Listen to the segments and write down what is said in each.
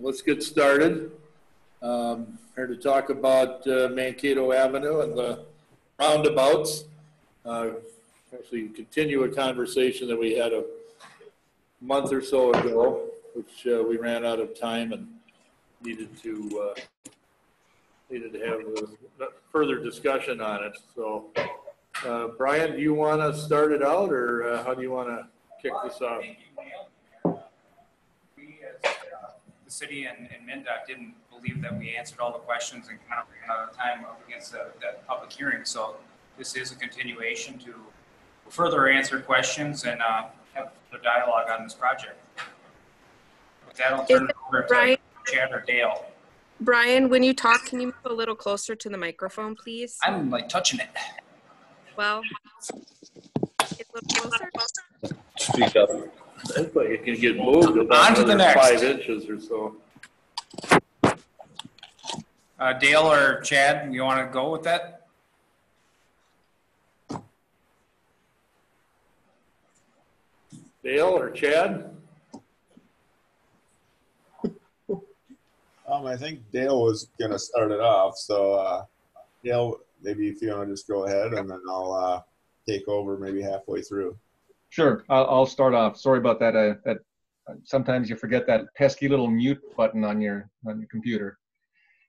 let's get started. Um, here to talk about uh, Mankato Avenue and the roundabouts. Uh, actually, continue a conversation that we had a month or so ago, which uh, we ran out of time and needed to uh, needed to have a further discussion on it. So, uh, Brian, do you want to start it out, or uh, how do you want to kick this off? We, as the city and, and MnDOT didn't believe that we answered all the questions and kind of ran out of time up against the, that public hearing. So this is a continuation to further answer questions and uh, have the dialogue on this project. With that, I'll turn it over to Brian? Chad or Dale. Brian, when you talk, can you move a little closer to the microphone, please? I'm like touching it. Well, get a little closer. Speak up. That's like it can get moved about to the another next. five inches or so. Uh, Dale or Chad, you want to go with that? Dale or Chad? Um, I think Dale was gonna start it off, so, uh, Dale, maybe if you wanna just go ahead and then I'll, uh, take over maybe halfway through. Sure, I'll, I'll start off. Sorry about that. Uh, that uh, sometimes you forget that pesky little mute button on your on your computer.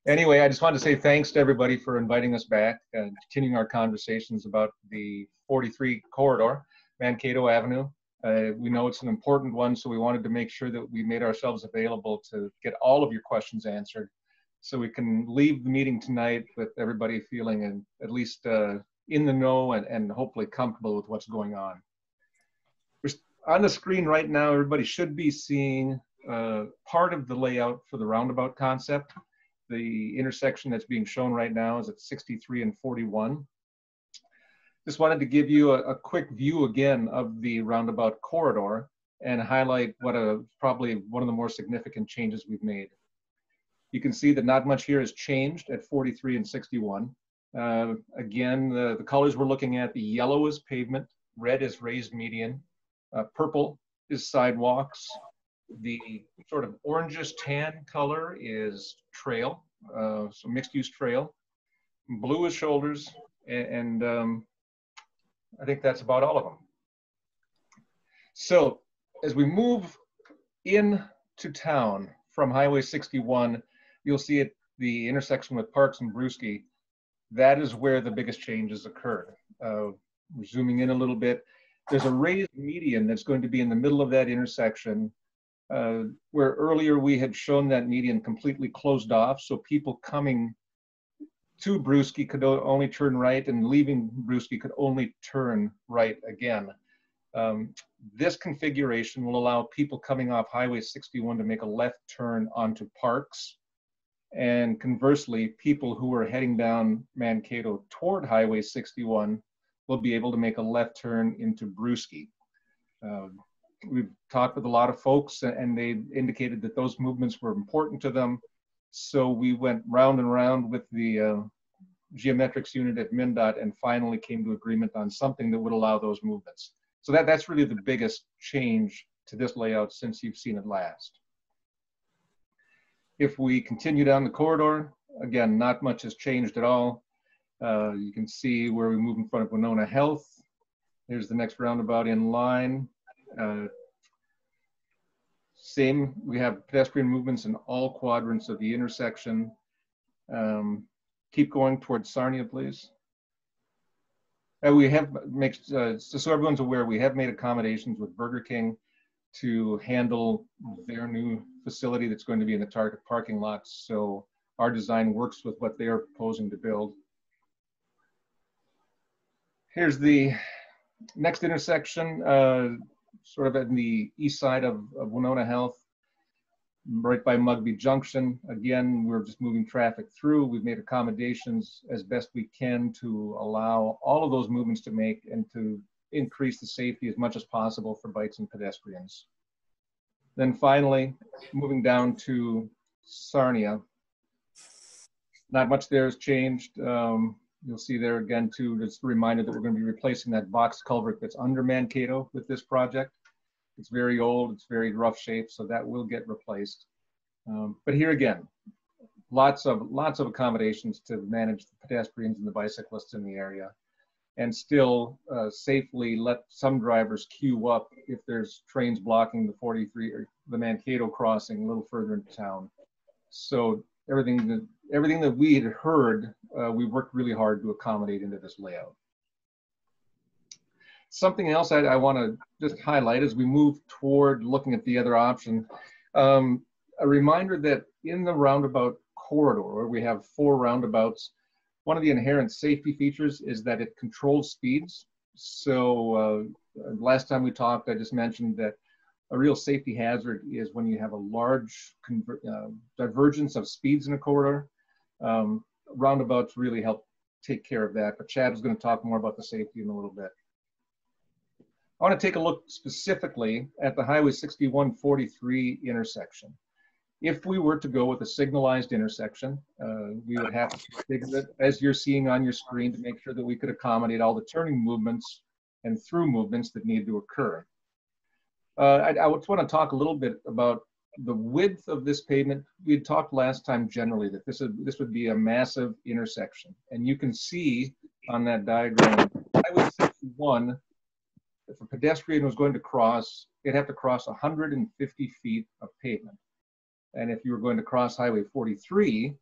Anyway, I just wanted to say thanks to everybody for inviting us back and continuing our conversations about the 43 corridor, Mankato Avenue. Uh, we know it's an important one, so we wanted to make sure that we made ourselves available to get all of your questions answered, so we can leave the meeting tonight with everybody feeling and at least uh, in the know and, and hopefully comfortable with what's going on on the screen right now, everybody should be seeing uh, part of the layout for the roundabout concept. The intersection that's being shown right now is at 63 and 41. Just wanted to give you a, a quick view again of the roundabout corridor and highlight what a probably one of the more significant changes we've made. You can see that not much here has changed at 43 and 61. Uh, again, the, the colors we're looking at, the yellow is pavement, red is raised median, uh, purple is sidewalks. The sort of orangish tan color is trail, uh, so mixed use trail. Blue is shoulders, and, and um, I think that's about all of them. So as we move in to town from Highway 61, you'll see at the intersection with Parks and Brewski, that is where the biggest changes occurred. Uh, zooming in a little bit there's a raised median that's going to be in the middle of that intersection uh, where earlier we had shown that median completely closed off so people coming to Brewski could only turn right and leaving Brewski could only turn right again. Um, this configuration will allow people coming off Highway 61 to make a left turn onto Parks. And conversely, people who are heading down Mankato toward Highway 61 will be able to make a left turn into Brewski. Uh, we've talked with a lot of folks and they indicated that those movements were important to them. So we went round and round with the uh, geometrics unit at MnDOT and finally came to agreement on something that would allow those movements. So that, that's really the biggest change to this layout since you've seen it last. If we continue down the corridor, again, not much has changed at all. Uh, you can see where we move in front of Winona Health. Here's the next roundabout in line. Uh, same, we have pedestrian movements in all quadrants of the intersection. Um, keep going towards Sarnia, please. Uh, we have make uh, so everyone's aware we have made accommodations with Burger King to handle their new facility that's going to be in the target parking lots. So our design works with what they are proposing to build. Here's the next intersection, uh, sort of in the east side of, of Winona Health, right by Mugby Junction. Again, we're just moving traffic through. We've made accommodations as best we can to allow all of those movements to make and to increase the safety as much as possible for bikes and pedestrians. Then finally, moving down to Sarnia. Not much there has changed. Um, You'll see there again too, just a reminder that we're going to be replacing that box culvert that's under Mankato with this project. It's very old, it's very rough shape, so that will get replaced. Um, but here again, lots of lots of accommodations to manage the pedestrians and the bicyclists in the area, and still uh, safely let some drivers queue up if there's trains blocking the 43 or the Mankato crossing a little further into town. So everything that everything that we had heard, uh, we worked really hard to accommodate into this layout. Something else I, I want to just highlight as we move toward looking at the other option, um, a reminder that in the roundabout corridor, where we have four roundabouts, one of the inherent safety features is that it controls speeds. So uh, last time we talked, I just mentioned that a real safety hazard is when you have a large uh, divergence of speeds in a corridor. Um, roundabouts really help take care of that, but Chad is going to talk more about the safety in a little bit. I want to take a look specifically at the Highway 6143 intersection. If we were to go with a signalized intersection, uh, we would have to as you're seeing on your screen to make sure that we could accommodate all the turning movements and through movements that need to occur. Uh, I, I want to talk a little bit about the width of this pavement. We had talked last time generally that this, is, this would be a massive intersection. And you can see on that diagram, Highway 61 if a pedestrian was going to cross, they'd have to cross 150 feet of pavement. And if you were going to cross Highway 43,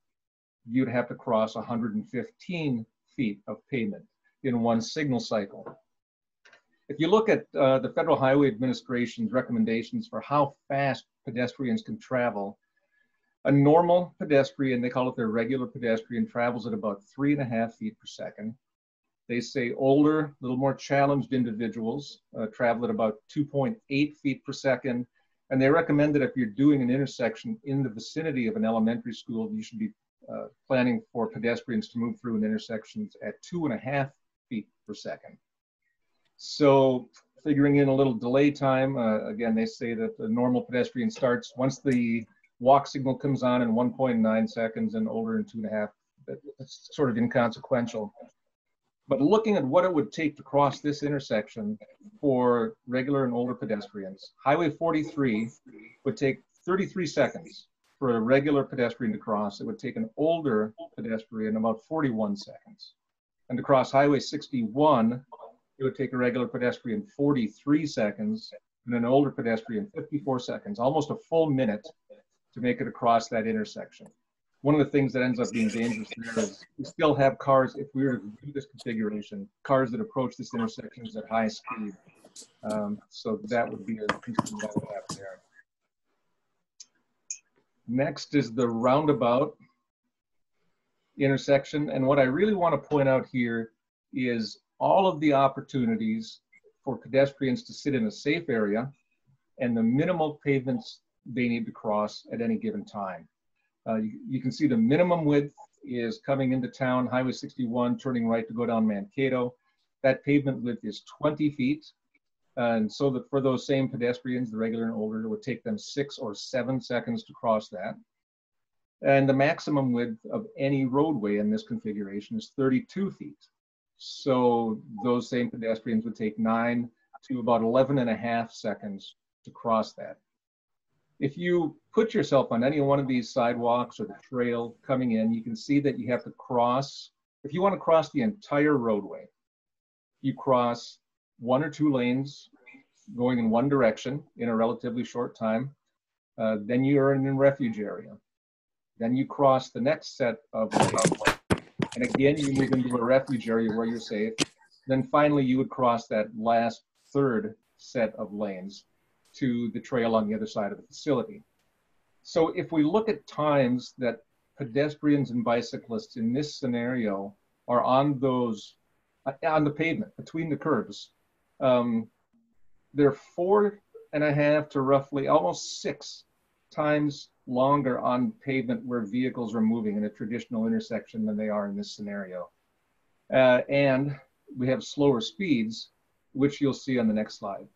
you'd have to cross 115 feet of pavement in one signal cycle. If you look at uh, the Federal Highway Administration's recommendations for how fast pedestrians can travel, a normal pedestrian, they call it their regular pedestrian, travels at about three and a half feet per second. They say older, a little more challenged individuals uh, travel at about 2.8 feet per second. And they recommend that if you're doing an intersection in the vicinity of an elementary school, you should be uh, planning for pedestrians to move through an intersection at two and a half feet per second. So figuring in a little delay time, uh, again, they say that the normal pedestrian starts once the walk signal comes on in 1.9 seconds and older in two and a half. It's sort of inconsequential. But looking at what it would take to cross this intersection for regular and older pedestrians, Highway 43 would take 33 seconds for a regular pedestrian to cross. It would take an older pedestrian about 41 seconds. And to cross Highway 61, it would take a regular pedestrian 43 seconds and an older pedestrian 54 seconds, almost a full minute to make it across that intersection one of the things that ends up being dangerous there is we still have cars, if we were to do this configuration, cars that approach this intersection at high speed. Um, so that would be a concern that have there. Next is the roundabout intersection. And what I really want to point out here is all of the opportunities for pedestrians to sit in a safe area and the minimal pavements they need to cross at any given time. Uh, you, you, can see the minimum width is coming into town, Highway 61, turning right to go down Mankato. That pavement width is 20 feet. And so that for those same pedestrians, the regular and older, it would take them six or seven seconds to cross that. And the maximum width of any roadway in this configuration is 32 feet. So those same pedestrians would take nine to about 11 and a half seconds to cross that if you put yourself on any one of these sidewalks or the trail coming in, you can see that you have to cross, if you want to cross the entire roadway, you cross one or two lanes going in one direction in a relatively short time. Uh, then you are in a refuge area. Then you cross the next set of. And again, you move into a refuge area where you're safe. Then finally, you would cross that last third set of lanes to the trail on the other side of the facility. So if we look at times that pedestrians and bicyclists in this scenario are on those, uh, on the pavement between the curbs, um, they're four and a half to roughly almost six times longer on pavement where vehicles are moving in a traditional intersection than they are in this scenario. Uh, and we have slower speeds, which you'll see on the next slide.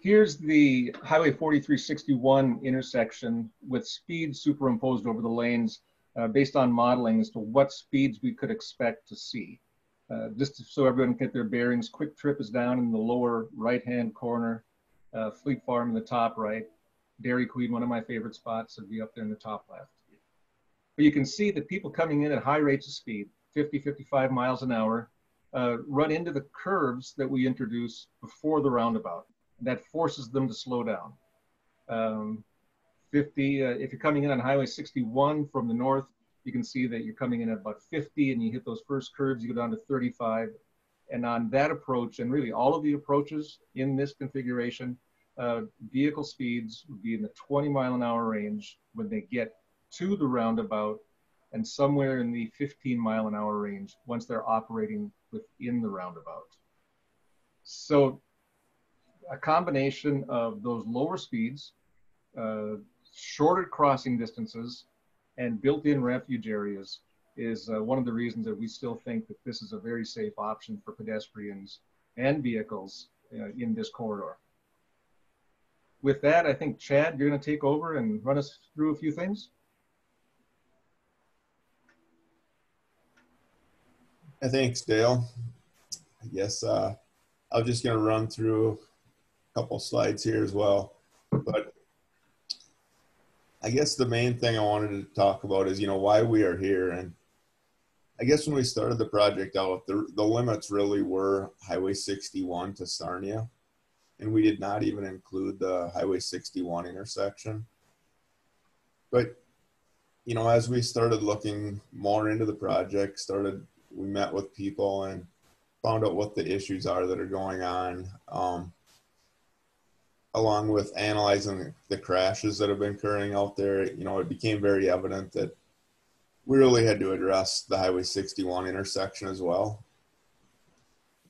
Here's the Highway 4361 intersection with speed superimposed over the lanes uh, based on modeling as to what speeds we could expect to see. Uh, just so everyone can get their bearings, Kwik Trip is down in the lower right-hand corner, uh, Fleet Farm in the top right, Dairy Queen, one of my favorite spots, would be up there in the top left. But you can see that people coming in at high rates of speed, 50, 55 miles an hour, uh, run into the curves that we introduce before the roundabout. That forces them to slow down. Um, 50, uh, if you're coming in on Highway 61 from the north, you can see that you're coming in at about 50 and you hit those first curves, you go down to 35. And on that approach, and really all of the approaches in this configuration, uh, vehicle speeds would be in the 20 mile an hour range when they get to the roundabout and somewhere in the 15 mile an hour range once they're operating within the roundabout. So a combination of those lower speeds, uh, shorter crossing distances, and built-in refuge areas is uh, one of the reasons that we still think that this is a very safe option for pedestrians and vehicles uh, in this corridor. With that, I think Chad, you're going to take over and run us through a few things. Thanks, Dale. I guess uh, I'm just going to run through a couple slides here as well. But I guess the main thing I wanted to talk about is, you know, why we are here. And I guess when we started the project out, the, the limits really were Highway 61 to Sarnia. And we did not even include the Highway 61 intersection. But, you know, as we started looking more into the project, started, we met with people and found out what the issues are that are going on. Um, along with analyzing the crashes that have been occurring out there, you know, it became very evident that we really had to address the Highway 61 intersection as well.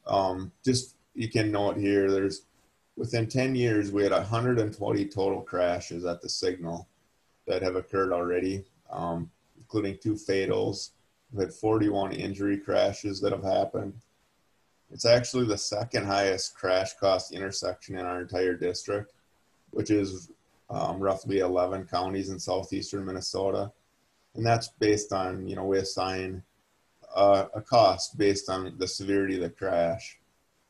Um, just you can note here, there's within 10 years, we had 120 total crashes at the signal that have occurred already, um, including two fatals. We had 41 injury crashes that have happened. It's actually the second highest crash cost intersection in our entire district, which is um, roughly 11 counties in southeastern Minnesota. And that's based on, you know, we assign uh, a cost based on the severity of the crash.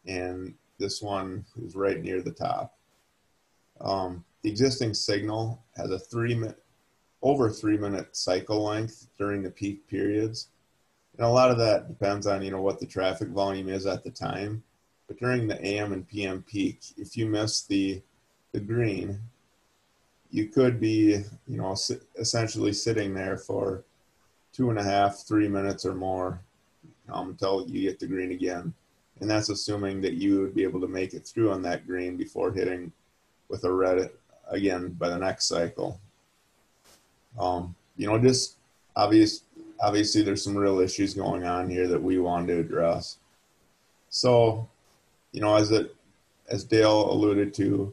And this one is right near the top. Um, the existing signal has a three minute, over three minute cycle length during the peak periods and a lot of that depends on, you know, what the traffic volume is at the time. But during the AM and PM peak, if you miss the, the green, you could be, you know, essentially sitting there for two and a half, three minutes or more um, until you get the green again. And that's assuming that you would be able to make it through on that green before hitting with a red again by the next cycle. Um, you know, just obvious obviously there's some real issues going on here that we wanted to address. So, you know, as it as Dale alluded to,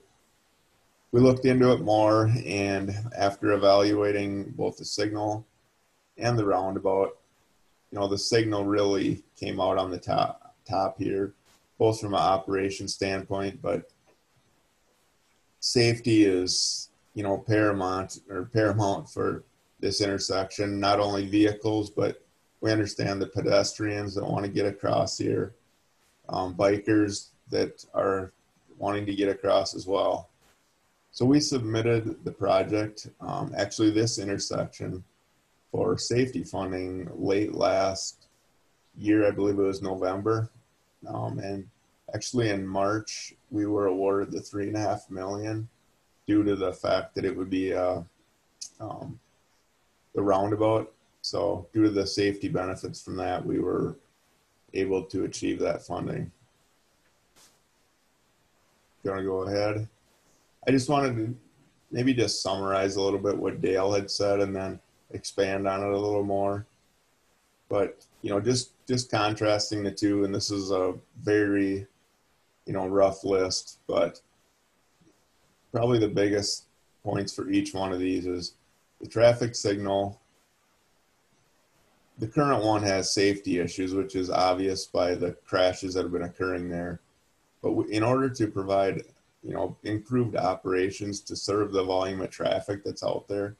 we looked into it more and after evaluating both the signal and the roundabout, you know, the signal really came out on the top top here, both from an operation standpoint, but safety is, you know, paramount or paramount for this intersection, not only vehicles, but we understand the pedestrians that want to get across here, um, bikers that are wanting to get across as well. So we submitted the project, um, actually this intersection for safety funding late last year, I believe it was November. Um, and actually in March, we were awarded the three and a half million due to the fact that it would be a um, the roundabout. So due to the safety benefits from that, we were able to achieve that funding. You want to go ahead? I just wanted to maybe just summarize a little bit what Dale had said and then expand on it a little more. But, you know, just, just contrasting the two, and this is a very, you know, rough list, but probably the biggest points for each one of these is the traffic signal, the current one has safety issues, which is obvious by the crashes that have been occurring there. But in order to provide, you know, improved operations to serve the volume of traffic that's out there,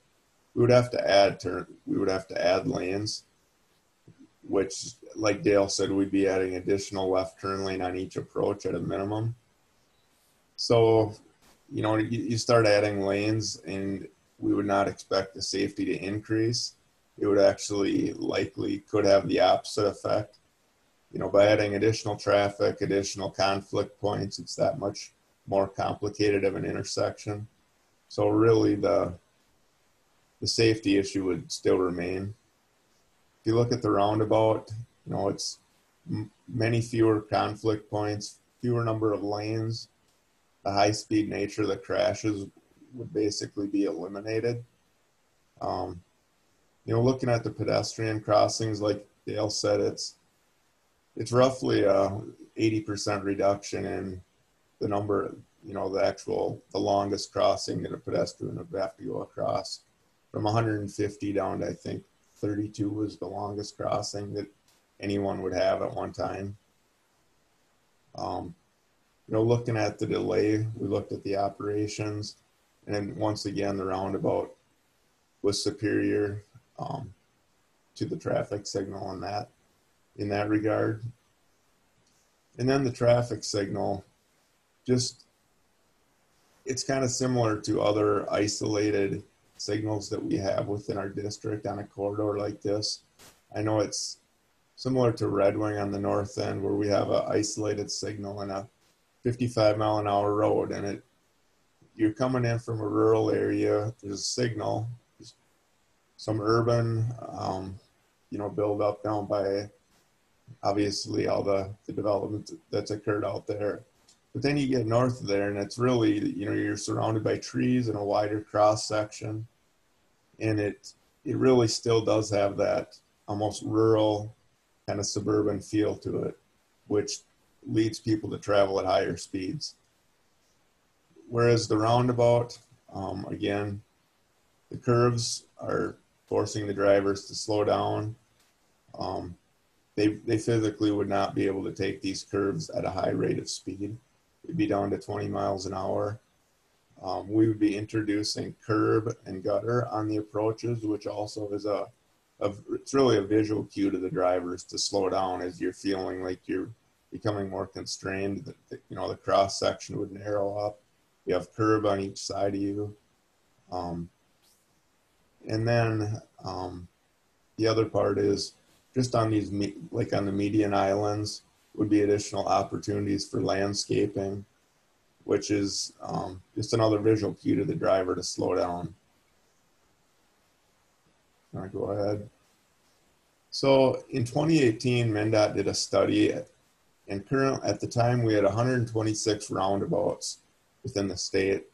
we would have to add turn, we would have to add lanes. which, like Dale said, we'd be adding additional left turn lane on each approach at a minimum. So, you know, you, you start adding lanes and we would not expect the safety to increase. It would actually likely could have the opposite effect. You know, by adding additional traffic, additional conflict points, it's that much more complicated of an intersection. So really the the safety issue would still remain. If you look at the roundabout, you know, it's many fewer conflict points, fewer number of lanes. The high speed nature of the crashes would basically be eliminated. Um, you know, looking at the pedestrian crossings, like Dale said, it's it's roughly a 80% reduction in the number, you know, the actual the longest crossing that a pedestrian would have to go across from 150 down to I think 32 was the longest crossing that anyone would have at one time. Um, you know, looking at the delay, we looked at the operations, and once again, the roundabout was superior um, to the traffic signal in that in that regard. And then the traffic signal, just it's kind of similar to other isolated signals that we have within our district on a corridor like this. I know it's similar to Red Wing on the north end where we have a isolated signal in a 55 mile an hour road and it you're coming in from a rural area there's a signal there's some urban um, you know build up down by obviously all the, the development that's occurred out there but then you get north of there and it's really you know you're surrounded by trees and a wider cross section and it it really still does have that almost rural kind of suburban feel to it which leads people to travel at higher speeds. Whereas the roundabout, um, again, the curves are forcing the drivers to slow down. Um, they, they physically would not be able to take these curves at a high rate of speed. It'd be down to 20 miles an hour. Um, we would be introducing curb and gutter on the approaches, which also is a, a, it's really a visual cue to the drivers to slow down as you're feeling like you're becoming more constrained. The, you know, the cross section would narrow up. You have curb on each side of you. Um, and then um, the other part is just on these, like on the median islands, would be additional opportunities for landscaping, which is um, just another visual cue to the driver to slow down. Can I go ahead? So in 2018, MnDOT did a study and current at the time we had 126 roundabouts within the state.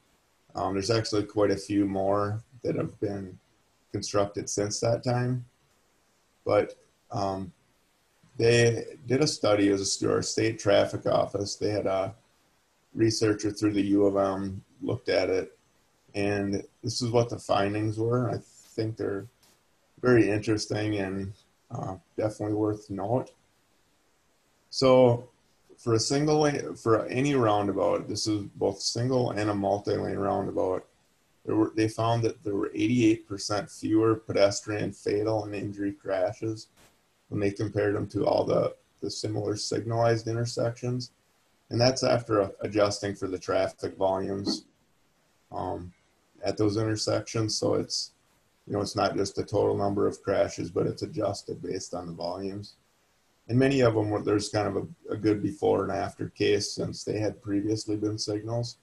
Um, there's actually quite a few more that have been constructed since that time, but um, they did a study as our state traffic office. They had a researcher through the U of M looked at it, and this is what the findings were. I think they're very interesting and uh, definitely worth note. So for a single lane, for any roundabout, this is both single and a multi-lane roundabout. Were, they found that there were 88% fewer pedestrian fatal and injury crashes when they compared them to all the, the similar signalized intersections. And that's after adjusting for the traffic volumes um, at those intersections. So it's, you know, it's not just the total number of crashes, but it's adjusted based on the volumes and many of them were there's kind of a, a, good before and after case since they had previously been signals.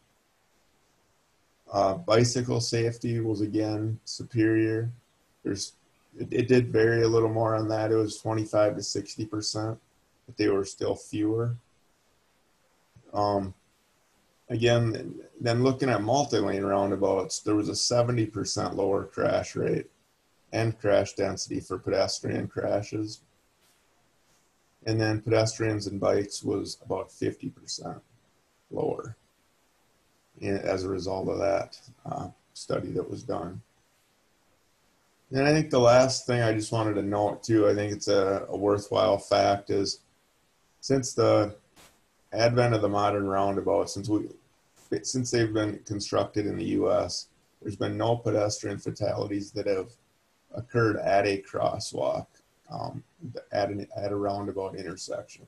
Uh, bicycle safety was again superior. There's it, it, did vary a little more on that. It was 25 to 60 percent, but they were still fewer. Um, again, then looking at multi-lane roundabouts, there was a 70 percent lower crash rate and crash density for pedestrian crashes and then pedestrians and bikes was about 50% lower as a result of that uh, study that was done. And I think the last thing I just wanted to note too, I think it's a, a worthwhile fact is since the advent of the modern roundabout, since we since they've been constructed in the U.S., there's been no pedestrian fatalities that have occurred at a crosswalk um, at, an, at a roundabout intersection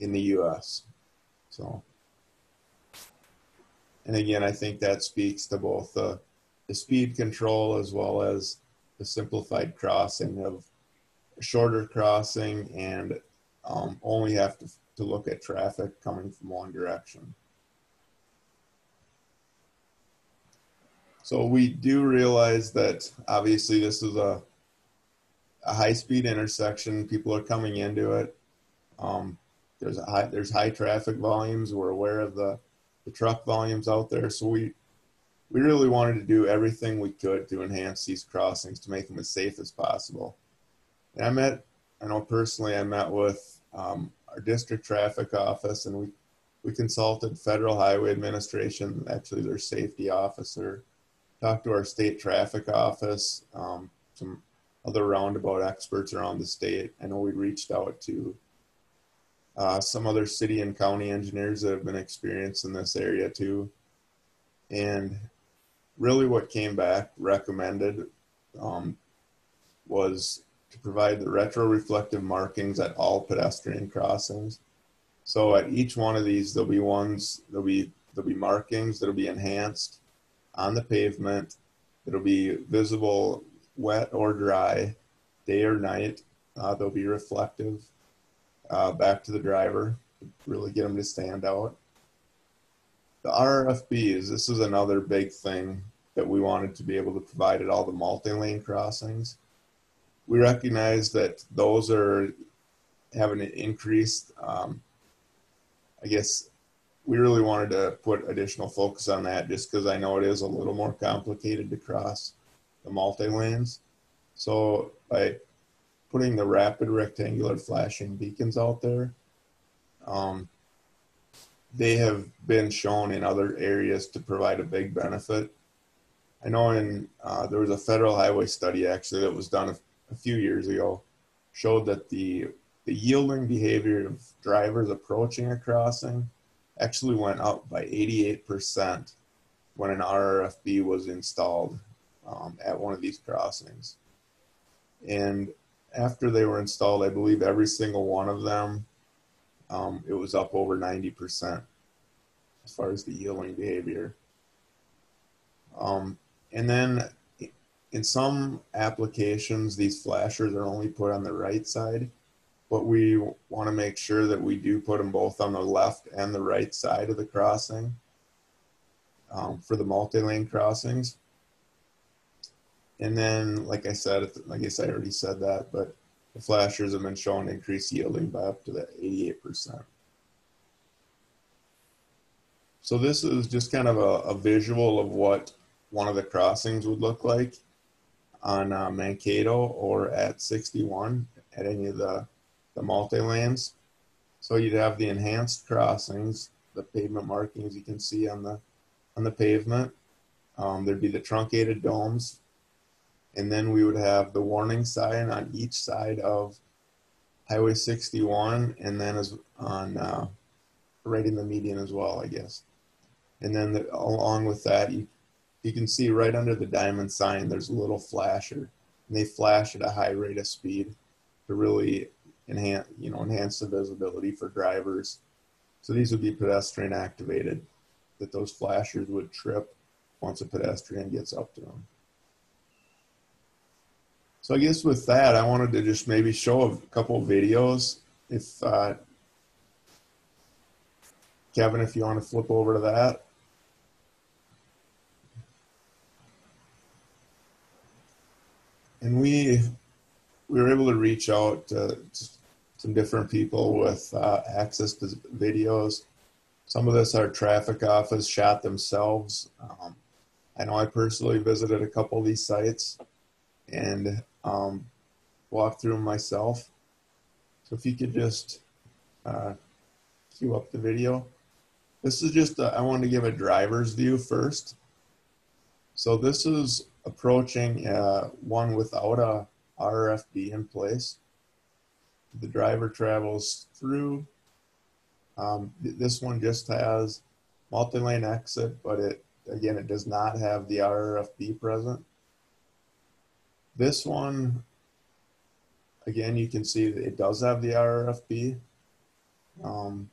in the US. So, and again, I think that speaks to both the, the speed control as well as the simplified crossing of shorter crossing and um, only have to, to look at traffic coming from one direction. So we do realize that obviously this is a, a high speed intersection. People are coming into it. Um, there's a high, there's high traffic volumes. We're aware of the, the truck volumes out there. So we, we really wanted to do everything we could to enhance these crossings to make them as safe as possible. And I met, I know personally, I met with um, our district traffic office and we, we consulted Federal Highway Administration, actually their safety officer, talked to our state traffic office, um, some other roundabout experts around the state. I know we reached out to uh, some other city and county engineers that have been experienced in this area too. And really what came back recommended um, was to provide the retroreflective markings at all pedestrian crossings. So at each one of these, there'll be ones, there'll be, there'll be markings that'll be enhanced on the pavement. It'll be visible wet or dry, day or night. Uh, they'll be reflective uh, back to the driver, really get them to stand out. The RFBs, this is another big thing that we wanted to be able to provide at all the multi-lane crossings. We recognize that those are having an increased, um, I guess, we really wanted to put additional focus on that just because I know it is a little more complicated to cross the multi-lanes. So by putting the rapid rectangular flashing beacons out there, um, they have been shown in other areas to provide a big benefit. I know in uh, there was a federal highway study actually that was done a, a few years ago, showed that the the yielding behavior of drivers approaching a crossing actually went up by 88% when an RRFB was installed um, at one of these crossings. And after they were installed, I believe every single one of them, um, it was up over 90% as far as the yielding behavior. Um, and then in some applications, these flashers are only put on the right side but we want to make sure that we do put them both on the left and the right side of the crossing um, for the multi-lane crossings. And then, like I said, I guess I already said that, but the flashers have been shown increased yielding by up to the 88%. So this is just kind of a, a visual of what one of the crossings would look like on uh, Mankato or at 61 at any of the the multi-lanes. So you'd have the enhanced crossings, the pavement markings you can see on the on the pavement. Um, there'd be the truncated domes, and then we would have the warning sign on each side of Highway 61, and then as on uh, right in the median as well, I guess. And then the, along with that, you you can see right under the diamond sign, there's a little flasher, and they flash at a high rate of speed to really enhance, you know, enhance the visibility for drivers. So these would be pedestrian activated, that those flashers would trip once a pedestrian gets up to them. So I guess with that, I wanted to just maybe show a couple videos. If uh, Kevin, if you want to flip over to that. And we we were able to reach out to some different people with uh, access to videos. Some of this our traffic office shot themselves. Um, I know I personally visited a couple of these sites and um, walked through myself. So if you could just uh, cue up the video. This is just, a, I wanted to give a driver's view first. So this is approaching uh, one without a RFB in place the driver travels through. Um, this one just has multi-lane exit, but it again it does not have the RFB present. This one, again, you can see that it does have the RRFB. Um,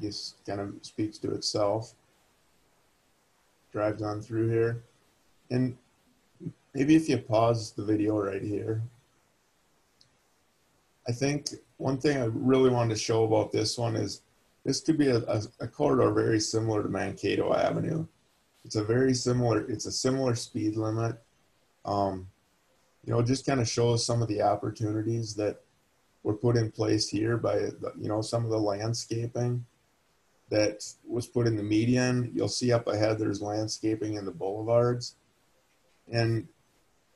this kind of speaks to itself. Drives on through here. And maybe if you pause the video right here, I think one thing I really wanted to show about this one is this could be a, a, a corridor very similar to Mankato Avenue. It's a very similar, it's a similar speed limit. Um, you know, just kind of shows some of the opportunities that were put in place here by, the, you know, some of the landscaping that was put in the median. You'll see up ahead, there's landscaping in the boulevards. And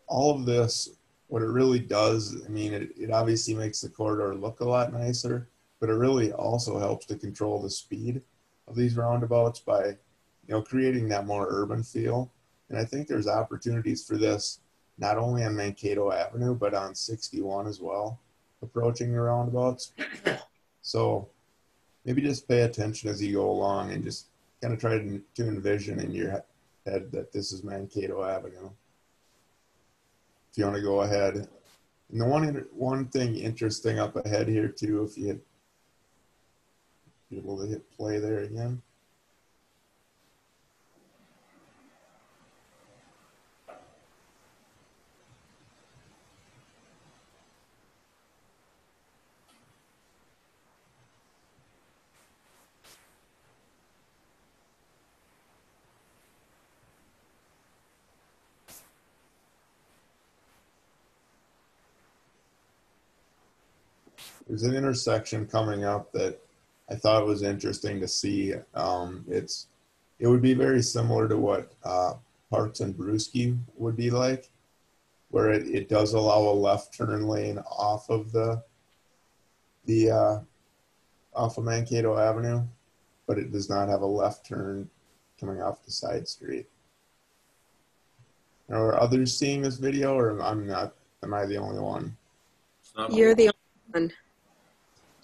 all of this, what it really does, I mean, it, it obviously makes the corridor look a lot nicer, but it really also helps to control the speed of these roundabouts by, you know, creating that more urban feel. And I think there's opportunities for this not only on Mankato Avenue, but on 61 as well, approaching the roundabouts. So maybe just pay attention as you go along and just kind of try to, to envision in your head that this is Mankato Avenue. If you want to go ahead. And the one, one thing interesting up ahead here too, if you hit, be able to hit play there again. There's an intersection coming up that I thought was interesting to see. Um, it's it would be very similar to what uh, Parks and Brewski would be like, where it, it does allow a left turn lane off of the the uh, off of Mankato Avenue, but it does not have a left turn coming off the side street. Are others seeing this video, or I'm not? Am I the only one? You're the only one.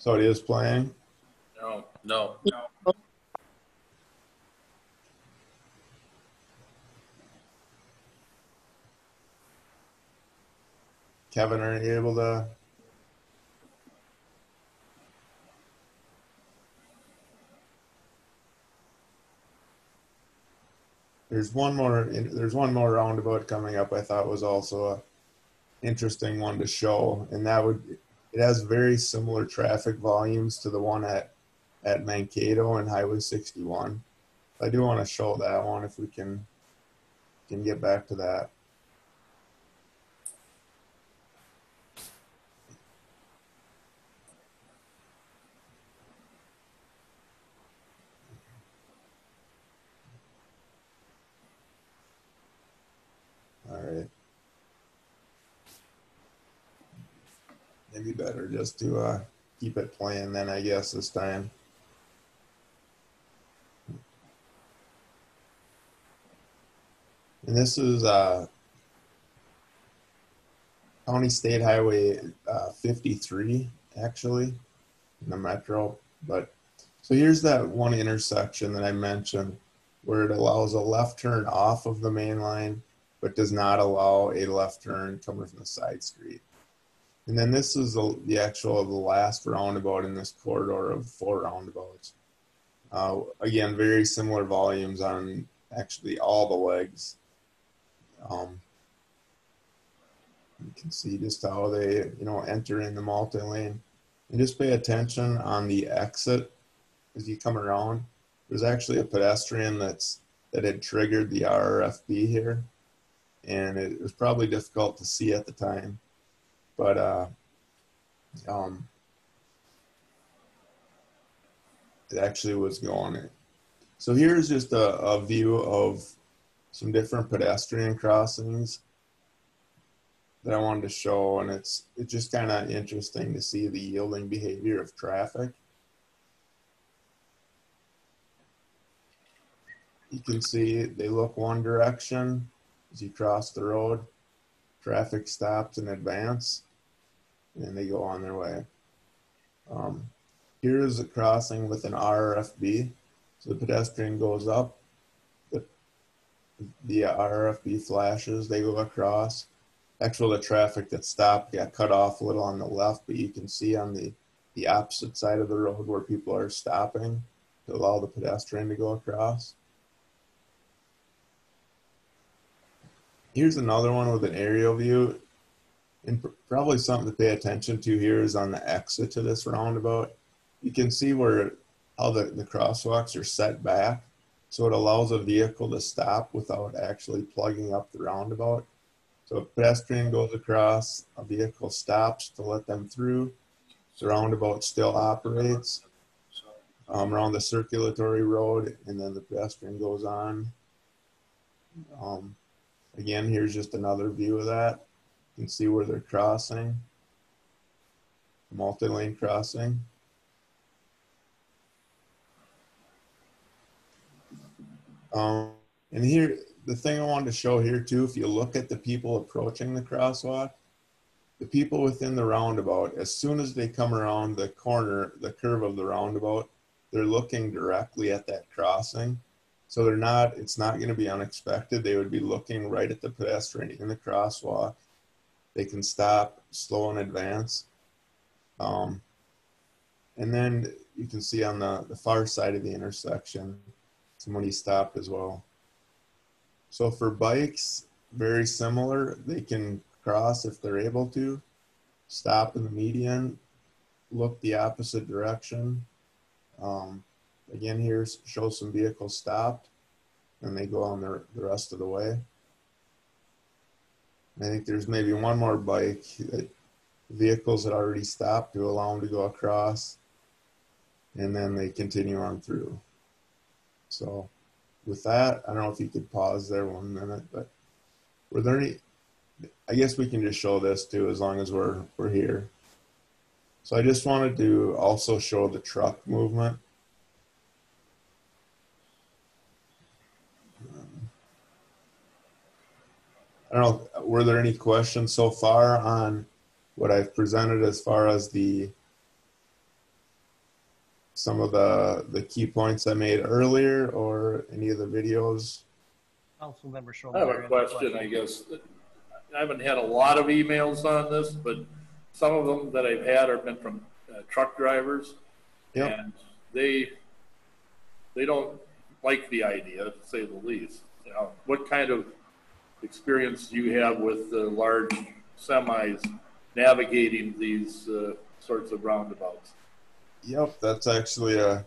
So it is playing. No, no. No, Kevin, are you able to? There's one more. There's one more roundabout coming up. I thought was also a interesting one to show, and that would it has very similar traffic volumes to the one at at Mankato and Highway 61. I do want to show that one if we can can get back to that. All right. Maybe better just to uh, keep it playing then, I guess, this time. And this is uh, County State Highway uh, 53, actually, in the metro. But so here's that one intersection that I mentioned where it allows a left turn off of the main line, but does not allow a left turn coming from the side street. And then this is the, the actual the last roundabout in this corridor of four roundabouts. Uh, again, very similar volumes on actually all the legs. Um, you can see just how they, you know, enter in the multi-lane. And just pay attention on the exit as you come around. There's actually a pedestrian that's that had triggered the RRFB here, and it was probably difficult to see at the time but uh, um, it actually was going. So here's just a, a view of some different pedestrian crossings that I wanted to show, and it's it's just kind of interesting to see the yielding behavior of traffic. You can see they look one direction as you cross the road traffic stops in advance and they go on their way. Um, here is a crossing with an RRFB. So the pedestrian goes up, the, the RRFB flashes, they go across. Actually, the traffic that stopped got cut off a little on the left, but you can see on the, the opposite side of the road where people are stopping to allow the pedestrian to go across. Here's another one with an aerial view. And pr- probably something to pay attention to here is on the exit to this roundabout. You can see where how the, the crosswalks are set back. So it allows a vehicle to stop without actually plugging up the roundabout. So a pedestrian goes across, a vehicle stops to let them through. The roundabout still operates um, around the circulatory road, and then the pedestrian goes on. Um, again, here's just another view of that. You can see where they're crossing, multi-lane crossing. Um, and here, the thing I wanted to show here too, if you look at the people approaching the crosswalk, the people within the roundabout, as soon as they come around the corner, the curve of the roundabout, they're looking directly at that crossing. So they're not, it's not going to be unexpected. They would be looking right at the pedestrian in the crosswalk. They can stop, slow in advance. Um, and then you can see on the, the far side of the intersection, somebody stopped as well. So for bikes, very similar. They can cross if they're able to, stop in the median, look the opposite direction. Um, again, here shows some vehicles stopped and they go on the, the rest of the way. I think there's maybe one more bike uh, that vehicles had already stopped to allow them to go across and then they continue on through. So with that, I don't know if you could pause there one minute, but were there any, I guess we can just show this too, as long as we're, we're here. So I just wanted to also show the truck movement. I don't know, were there any questions so far on what I've presented as far as the some of the the key points I made earlier or any of the videos? Councilmember I have a question, I guess. I haven't had a lot of emails on this, but some of them that I've had have been from uh, truck drivers. Yep. And they, they don't like the idea, to say the least. You know, what kind of experience you have with the large semis navigating these uh, sorts of roundabouts? Yep, that's actually a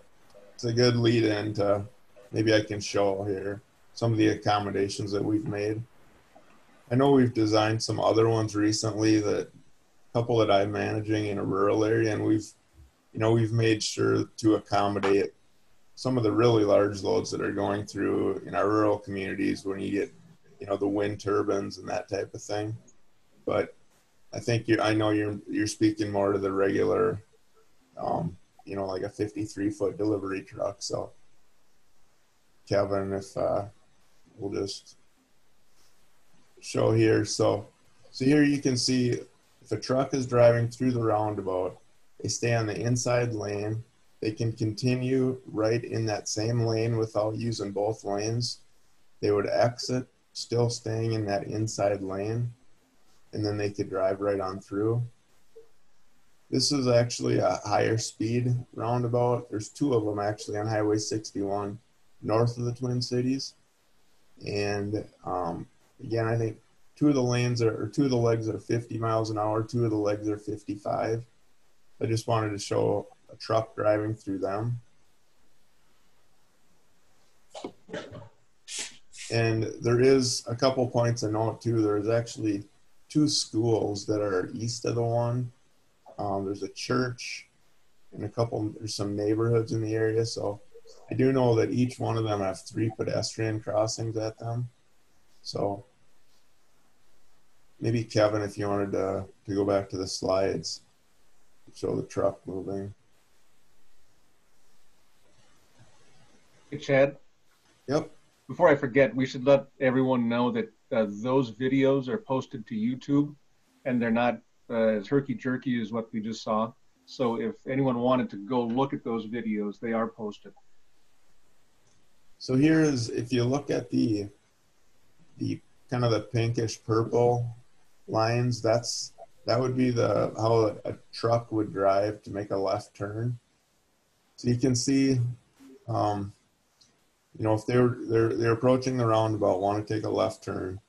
it's a good lead in to maybe I can show here some of the accommodations that we've made. I know we've designed some other ones recently that a couple that I'm managing in a rural area and we've you know we've made sure to accommodate some of the really large loads that are going through in our rural communities when you get you know the wind turbines and that type of thing. But I think you I know you're you're speaking more to the regular um, you know, like a 53 foot delivery truck. So, Kevin, if uh, we'll just show here. So, so here you can see if a truck is driving through the roundabout, they stay on the inside lane. They can continue right in that same lane without using both lanes. They would exit, still staying in that inside lane, and then they could drive right on through. This is actually a higher speed roundabout. There's two of them actually on Highway 61 north of the Twin Cities. And um, again, I think two of the lanes are, or two of the legs are 50 miles an hour, two of the legs are 55. I just wanted to show a truck driving through them. And there is a couple points to note too. There's actually two schools that are east of the one um, there's a church and a couple, there's some neighborhoods in the area. So I do know that each one of them have three pedestrian crossings at them. So maybe Kevin, if you wanted to, to go back to the slides, show the truck moving. Hey, Chad, Yep. Before I forget, we should let everyone know that uh, those videos are posted to YouTube and they're not uh, as herky jerky as what we just saw. So if anyone wanted to go look at those videos, they are posted. So here is, if you look at the, the kind of the pinkish purple lines, that's, that would be the, how a truck would drive to make a left turn. So you can see, um, you know, if they're, they're, they're approaching the roundabout, want to take a left turn,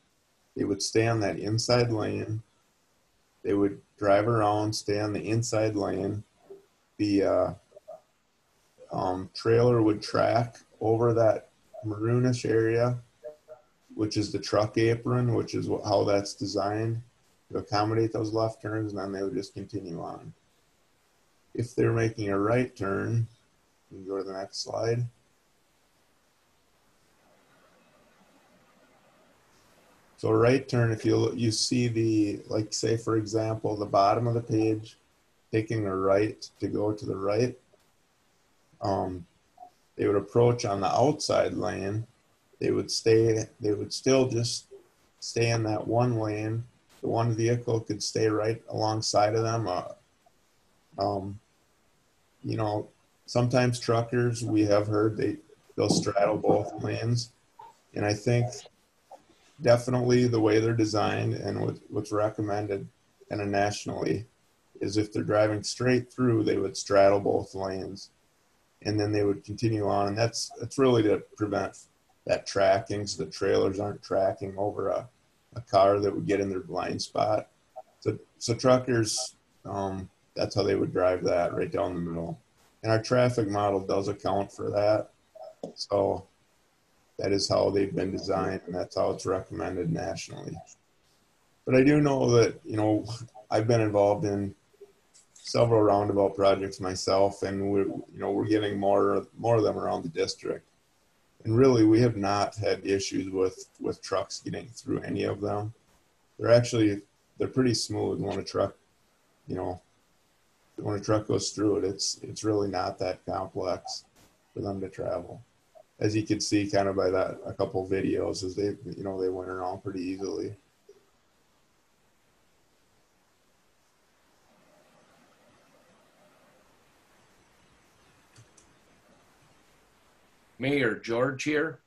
they would stay on that inside lane. They would drive around, stay on the inside lane. The, uh, um, trailer would track over that maroonish area, which is the truck apron, which is how that's designed to accommodate those left turns, and then they would just continue on. If they're making a right turn, you can go to the next slide. So right turn, if you you see the like say for example the bottom of the page, taking a right to go to the right, um, they would approach on the outside lane. They would stay. They would still just stay in that one lane. The one vehicle could stay right alongside of them. Uh, um, you know, sometimes truckers we have heard they they'll straddle both lanes, and I think definitely the way they're designed and what, what's recommended of nationally is if they're driving straight through, they would straddle both lanes and then they would continue on. And that's, that's really to prevent that tracking so the trailers aren't tracking over a, a car that would get in their blind spot. So, so truckers, um, that's how they would drive that right down the middle. And our traffic model does account for that. So that is how they've been designed and that's how it's recommended nationally. But I do know that, you know, I've been involved in several roundabout projects myself and we're, you know, we're getting more, more of them around the district. And really, we have not had issues with, with trucks getting through any of them. They're actually, they're pretty smooth when a truck, you know, when a truck goes through it, it's, it's really not that complex for them to travel as you can see kind of by that a couple videos as they you know they went around pretty easily Mayor George here.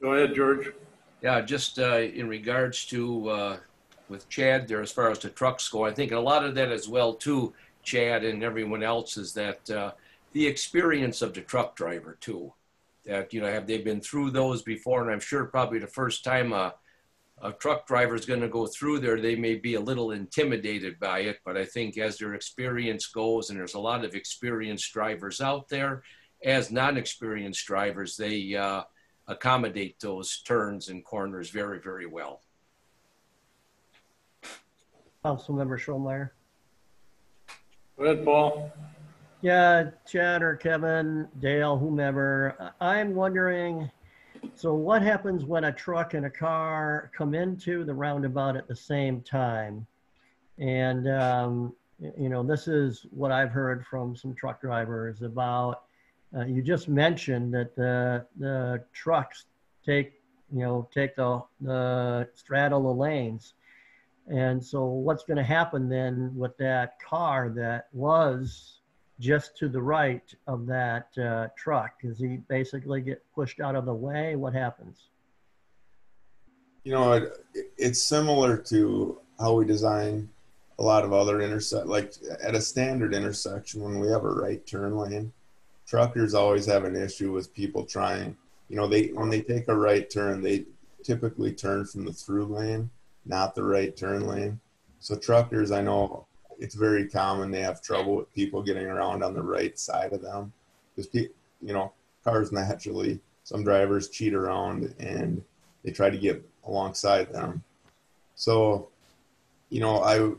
Go ahead, George. Yeah, just uh, in regards to uh, with Chad there, as far as the trucks go, I think a lot of that as well too, Chad and everyone else, is that uh, the experience of the truck driver too. That you know, have they been through those before? And I'm sure probably the first time a, a truck driver is going to go through there, they may be a little intimidated by it. But I think as their experience goes, and there's a lot of experienced drivers out there, as non-experienced drivers, they uh, accommodate those turns and corners very, very well. Councilmember Schollmeier. Go ahead, Paul. Yeah, Chad or Kevin, Dale, whomever. I'm wondering, so what happens when a truck and a car come into the roundabout at the same time? And, um, you know, this is what I've heard from some truck drivers about, uh, you just mentioned that the, the trucks take, you know, take the, the straddle the lanes. And so what's going to happen then with that car that was just to the right of that uh, truck? Does he basically get pushed out of the way? What happens? you know it, it's similar to how we design a lot of other intersect like at a standard intersection when we have a right turn lane truckers always have an issue with people trying you know they when they take a right turn they typically turn from the through lane not the right turn lane so truckers i know it's very common they have trouble with people getting around on the right side of them. Because you know cars naturally some drivers cheat around and they try to get alongside them. So you know i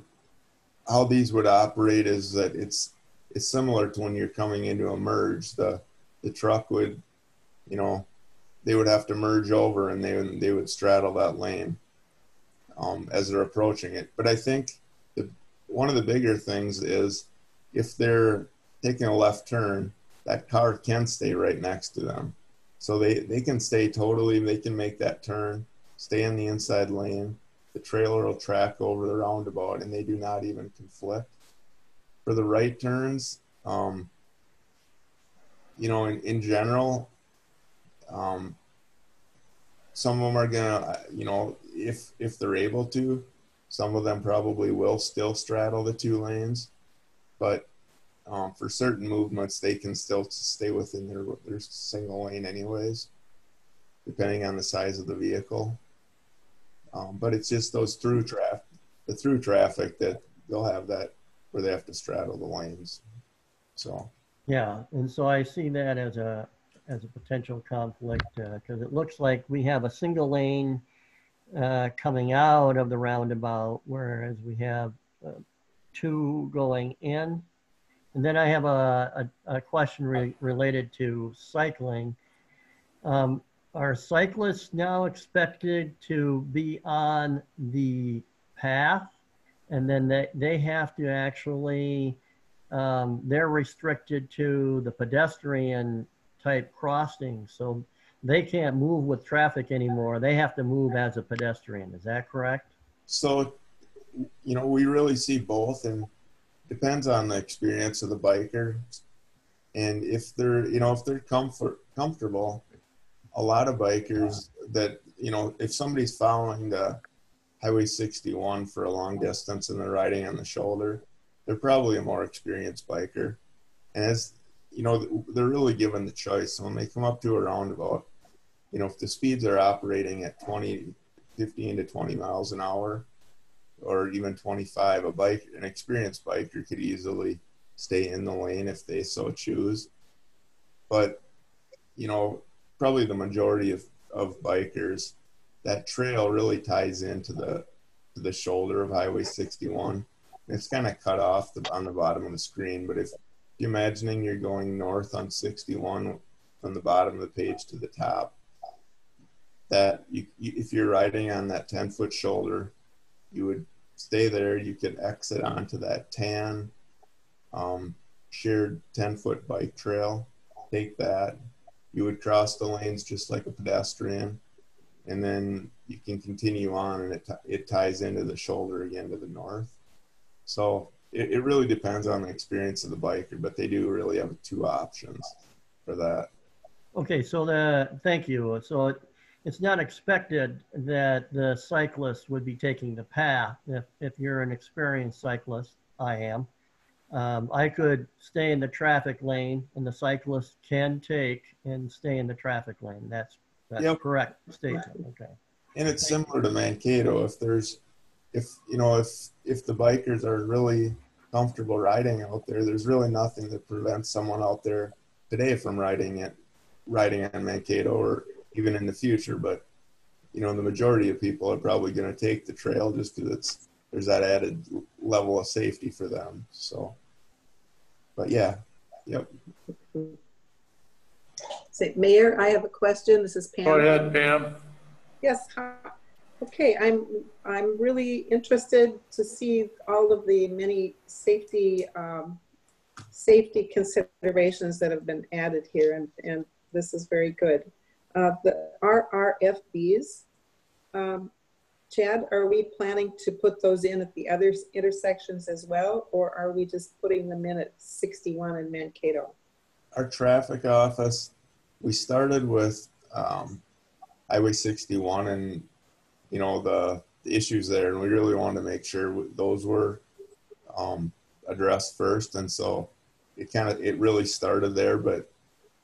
how these would operate is that it's it's similar to when you're coming into a merge. The the truck would you know they would have to merge over and they would they would straddle that lane um, as they're approaching it. But i think one of the bigger things is if they're taking a left turn that car can stay right next to them. So they they can stay totally they can make that turn stay in the inside lane. The trailer will track over the roundabout and they do not even conflict. For the right turns um, you know in, in general um, some of them are gonna you know if if they're able to, some of them probably will still straddle the two lanes, but um, for certain movements, they can still stay within their their single lane anyways, depending on the size of the vehicle. Um, but it's just those through traffic, the through traffic that they'll have that where they have to straddle the lanes. So Yeah, and so I see that as a, as a potential conflict, because it looks like we have a single lane uh, coming out of the roundabout, whereas we have uh, two going in. And then I have a, a, a question re- related to cycling. Um, Are cyclists now expected to be on the path? And then they, they have to actually um, they're restricted to the pedestrian type crossing. So they can't move with traffic anymore. They have to move as a pedestrian. Is that correct? So, you know, we really see both, and depends on the experience of the biker. And if they're, you know, if they're comfort comfortable, a lot of bikers that, you know, if somebody's following the Highway 61 for a long distance and they're riding on the shoulder, they're probably a more experienced biker. And as you know, they're really given the choice. When they come up to a roundabout, you know, if the speeds are operating at 20, 15 to 20 miles an hour, or even 25, a bike, an experienced biker could easily stay in the lane if they so choose. But, you know, probably the majority of, of bikers, that trail really ties into the, to the shoulder of Highway 61. It's kind of cut off the, on the bottom of the screen, but if you're imagining you're going north on 61 from the bottom of the page to the top, that you, if you're riding on that 10 foot shoulder, you would stay there. You could exit onto that tan um, shared 10 foot bike trail, take that. You would cross the lanes just like a pedestrian, and then you can continue on, and it, it ties into the shoulder again to the north. So it, it really depends on the experience of the biker, but they do really have two options for that. Okay, so the, thank you. So it's not expected that the cyclist would be taking the path. If, if you're an experienced cyclist, I am. Um, I could stay in the traffic lane and the cyclist can take and stay in the traffic lane. That's, that's Yep. correct statement. Okay. And it's similar to Mankato. If there's, if you know, if if the bikers are really comfortable riding out there, there's really nothing that prevents someone out there today from riding it, riding on Mankato or even in the future. But you know, the majority of people are probably going to take the trail just because it's there's that added level of safety for them. So, but yeah, yep. Say, Mayor, I have a question. This is Pam. Go ahead, Pam. Yes, hi. okay, I'm, I'm really interested to see all of the many safety, um, safety considerations that have been added here, and, and this is very good. Uh, the RRFBs, um, Chad, are we planning to put those in at the other intersections as well, or are we just putting them in at 61 and Mankato? Our traffic office, we started with um, Highway 61 and you know the, the issues there, and we really wanted to make sure those were um, addressed first. And so it kind of it really started there, but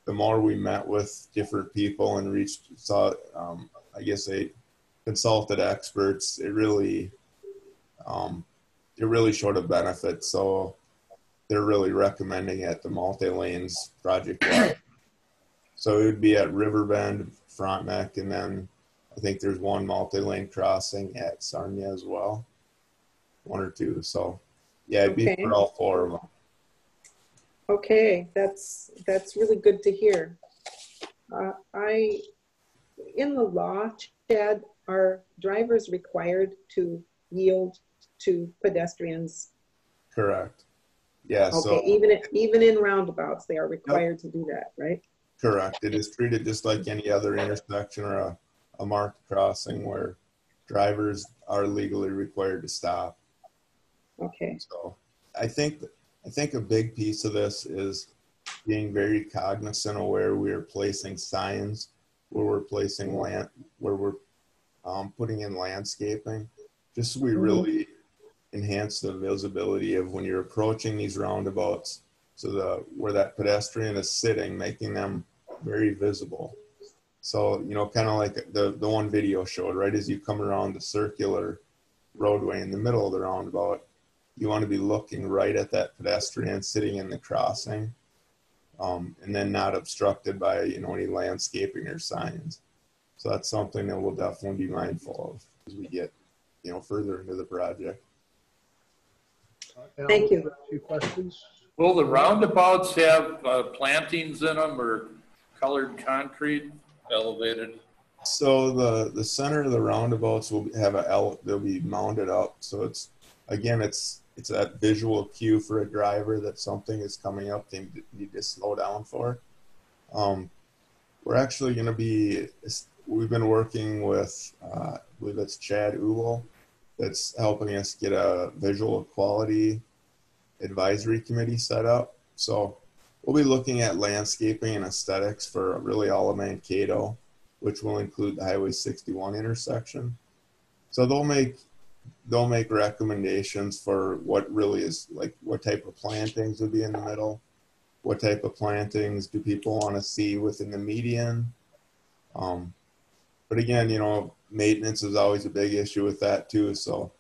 the more we met with different people and reached saw, um, I guess they consulted experts. It really, um, it really showed a benefit. So they're really recommending at the multi lanes project. so it would be at Riverbend, Frontenac, and then I think there's one multi-lane crossing at Sarnia as well, one or two. So yeah, it'd be for all four of them. Okay, that's, that's really good to hear. Uh, I, in the law, Chad, are drivers required to yield to pedestrians? Correct. Yeah. Okay, So even, if- even in roundabouts, they are required to do that, right? correct. It is treated just like any other intersection or a, a marked crossing where drivers are legally required to stop. Okay, So I think I think a big piece of this is being very cognizant of where we are placing signs, where we're placing land, where we're um, putting in landscaping, just so we really enhance the visibility of when you're approaching these roundabouts. So the where that pedestrian is sitting, making them very visible. So you know, kind of like the the one video showed, right as you come around the circular roadway in the middle of the roundabout, you want to be looking right at that pedestrian sitting in the crossing, um, and then not obstructed by you know any landscaping or signs. So that's something that we'll definitely be mindful of as we get you know further into the project. Thank you. A few questions? Will the roundabouts have uh, plantings in them or colored concrete elevated? So the the center of the roundabouts will have a L. They'll be mounted up. So it's again, it's it's that visual cue for a driver that something is coming up. They need to slow down for. Um, we're actually going to be. We've been working with, uh, I believe it's Chad Uwell, that's helping us get a visual quality advisory committee set up. So we'll be looking at landscaping and aesthetics for really all of Mankato which will include the Highway 61 intersection. So they'll make they'll make recommendations for what really is like what type of plantings would be in the middle, what type of plantings do people want to see within the median. Um, but again, you know, maintenance is always a big issue with that too. So,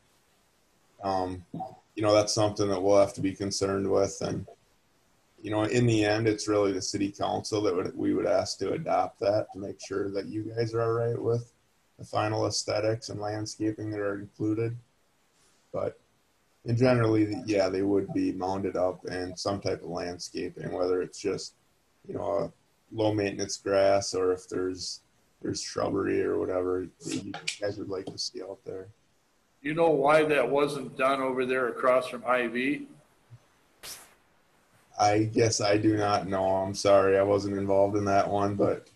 um, you know, that's something that we'll have to be concerned with and you know, in the end, it's really the city council that would, we would ask to adopt that to make sure that you guys are all right with the final aesthetics and landscaping that are included. But in generally, yeah, they would be mounded up and some type of landscaping, whether it's just, you know, a low maintenance grass or if there's there's shrubbery or whatever you guys would like to see out there. You know why that wasn't done over there across from Hy-Vee? I guess I do not know. I'm sorry, I wasn't involved in that one, but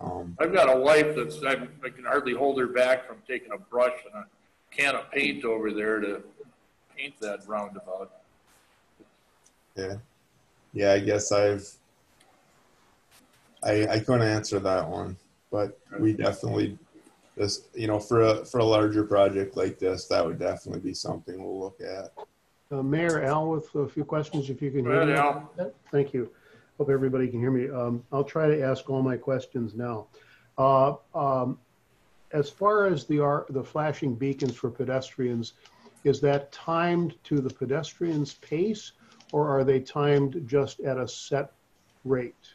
um, I've got a wife that's, I, I can hardly hold her back from taking a brush and a can of paint over there to paint that roundabout. yeah, yeah. I guess I've I I couldn't answer that one, but we definitely this you know for a for a larger project like this, that would definitely be something we'll look at. Uh, Mayor Al with a few questions, if you can Go hear ahead, me. Al. Thank you. Hope everybody can hear me. Um, I'll try to ask all my questions now. Uh, um, as far as the the flashing beacons for pedestrians, is that timed to the pedestrian's pace, or are they timed just at a set rate?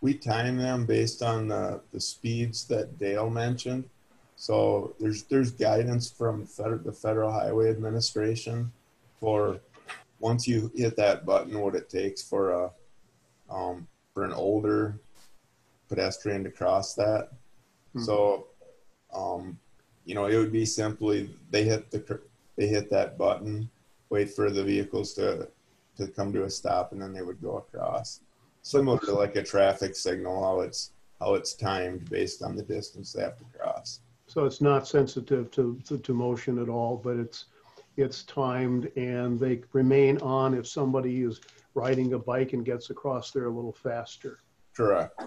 We time them based on the, the speeds that Dale mentioned. So there's there's guidance from fed- the Federal Highway Administration for once you hit that button, what it takes for a um, for an older pedestrian to cross that. Hmm. So, um, you know, it would be simply they hit the they hit that button, wait for the vehicles to to come to a stop, and then they would go across. Similar to like a traffic signal, how it's how it's timed based on the distance they have to cross. So it's not sensitive to, to, to motion at all, but it's, it's timed and they remain on if somebody is riding a bike and gets across there a little faster. Correct.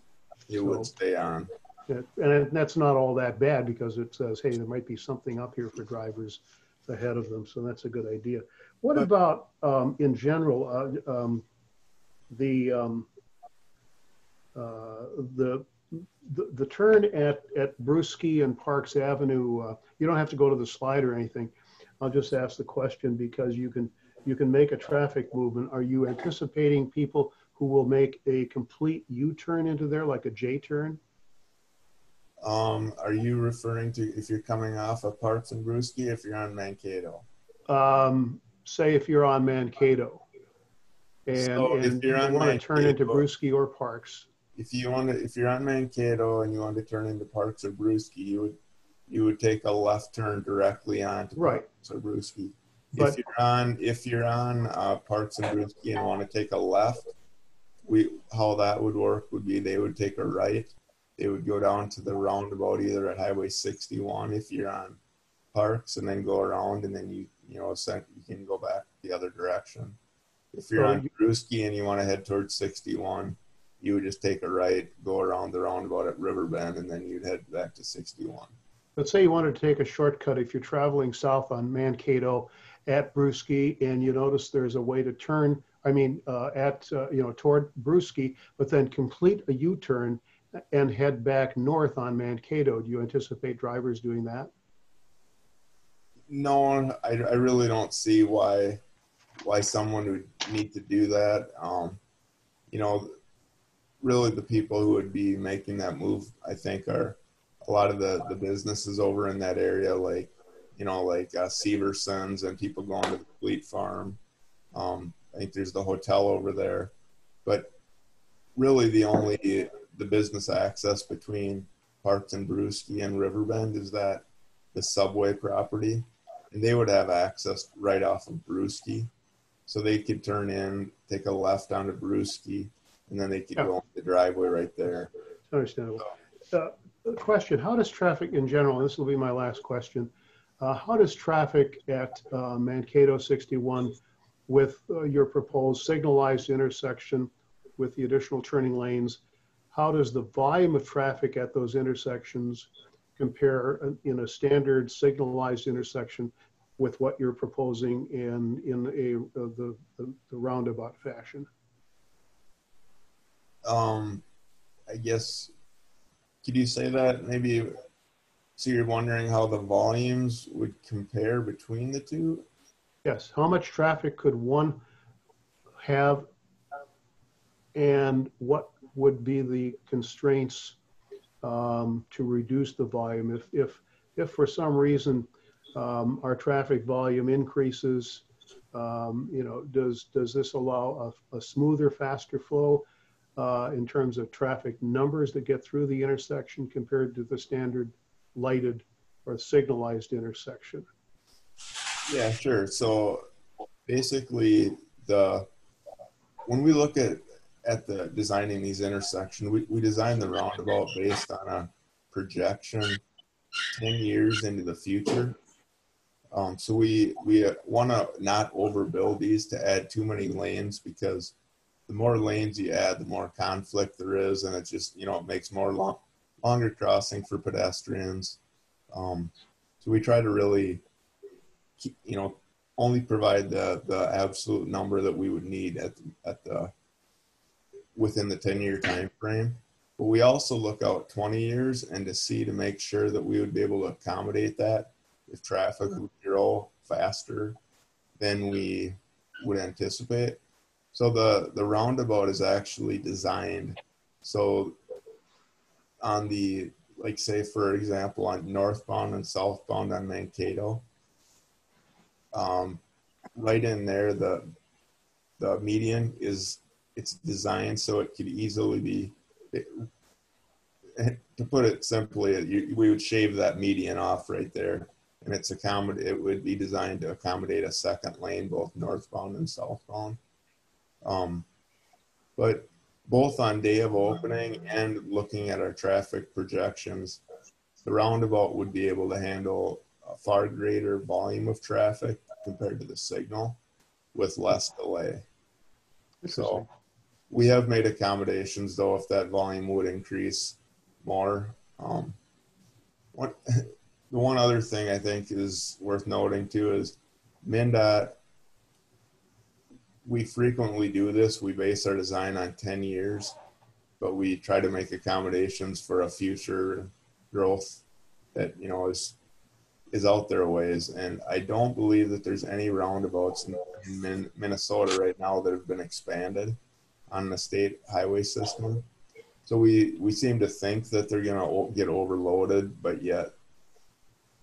It So- would stay on. And that's not all that bad because it says, hey, there might be something up here for drivers ahead of them. So that's a good idea. What about, um, in general, uh, um, the, um, uh, the, the, the turn at, at Brewski and Parks Avenue, uh, you don't have to go to the slide or anything. I'll just ask the question because you can, you can make a traffic movement. Are you anticipating people who will make a complete U-turn into there, like a J-turn? Um, are you referring to if you're coming off of Parks and Brewski, if you're on Mankato? um, say if you're on Mankato and, So if and you you're on want to turn into Mankato- Brewski or Parks. If you want to, if you're on Mankato and you want to turn into Parks or Brewski, you would you would take a left turn directly onto Right. Parks or Brewski. But- if you're on if you're on uh, Parks and Brewski and want to take a left, we how that would work would be they would take a right. They would go down to the roundabout either at Highway 61 if you're on Parks, and then go around, and then you you know send, you can go back the other direction. If you're So on Brewski and you want to head towards 61, you would just take a right, go around the roundabout at Riverbend, and then you'd head back to 61. let's say you wanted to take a shortcut if you're traveling south on Mankato at Brewski and you notice there's a way to turn, I mean, uh, at, uh, you know, toward Brewski, but then complete a U-turn and head back north on Mankato. Do you anticipate drivers doing that? No, I, I really don't see why why someone would need to do that. Um, you know, really the people who would be making that move, I think, are a lot of the the businesses over in that area, like you know, like uh, Severson's and people going to the Fleet Farm. Um, I think there's the hotel over there, but really the only the business access between Parks and Brewski and Riverbend is that the subway property, and they would have access right off of Brewski, so they could turn in, take a left onto Brewski, and then they could go on the driveway right there. It's understandable. Uh, question, how does traffic in general, and this will be my last question, uh, how does traffic at uh, Mankato 61 with uh, your proposed signalized intersection with the additional turning lanes, how does the volume of traffic at those intersections compare uh, in a standard signalized intersection with what you're proposing in, in a, uh, the, the the roundabout fashion? Um, I guess, could you say that maybe? So you're wondering how the volumes would compare between the two? Yes, how much traffic could one have? And what would be the constraints um, to reduce the volume? If, if, if for some reason um, our traffic volume increases, um, you know, does, does this allow a, a smoother, faster flow uh, in terms of traffic numbers that get through the intersection compared to the standard lighted or signalized intersection? Yeah, sure. So basically, the when we look at at the designing these intersections, we, we designed the roundabout based on a projection 10 years into the future. Um, so we we want to not overbuild these to add too many lanes because the more lanes you add, the more conflict there is, and it just you know it makes more long, longer crossing for pedestrians. Um, so we try to really, keep, you know, only provide the the absolute number that we would need at the, at the within the 10 year time frame. But we also look out 20 years and to see to make sure that we would be able to accommodate that if traffic would grow faster than we would anticipate. So the the roundabout is actually designed so on the like say for example on northbound and southbound on Mankato, um, right in there the the median is it's designed so it could easily be it, to put it simply you, we would shave that median off right there. And it's accommodate it would be designed to accommodate a second lane both northbound and southbound. Um, but both on day of opening and looking at our traffic projections the roundabout would be able to handle a far greater volume of traffic compared to the signal with less delay. So we have made accommodations though if that volume would increase more. Um, what the one other thing I think is worth noting too is MnDOT. We frequently do this. We base our design on 10 years, but we try to make accommodations for a future growth that you know is is out there a ways. And I don't believe that there's any roundabouts in, in Minnesota right now that have been expanded on the state highway system. So we, we seem to think that they're going to get overloaded, but yet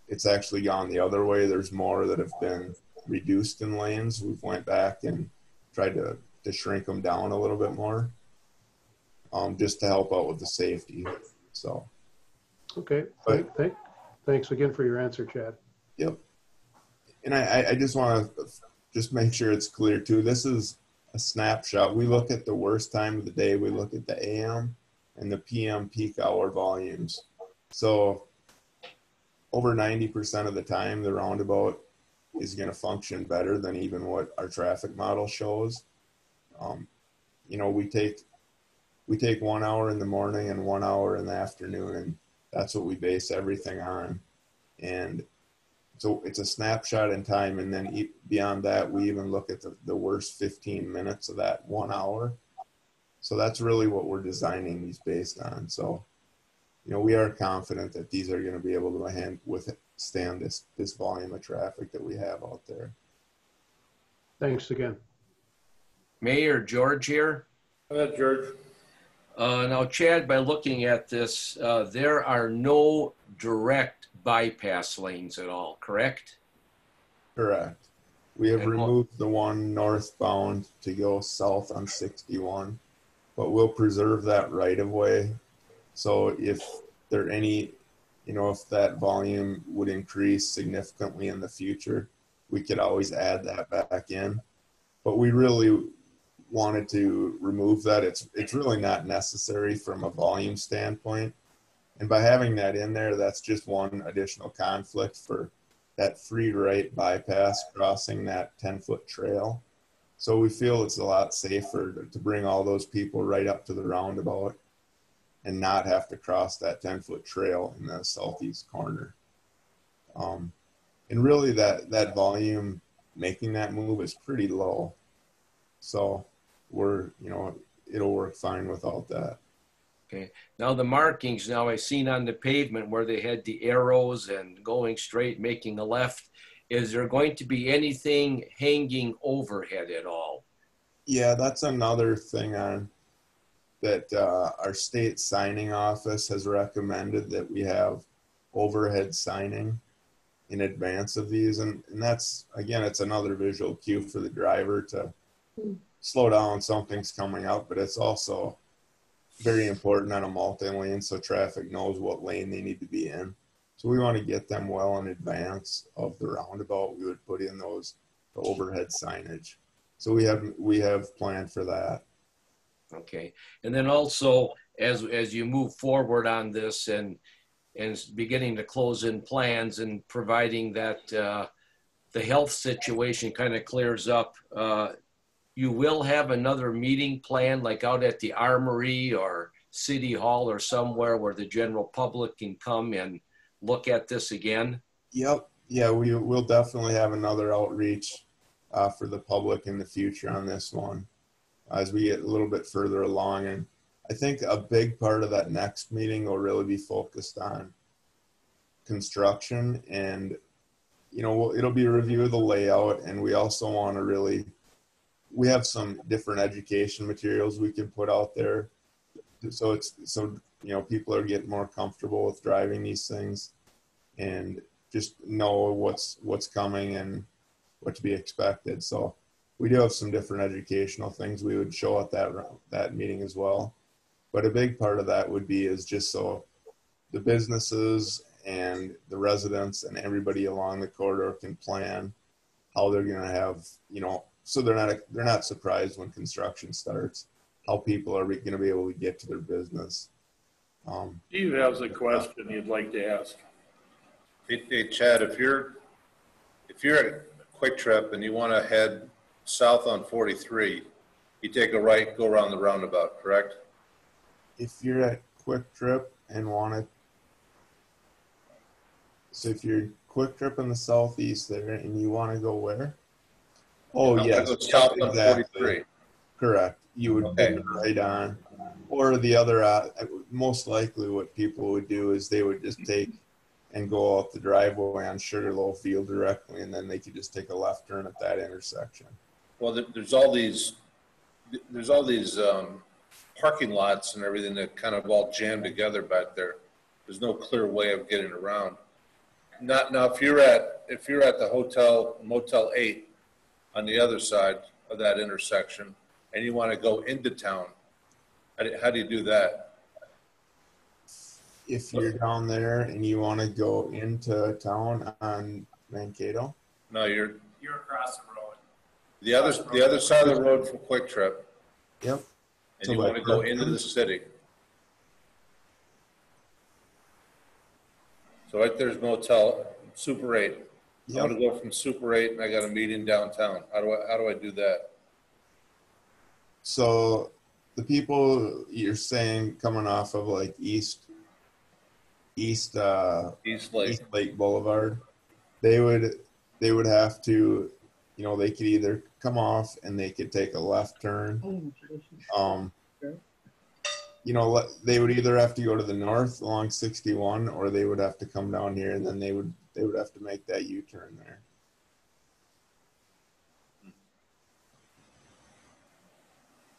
it's actually gone the other way. There's more that have been reduced in lanes. We've went back and tried to, to shrink them down a little bit more, um, just to help out with the safety. So, Okay, But- thank, thanks again for your answer, Chad. yep. And I, I- I just want to just make sure it's clear too. This is a snapshot. We look at the worst time of the day. We look at the AM and the PM peak hour volumes. So over 90% of the time, the roundabout is going to function better than even what our traffic model shows. Um, you know, we take we take one hour in the morning and one hour in the afternoon, and that's what we base everything on. And so it's a snapshot in time. And then e- beyond that, we even look at the, the worst 15 minutes of that one hour. So that's really what we're designing these based on. So, you know, we are confident that these are going to be able to hand withstand this, this volume of traffic that we have out there. Thanks again. Mayor George here. Go ahead, George. Uh, now, Chad, by looking at this, uh, there are no direct bypass lanes at all, correct? Correct. We have And what- removed the one northbound to go south on 61, but we'll preserve that right of way. So if there any, you know, if that volume would increase significantly in the future, we could always add that back in. But we really wanted to remove that. It's it's really not necessary from a volume standpoint. And by having that in there, that's just one additional conflict for that free right bypass crossing that 10 foot trail. So we feel it's a lot safer to, bring all those people right up to the roundabout and not have to cross that 10 foot trail in the southeast corner. Um, and really that, that volume making that move is pretty low. So we're, you know, it'll work fine without that. Now, the markings, now I seen on the pavement where they had the arrows and going straight, making a left. Is there going to be anything hanging overhead at all? Yeah, that's another thing on that uh, our state signing office has recommended that we have overhead signing in advance of these, and, and that's again, it's another visual cue for the driver to slow down. Something's coming up, but it's also very important on a multi-lane so traffic knows what lane they need to be in. So we want to get them well in advance of the roundabout. We would put in those the overhead signage. So we have we have planned for that. Okay, and then also as as you move forward on this and and beginning to close in plans and providing that uh, the health situation kind of clears up, uh, you will have another meeting planned, like out at the Armory or City Hall or somewhere where the general public can come and look at this again. Yep. Yeah, we will definitely have another outreach uh, for the public in the future on this one as we get a little bit further along. And I think a big part of that next meeting will really be focused on construction and, you know, it'll be a review of the layout. And we also want to really, we have some different education materials we can put out there. So it's, so, you know, people are getting more comfortable with driving these things and just know what's what's coming and what to be expected. So we do have some different educational things we would show at that that meeting as well. But a big part of that would be is just so the businesses and the residents and everybody along the corridor can plan how they're going to have, you know, so they're not they're not surprised when construction starts. How people are going to be able to get to their business. Um, Steve has a question he'd like to ask. Hey, hey, Chad, if you're, if you're at Kwik Trip and you want to head south on 43, you take a right, go around the roundabout, correct? if you're at Kwik Trip and want to, so if you're Kwik Trip in the southeast there and you want to go where? Oh gonna yes, south on exactly. 43. Correct. You would Okay. put right on. Or the other, uh, most likely what people would do is they would just take and go out the driveway on Sugarloaf Field directly, and then they could just take a left turn at that intersection. Well, there- there's all these, there's all these um, parking lots and everything that kind of all jammed together back there. There's no clear way of getting around. Not, now, if you're at, if you're at the hotel Motel 8 on the other side of that intersection and you want to go into town, how do, how do you do that? If you're down there and you want to go into town on Mankato, No, you're, You're across the road. the other, the other side of the road from Kwik Trip yep. and So you like want to go into the city. So right there's motel, Super Eight. I want Yep. to go from Super Eight and I got a meeting downtown. How do I, how do I do that? So the people you're saying coming off of like East East, uh, East Lake. East Lake Boulevard, they would, they would have to, you know, they could either come off and they could take a left turn. Um, you know, le- they would either have to go to the north along 61 or they would have to come down here and then they would, they would have to make that U-turn there.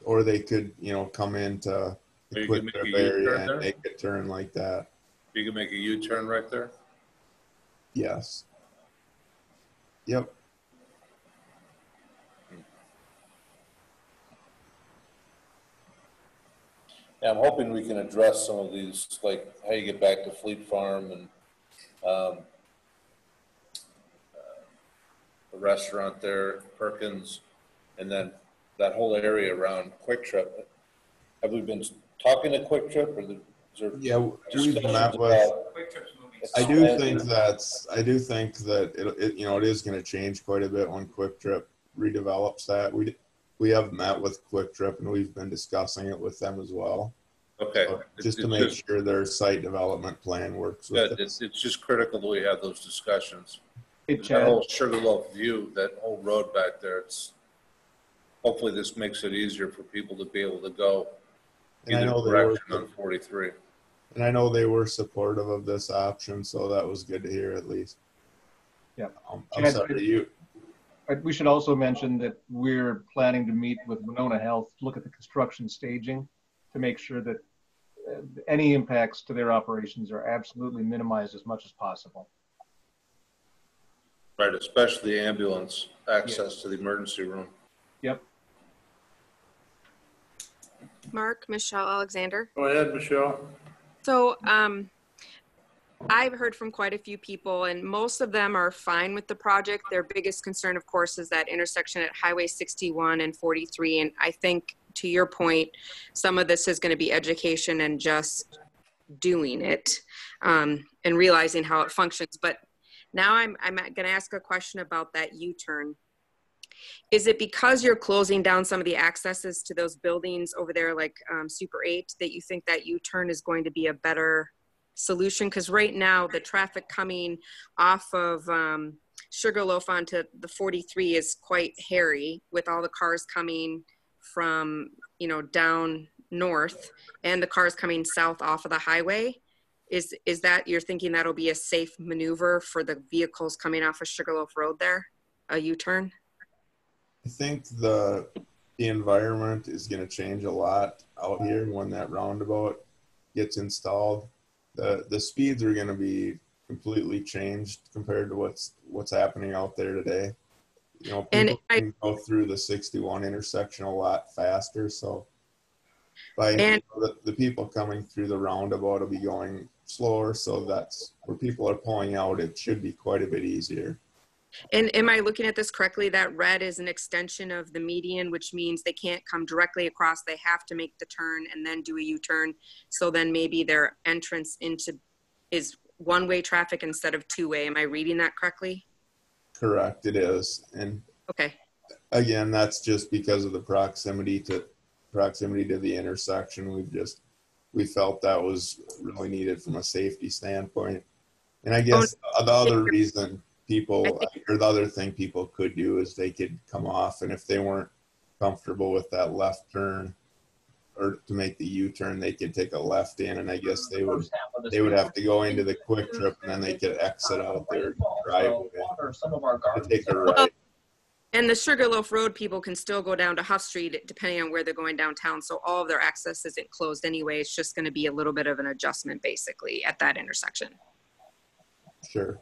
Or they could, you know, come into Or the you quick could make trip a U-turn area there? and make a turn like that. You can make a U-turn right there? Yes. Yep. Yeah, I'm hoping we can address some of these, like how you get back to Fleet Farm and, um, the restaurant there, Perkins, and then that whole area around Kwik Trip. Have we been talking to Kwik Trip or the, is there? Yeah, we've discussions met with, about- Kwik Trip's moving. I do think that's, I do think that it, it, you know, it is gonna change quite a bit when Kwik Trip redevelops that. We, we have met with Kwik Trip and we've been discussing it with them as well. Okay. So It's- Just to it's make just- sure their site development plan works with Good, it. it's, it's just critical that we have those discussions. Hey, That Chad, whole Sugarloaf view, that whole road back there, it's, hopefully this makes it easier for people to be able to go And I either know they were, direction on forty-three. and I know they were supportive of this option, so that was good to hear at least. Yeah. Um, I'm Chad, sorry, you, Uh, we should also mention that we're planning to meet with Winona Health, look at the construction staging to make sure that uh, any impacts to their operations are absolutely minimized as much as possible. Right, especially ambulance access to the emergency room. Yep. Mark, Michelle, Alexander. Go ahead, Michelle. So, um, I've heard from quite a few people and most of them are fine with the project. Their biggest concern, of course, is that intersection at Highway 61 and 43. And I think to your point, some of this is going to be education and just doing it um, and realizing how it functions. But now I'm, I'm going to ask a question about that U-turn. Is it because you're closing down some of the accesses to those buildings over there, like um, Super 8, that you think that U-turn is going to be a better solution? Because right now, the traffic coming off of um, Sugarloaf onto the 43 is quite hairy with all the cars coming from, you know, down north and the cars coming south off of the highway. Is, is that you're thinking that'll be a safe maneuver for the vehicles coming off of Sugarloaf Road there, a U-turn? I think the, the environment is gonna change a lot out here when that roundabout gets installed. The, the speeds are gonna be completely changed compared to what's, what's happening out there today. You know, And people I- can go through the sixty-one intersection a lot faster, so. By, And- the, the people coming through the roundabout will be going slower, so that's where people are pulling out, it should be quite a bit easier. And am I looking at this correctly? That red is an extension of the median, which means they can't come directly across. They have to make the turn and then do a U-turn. So then maybe their entrance into is one-way traffic instead of two-way. Am I reading that correctly? Correct, it is, and Okay. again, that's just because of the proximity to proximity to the intersection. We've just we felt that was really needed from a safety standpoint. And I oh, guess the other reason people or the other thing people could do is they could come off and if they weren't comfortable with that left turn or to make the U-turn, they could take a left in and I guess they would they would have to go into the Kwik Trip and then they could exit out their driveway to take a right. And the Sugarloaf Road people can still go down to Huff Street depending on where they're going downtown. So all of their access isn't closed anyway. It's just going to be a little bit of an adjustment basically at that intersection. Sure.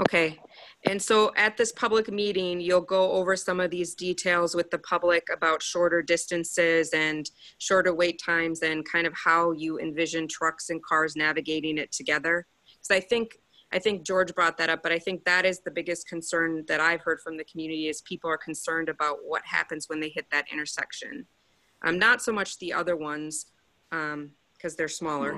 Okay, and so at this public meeting, you'll go over some of these details with the public about shorter distances and shorter wait times and kind of how you envision trucks and cars navigating it together. Because I think, I think George brought that up, but I think that is the biggest concern that I've heard from the community is people are concerned about what happens when they hit that intersection. Um, not so much the other ones, um, because they're smaller.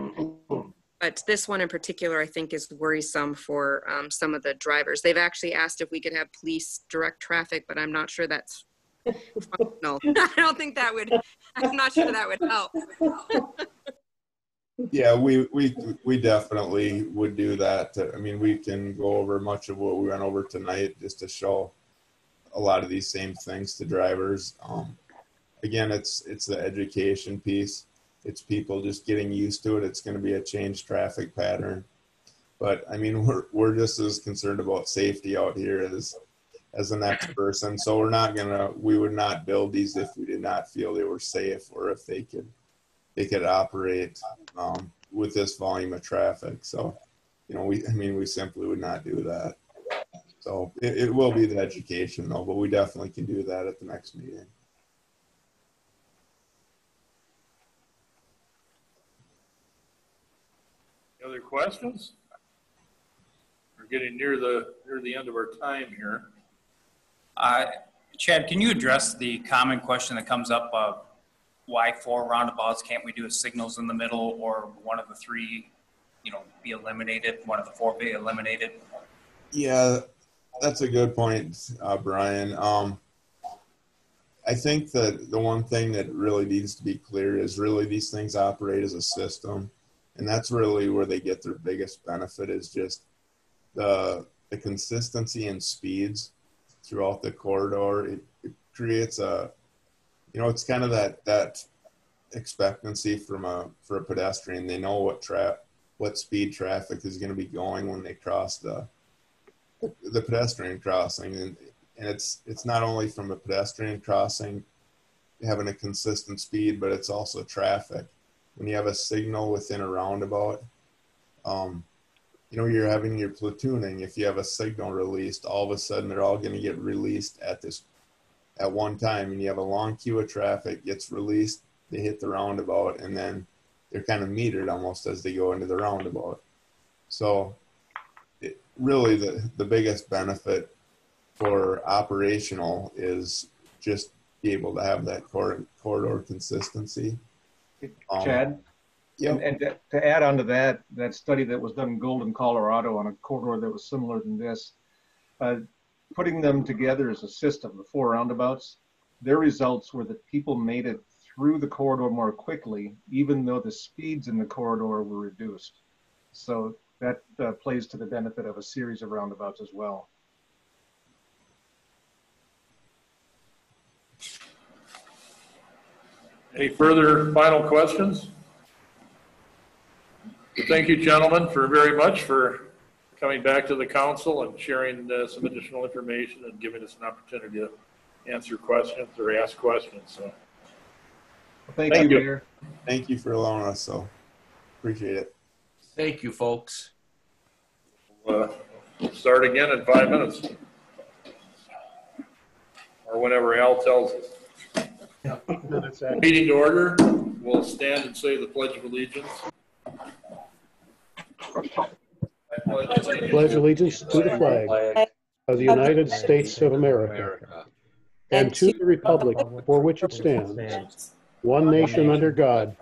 But this one in particular, I think, is worrisome for um, some of the drivers. They've actually asked if we could have police direct traffic, but I'm not sure that's no. I don't think that would. I'm not sure that would help. Yeah, we, we, we definitely would do that. I mean, we can go over much of what we went over tonight just to show a lot of these same things to drivers. Um, again, it's, it's the education piece. It's people just getting used to it. It's going to be a changed traffic pattern. But I mean, we're, we're just as concerned about safety out here as, as the next person. So we're not gonna, we would not build these if we did not feel they were safe or if they could, they could operate, um, with this volume of traffic. So, you know, we, I mean, we simply would not do that. So it, it will be the education though, but we definitely can do that at the next meeting. Any other questions? We're getting near the, near the end of our time here. Uh, Chad, can you address the common question that comes up of why four roundabouts? Can't we do a signals in the middle or one of the three, you know, be eliminated, one of the four be eliminated? Yeah, that's a good point, uh, Brian. Um, I think that the one thing that really needs to be clear is really these things operate as a system, and that's really where they get their biggest benefit is just the the consistency and speeds throughout the corridor. It, it creates a, you know, it's kind of that that expectancy from a for a pedestrian. They know what trap what speed traffic is going to be going when they cross the the pedestrian crossing. And and it's it's not only from a pedestrian crossing having a consistent speed but it's also traffic. When you have a signal within a roundabout um you know you're having your platooning. If you have a signal released all of a sudden they're all going to get released at this at one time and you have a long queue of traffic gets released they hit the roundabout and then they're kind of metered almost as they go into the roundabout so it, really the, the biggest benefit for operational is just be able to have that cor- corridor consistency. Um, Chad? Yep. And, and to- to add on to that, that study that was done in Golden, Colorado on a corridor that was similar than this, uh, putting them together as a system, the four roundabouts, their results were that people made it through the corridor more quickly, even though the speeds in the corridor were reduced. So that uh, plays to the benefit of a series of roundabouts as well. Any further final questions? Thank you, gentlemen, for very much for coming back to the council and sharing uh, some additional information and giving us an opportunity to answer questions or ask questions. So Thank, Thank you, you. Mayor. Thank you for allowing us. So appreciate it. Thank you, folks. uh, we'll start again in five minutes. Or whenever Al tells us. Minutes Meeting to order, we'll stand and say the Pledge of Allegiance. Pledge allegiance to the flag of the United States of America and to the republic for which it stands, one nation under God,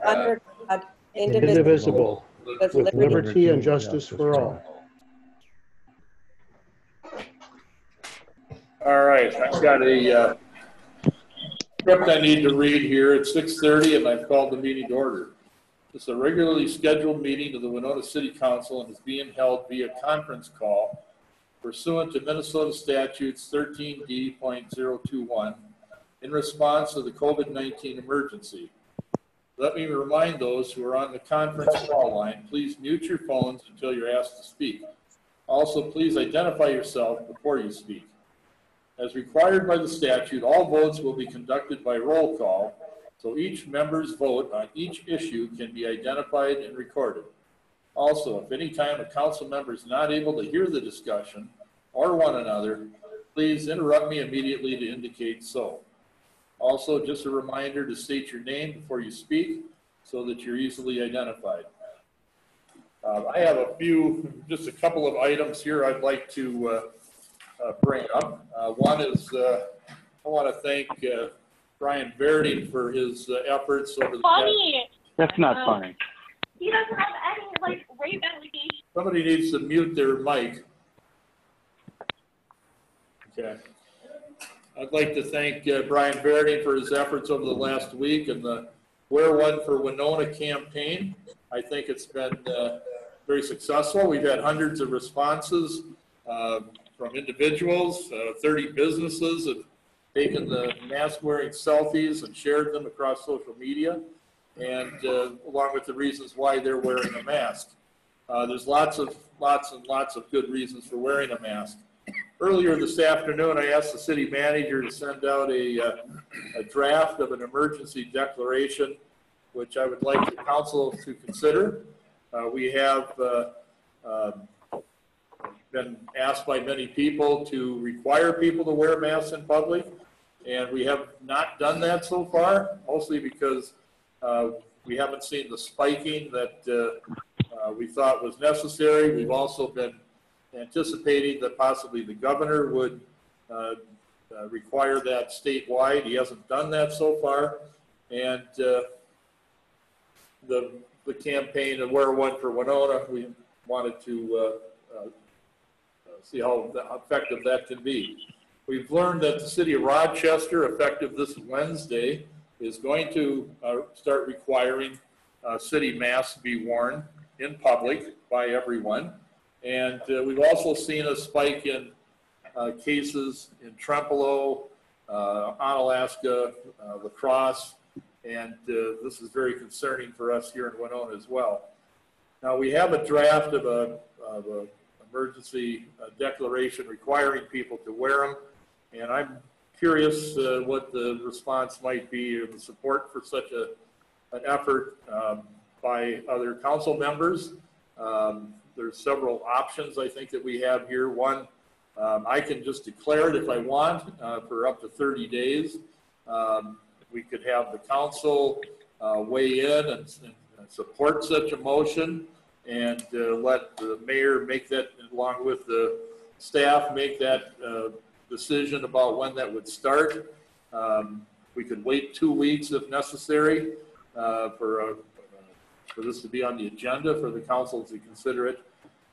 indivisible, with liberty and justice for all. All right, I've got a uh, script I need to read here. It's 6:30 and I've called the meeting to order. It's a regularly scheduled meeting of the Winona City Council and is being held via conference call pursuant to Minnesota statutes 13D.021 in response to the COVID-19 emergency. Let me remind those who are on the conference call line, please mute your phones until you're asked to speak. Also, please identify yourself before you speak. As required by the statute, all votes will be conducted by roll call, so each member's vote on each issue can be identified and recorded. Also, if any time a council member is not able to hear the discussion or one another, please interrupt me immediately to indicate so. Also, just a reminder to state your name before you speak so that you're easily identified. Uh, I have a few, just a couple of items here I'd like to uh, uh, bring up. Uh, One is, uh, I want to thank uh, Brian Verdi for his uh, efforts over the past. funny. That's not Um, funny. He doesn't have any like rape allegations. Somebody needs to mute their mic. Okay. I'd like to thank uh, Brian Verdi for his efforts over the last week and the Wear One for Winona campaign. I think it's been uh, very successful. We've had hundreds of responses uh, from individuals. Uh, 30 businesses have taken the mask wearing selfies and shared them across social media, and uh, along with the reasons why they're wearing a mask. Uh, there's lots of lots and lots of good reasons for wearing a mask. Earlier this afternoon, I asked the city manager to send out a, uh, a draft of an emergency declaration, which I would like the council to consider. Uh, we have uh, um, been asked by many people to require people to wear masks in public, and we have not done that so far, mostly because uh, we haven't seen the spiking that uh, uh, we thought was necessary. We've also been anticipating that possibly the governor would uh, uh, require that statewide. He hasn't done that so far. And uh, the, the campaign of Wear One for Winona, we wanted to see how effective that can be. We've learned that the city of Rochester, effective this Wednesday, is going to uh, start requiring uh, city masks be worn in public by everyone. And uh, we've also seen a spike in uh, cases in Trempealeau, uh, Onalaska, uh, La Crosse, and this is very concerning for us here in Winona as well. Now, we have a draft of a, of a emergency declaration requiring people to wear them, and I'm curious uh, what the response might be or the support for such a, an effort um, by other council members. Um, there's several options I think that we have here. One, um, I can just declare it if I want uh, for up to 30 days. Um, we could have the council uh, weigh in and, and, support such a motion and uh, let the mayor make that along with the staff make that uh, decision about when that would start. Um, we could wait two weeks if necessary uh, for a for this to be on the agenda for the council to consider it.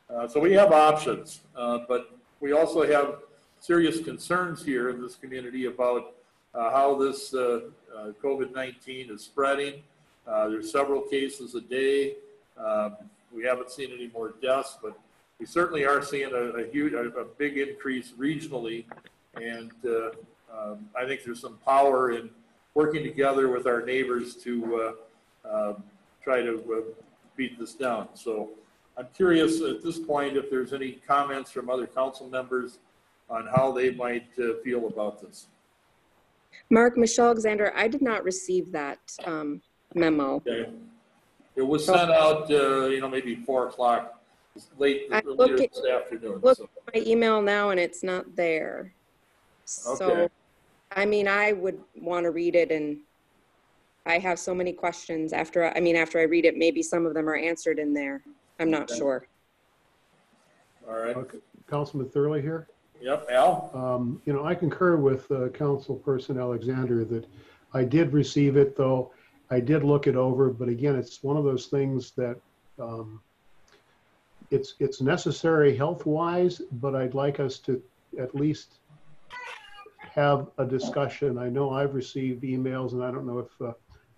Uh, so we have options, uh, but we also have serious concerns here in this community about uh, how this uh, uh, COVID-19 is spreading. Uh, there's several cases a day. Um, we haven't seen any more deaths, but we certainly are seeing a, a huge, a, a, big increase regionally. And um, I think there's some power in working together with our neighbors to um, try to uh, beat this down. So I'm curious at this point if there's any comments from other council members on how they might uh, feel about this. Mark, Michelle Alexander, I did not receive that um, memo. Okay. It was sent out, uh, you know, maybe four o'clock, late I earlier look at- this afternoon. Look so. at my email now and it's not there. So, Okay. I mean, I would want to read it and I have so many questions after, I mean, after I read it, maybe some of them are answered in there. I'm not Okay. sure. All right. Okay. Councilman Thurley here. Yep, Al? Um, You know, I concur with uh, Councilperson Alexander that I did receive it, though I did look it over, but again, it's one of those things that um, it's, it's necessary health-wise, but I'd like us to at least have a discussion. I know I've received emails, and I don't know if uh,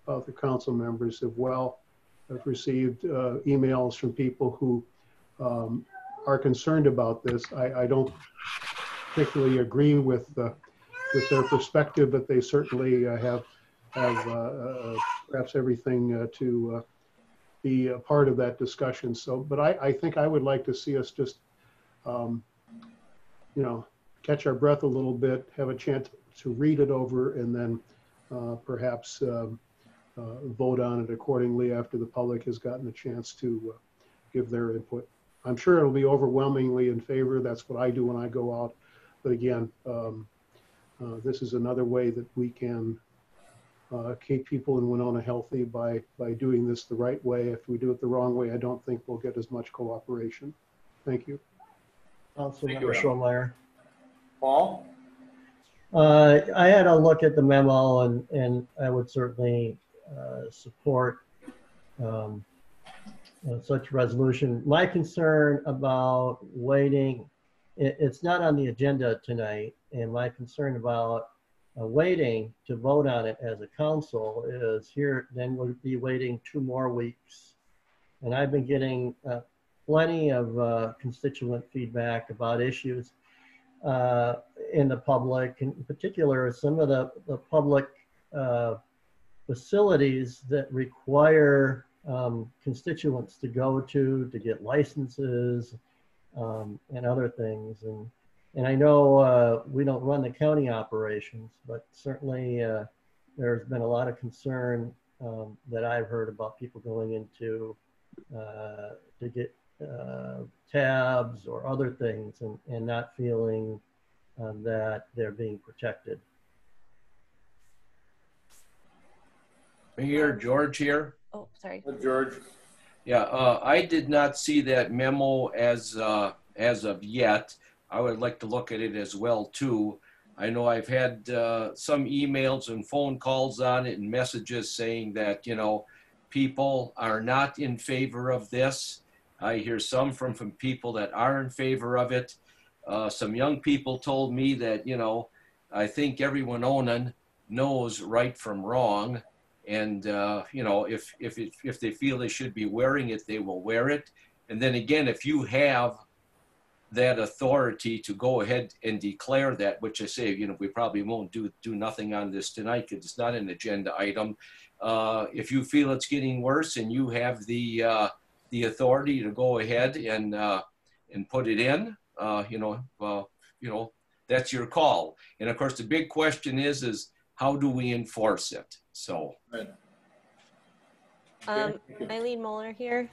other council members have well, have received uh, emails from people who um, are concerned about this. I, I don't particularly agree with uh, with their perspective, but they certainly uh, have have uh, uh, perhaps everything to be a part of that discussion. So, but I, I think I would like to see us just, um, you know, catch our breath a little bit, have a chance to read it over, and then uh, perhaps um, uh, vote on it accordingly after the public has gotten a chance to uh, give their input. I'm sure it'll be overwhelmingly in favor. That's what I do when I go out. But again, um, uh, this is another way that we can uh, keep people in Winona healthy by by doing this the right way. If we do it the wrong way, I don't think we'll get as much cooperation. Thank you. Thank you, Councilmember Al. Paul? Uh, I had a look at the memo and, and I would certainly uh, support um, uh, such resolution. My concern about waiting, it, it's not on the agenda tonight, and my concern about uh, waiting to vote on it as a council is here, then we'll be waiting two more weeks. And I've been getting uh, plenty of uh, constituent feedback about issues uh, in the public, in particular, some of the, the public uh, facilities that require um, constituents to go to to get licenses um, and other things. And and I know uh, we don't run the county operations, but certainly uh, there's been a lot of concern um, that I've heard about people going into uh, to get uh, tabs or other things and, and not feeling uh, that they're being protected. Mayor George here. Oh, sorry. George? Yeah, uh, I did not see that memo as, uh, as of yet. I would like to look at it as well too. I know I've had, uh, some emails and phone calls on it and messages saying that, you know, people are not in favor of this. I hear some from, from people that are in favor of it. Uh, some young people told me that, you know, I think everyone Winonan knows right from wrong. And, uh, you know, if, if, it, if they feel they should be wearing it, they will wear it. And then again, if you have that authority to go ahead and declare that, which I say, you know, we probably won't do, do nothing on this tonight because it's not an agenda item. Uh, if you feel it's getting worse and you have the, uh, the authority to go ahead and, uh, and put it in, uh, you know, uh, you know, that's your call. And of course, the big question is, is how do we enforce it? So. Um, Eileen Moeller here.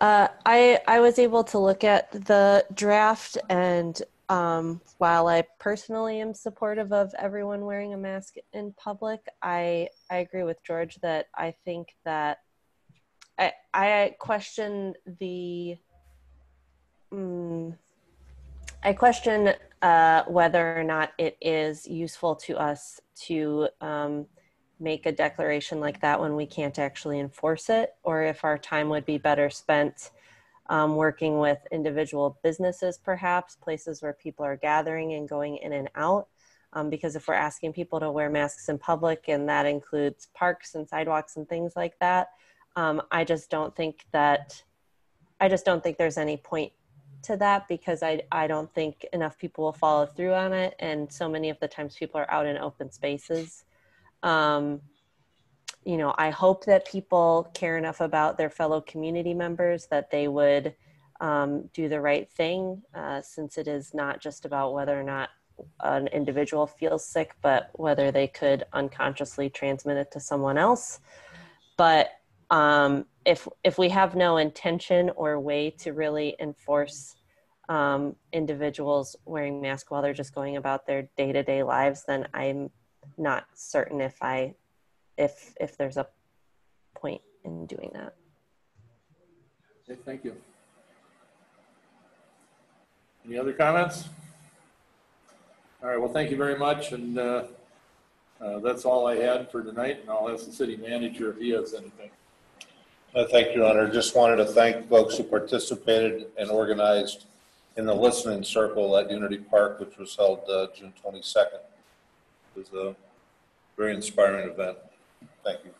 Uh, I I was able to look at the draft, and um, while I personally am supportive of everyone wearing a mask in public, I I agree with George that I think that I I question the. Mm, I question uh, whether or not it is useful to us to um, make a declaration like that when we can't actually enforce it, or if our time would be better spent um, working with individual businesses, perhaps places where people are gathering and going in and out. Um, because if we're asking people to wear masks in public, and that includes parks and sidewalks and things like that, um, I just don't think that I just don't think there's any point to that because I, I don't think enough people will follow through on it. And so many of the times people are out in open spaces. Um, you know, I hope that people care enough about their fellow community members that they would um, do the right thing, uh, since it is not just about whether or not an individual feels sick, but whether they could unconsciously transmit it to someone else. But um, if if we have no intention or way to really enforce um, individuals wearing masks while they're just going about their day to day lives, then I'm not certain if I if if there's a point in doing that. Okay, thank you. Any other comments? All right, well, thank you very much, and uh, uh, that's all I had for tonight, and I'll ask the city manager if he has anything. Uh, Thank you, Your Honor. Just wanted to thank folks who participated and organized in the listening circle at Unity Park, which was held uh, June 22nd. It was a very inspiring event. Thank you.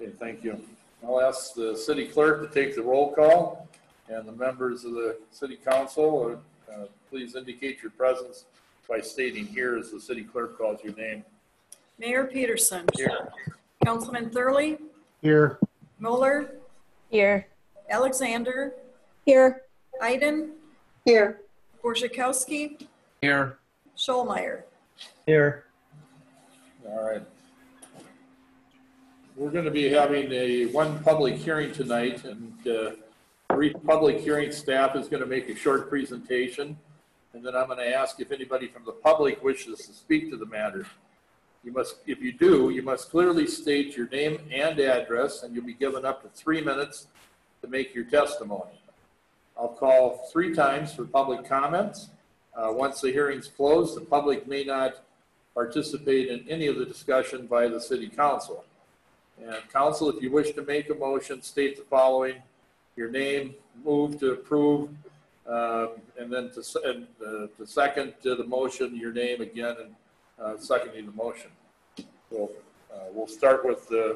Okay, thank you. I'll ask the city clerk to take the roll call, and the members of the city council, uh, please indicate your presence by stating here as the city clerk calls your name. Mayor Peterson. Here. Councilman Thurley, Here, Moeller, Here. Alexander, Here. Eyden, Here, Borzyskowski, Here, Schollmeier. Here, All right. We're going to be having a one public hearing tonight, and uh, every public hearing staff is going to make a short presentation. And then I'm going to ask if anybody from the public wishes to speak to the matter. You must, if you do, you must clearly state your name and address, and you'll be given up to three minutes to make your testimony. I'll call three times for public comments. Uh, Once the hearing's closed, the public may not participate in any of the discussion by the city council. And council, if you wish to make a motion, state the following, your name, move to approve, um, and then to, and, uh, to second to the motion, your name again, and uh, seconding the motion. So, uh, we'll start with, uh,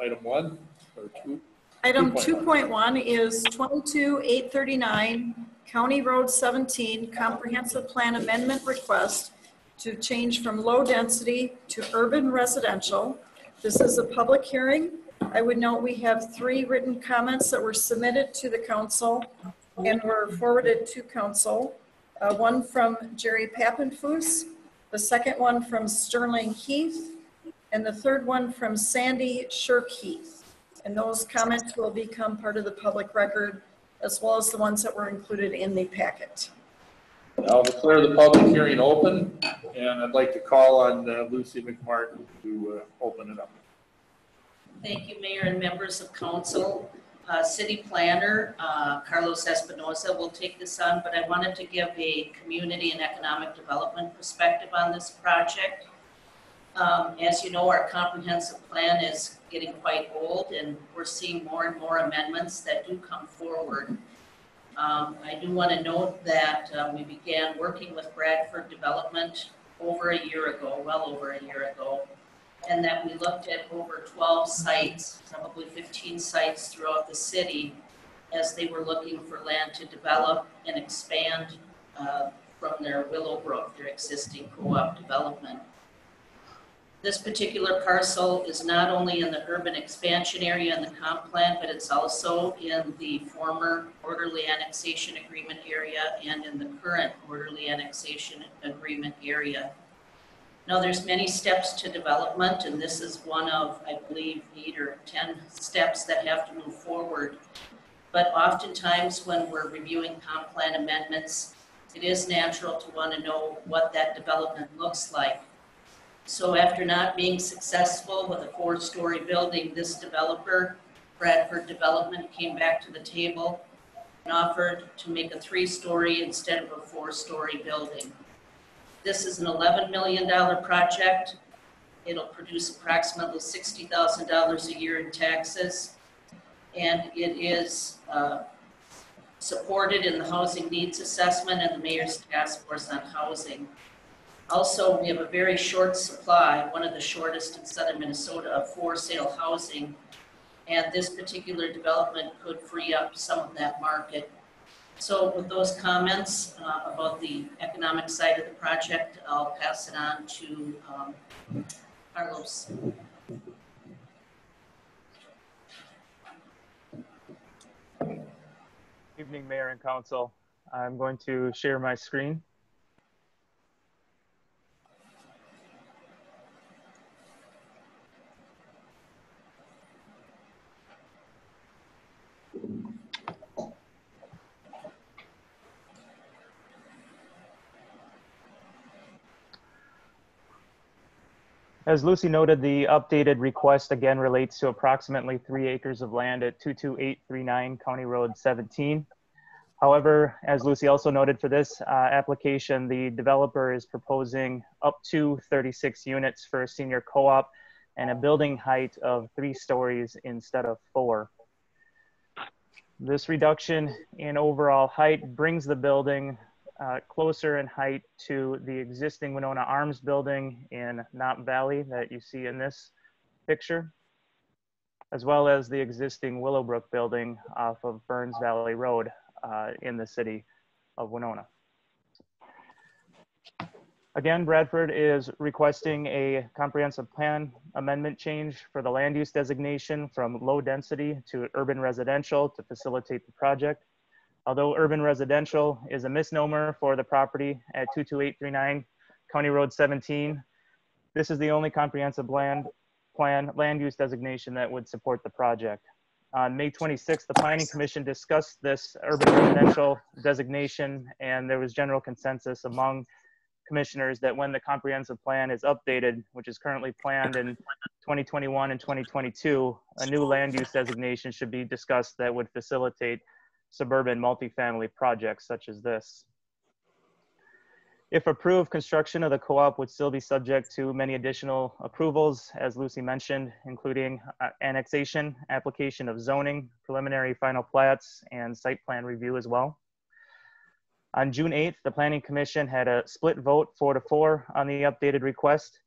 item one or two. Item 2.1. 2.1 is 22839 County Road 17 Comprehensive Plan Amendment Request to change from low density to urban residential. This is a public hearing. I would note we have three written comments that were submitted to the council and were forwarded to council. Uh, One from Jerry Pappenfuss, the second one from Sterling Heath, and the third one from Sandy Shirk Heath. And those comments will become part of the public record as well as the ones that were included in the packet. I'll declare the public hearing open, and I'd like to call on uh, Lucy McMartin to uh, open it up. Thank you, Mayor and members of council. Uh, City planner, uh, Carlos Espinosa, will take this on, but I wanted to give a community and economic development perspective on this project. Um, As you know, our comprehensive plan is getting quite old and we're seeing more and more amendments that do come forward. Um, I do want to note that uh, we began working with Bradford Development over a year ago, well over a year ago and that we looked at over 12 sites, probably 15 sites throughout the city as they were looking for land to develop and expand uh, from their Willowbrook, their existing co-op development. This particular parcel is not only in the urban expansion area in the comp plan, but it's also in the former orderly annexation agreement area and in the current orderly annexation agreement area. Now, there's many steps to development, and this is one of, I believe, eight or 10 steps that have to move forward. But oftentimes, when we're reviewing comp plan amendments, it is natural to want to know what that development looks like. So after not being successful with a four-story building, this developer, Bradford Development, came back to the table and offered to make a three-story instead of a four-story building. This is an $11 million project. It'll produce approximately $60,000 a year in taxes. And it is uh, supported in the housing needs assessment and the mayor's task force on housing. Also, we have a very short supply, one of the shortest in southern Minnesota, of for sale housing. And this particular development could free up some of that market so with those comments uh, about the economic side of the project, I'll pass it on to um, Carlos. Evening, Mayor and Council. I'm going to share my screen. As Lucy noted, the updated request again relates to approximately three acres of land at 22839 County Road 17. However, as Lucy also noted for this uh, application, the developer is proposing up to 36 units for a senior co-op and a building height of three stories instead of four. This reduction in overall height brings the building uh, closer in height to the existing Winona Arms building in Knott Valley that you see in this picture, as well as the existing Willowbrook building off of Burns Valley Road uh, in the city of Winona. Again, Bradford is requesting a comprehensive plan amendment change for the land use designation from low density to urban residential to facilitate the project. Although urban residential is a misnomer for the property at 22839 County Road 17, this is the only comprehensive land plan land use designation that would support the project. On May 26th, the Planning Commission discussed this urban residential designation and there was general consensus among commissioners that when the comprehensive plan is updated, which is currently planned in 2021 and 2022, a new land use designation should be discussed that would facilitate suburban multifamily projects such as this. If approved, construction of the co-op would still be subject to many additional approvals, as Lucy mentioned, including uh, annexation, application of zoning, preliminary final plats, and site plan review as well. On June 8th, the Planning Commission had a split vote, four to four, on the updated request.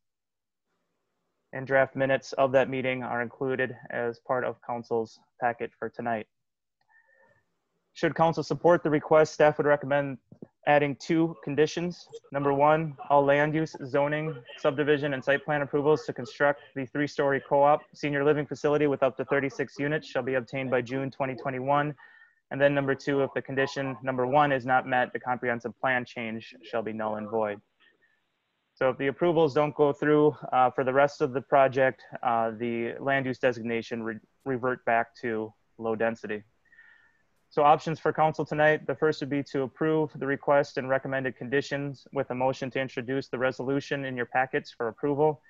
And draft minutes of that meeting are included as part of council's packet for tonight. Should council support the request, staff would recommend adding two conditions. Number one, all land use, zoning, subdivision, and site plan approvals to construct the three-story co-op senior living facility with up to 36 units shall be obtained by June 2021. And then number two, if the condition number one is not met, the comprehensive plan change shall be null and void. So if the approvals don't go through uh, for the rest of the project, uh, the land use designation re revert back to low density. So options for council tonight, the first would be to approve the request and recommended conditions with a motion to introduce the resolution in your packets for approval.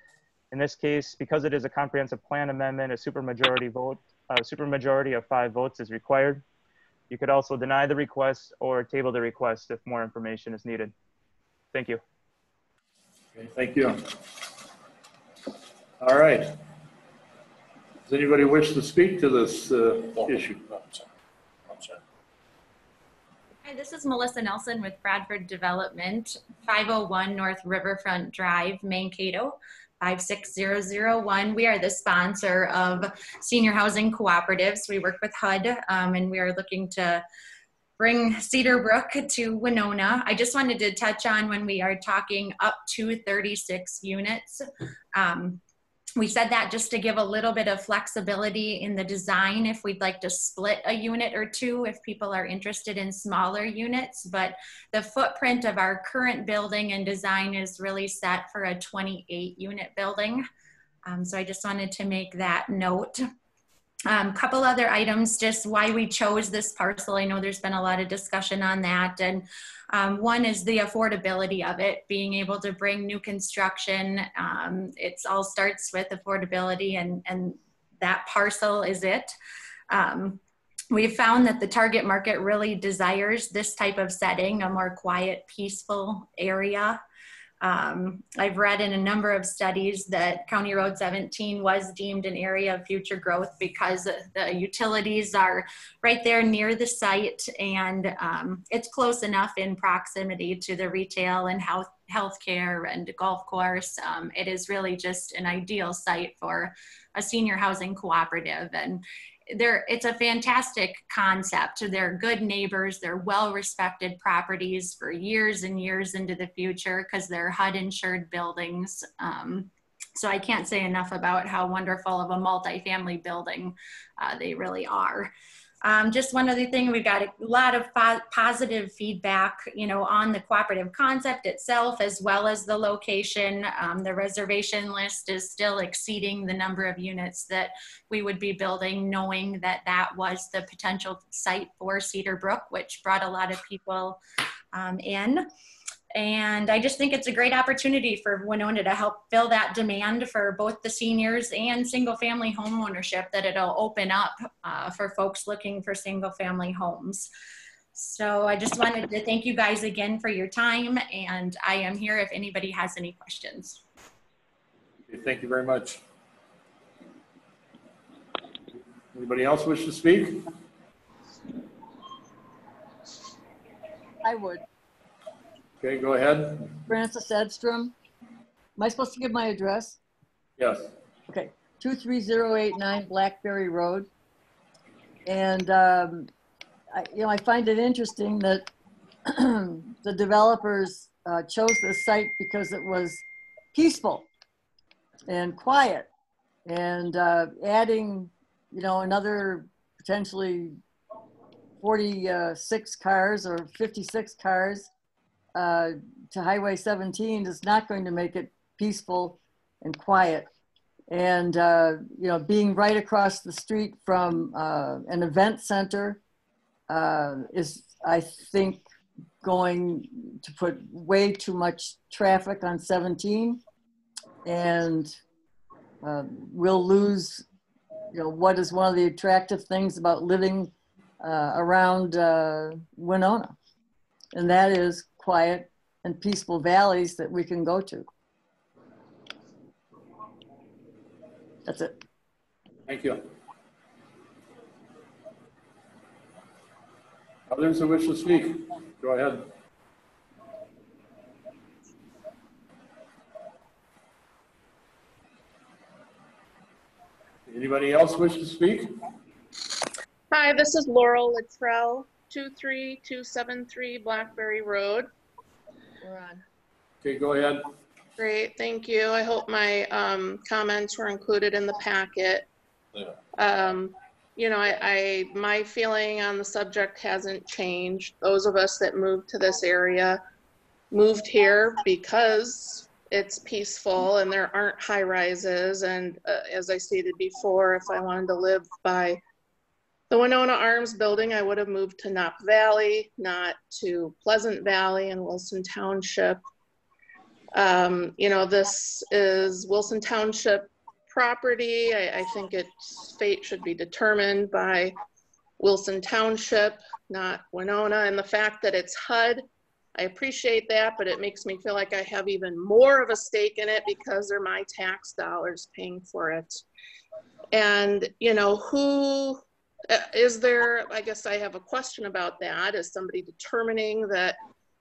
In this case, because it is a comprehensive plan amendment, a supermajority vote, a supermajority of five votes is required. You could also deny the request or table the request if more information is needed. Thank you. Okay, Thank you. All right. Does anybody wish to speak to this uh, issue? Hi, this is Melissa Nelson with Bradford Development, 501 North Riverfront Drive, Mankato, 56001. We are the sponsor of senior housing cooperatives. We work with HUD um, and we are looking to bring Cedar Brook to Winona. I just wanted to touch on when we are talking up to 36 units. Um, we said that just to give a little bit of flexibility in the design if we'd like to split a unit or two if people are interested in smaller units but the footprint of our current building and design is really set for a 28 unit building. Um, so i just wanted to make that note um, couple other items, just why we chose this parcel. I know there's been a lot of discussion on that. And um, one is the affordability of it, being able to bring new construction. Um, it all starts with affordability and, and that parcel is it. Um, we've found that the target market really desires this type of setting, a more quiet, peaceful area. Um, I've read in a number of studies that County Road 17 was deemed an area of future growth because the utilities are right there near the site and um, it's close enough in proximity to the retail and health healthcare and golf course. Um, it is really just an ideal site for a senior housing cooperative and they're it's a fantastic concept. They're good neighbors. They're well respected properties for years and years into the future because they're hud insured buildings. Um, so i can't say enough about how wonderful of a multifamily building uh, they really are um, just one other thing, we've got a lot of positive feedback, you know, on the cooperative concept itself, as well as the location. Um, the reservation list is still exceeding the number of units that we would be building, knowing that that was the potential site for Cedar Brook, which brought a lot of people um, in. And I just think it's a great opportunity for Winona to help fill that demand for both the seniors and single family home ownership that it'll open up uh, for folks looking for single family homes. So I just wanted to thank you guys again for your time and I am here if anybody has any questions. Thank you very much. Anybody else wish to speak? I would. Okay, go ahead. Francis Edstrom. Am I supposed to give my address? Yes. Okay, 23089 Blackberry Road. And, um, I, you know, I find it interesting that the developers uh, chose this site because it was peaceful and quiet and uh, adding, you know, another potentially 46 cars or 56 cars uh, to Highway 17 is not going to make it peaceful and quiet. And, uh, you know, being right across the street from uh, an event center uh, is, I think, going to put way too much traffic on 17. And uh, we'll lose, you know, what is one of the attractive things about living uh, around Winona. And that is quiet and peaceful valleys that we can go to. That's it. Thank you. Others who wish to speak, go ahead. Anybody else wish to speak? Hi, this is Laurel Littrell, 23273 Blackberry Road. We're on. Okay, go ahead. Great, thank you. I hope my um, comments were included in the packet. Yeah. Um, You know, I, I, my feeling on the subject hasn't changed. Those of us that moved to this area moved here because it's peaceful and there aren't high rises. And uh, as I stated before, if I wanted to live by the Winona Arms building, I would have moved to Knopp Valley, not to Pleasant Valley and Wilson Township. Um, you know, this is Wilson Township property. I, I think its fate should be determined by Wilson Township, not Winona. And the fact that it's HUD, I appreciate that, but it makes me feel like I have even more of a stake in it because they're my tax dollars paying for it. And, you know, who Uh, is there, I guess I have a question about that. Is somebody determining that,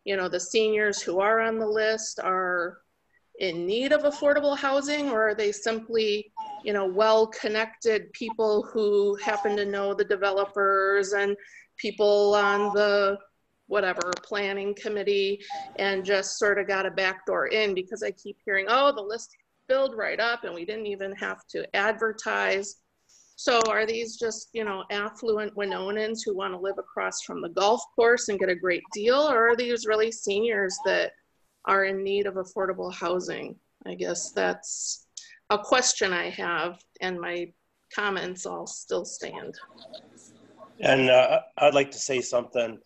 you know, the seniors who are on the list are in need of affordable housing or are they simply, you know, well-connected people who happen to know the developers and people on the whatever planning committee and just sort of got a backdoor in because I keep hearing, oh, the list filled right up and we didn't even have to advertise. So are these just, you know, affluent Winonans who want to live across from the golf course and get a great deal? Or are these really seniors that are in need of affordable housing? I guess that's a question I have and my comments all still stand. And uh, I'd like to say something.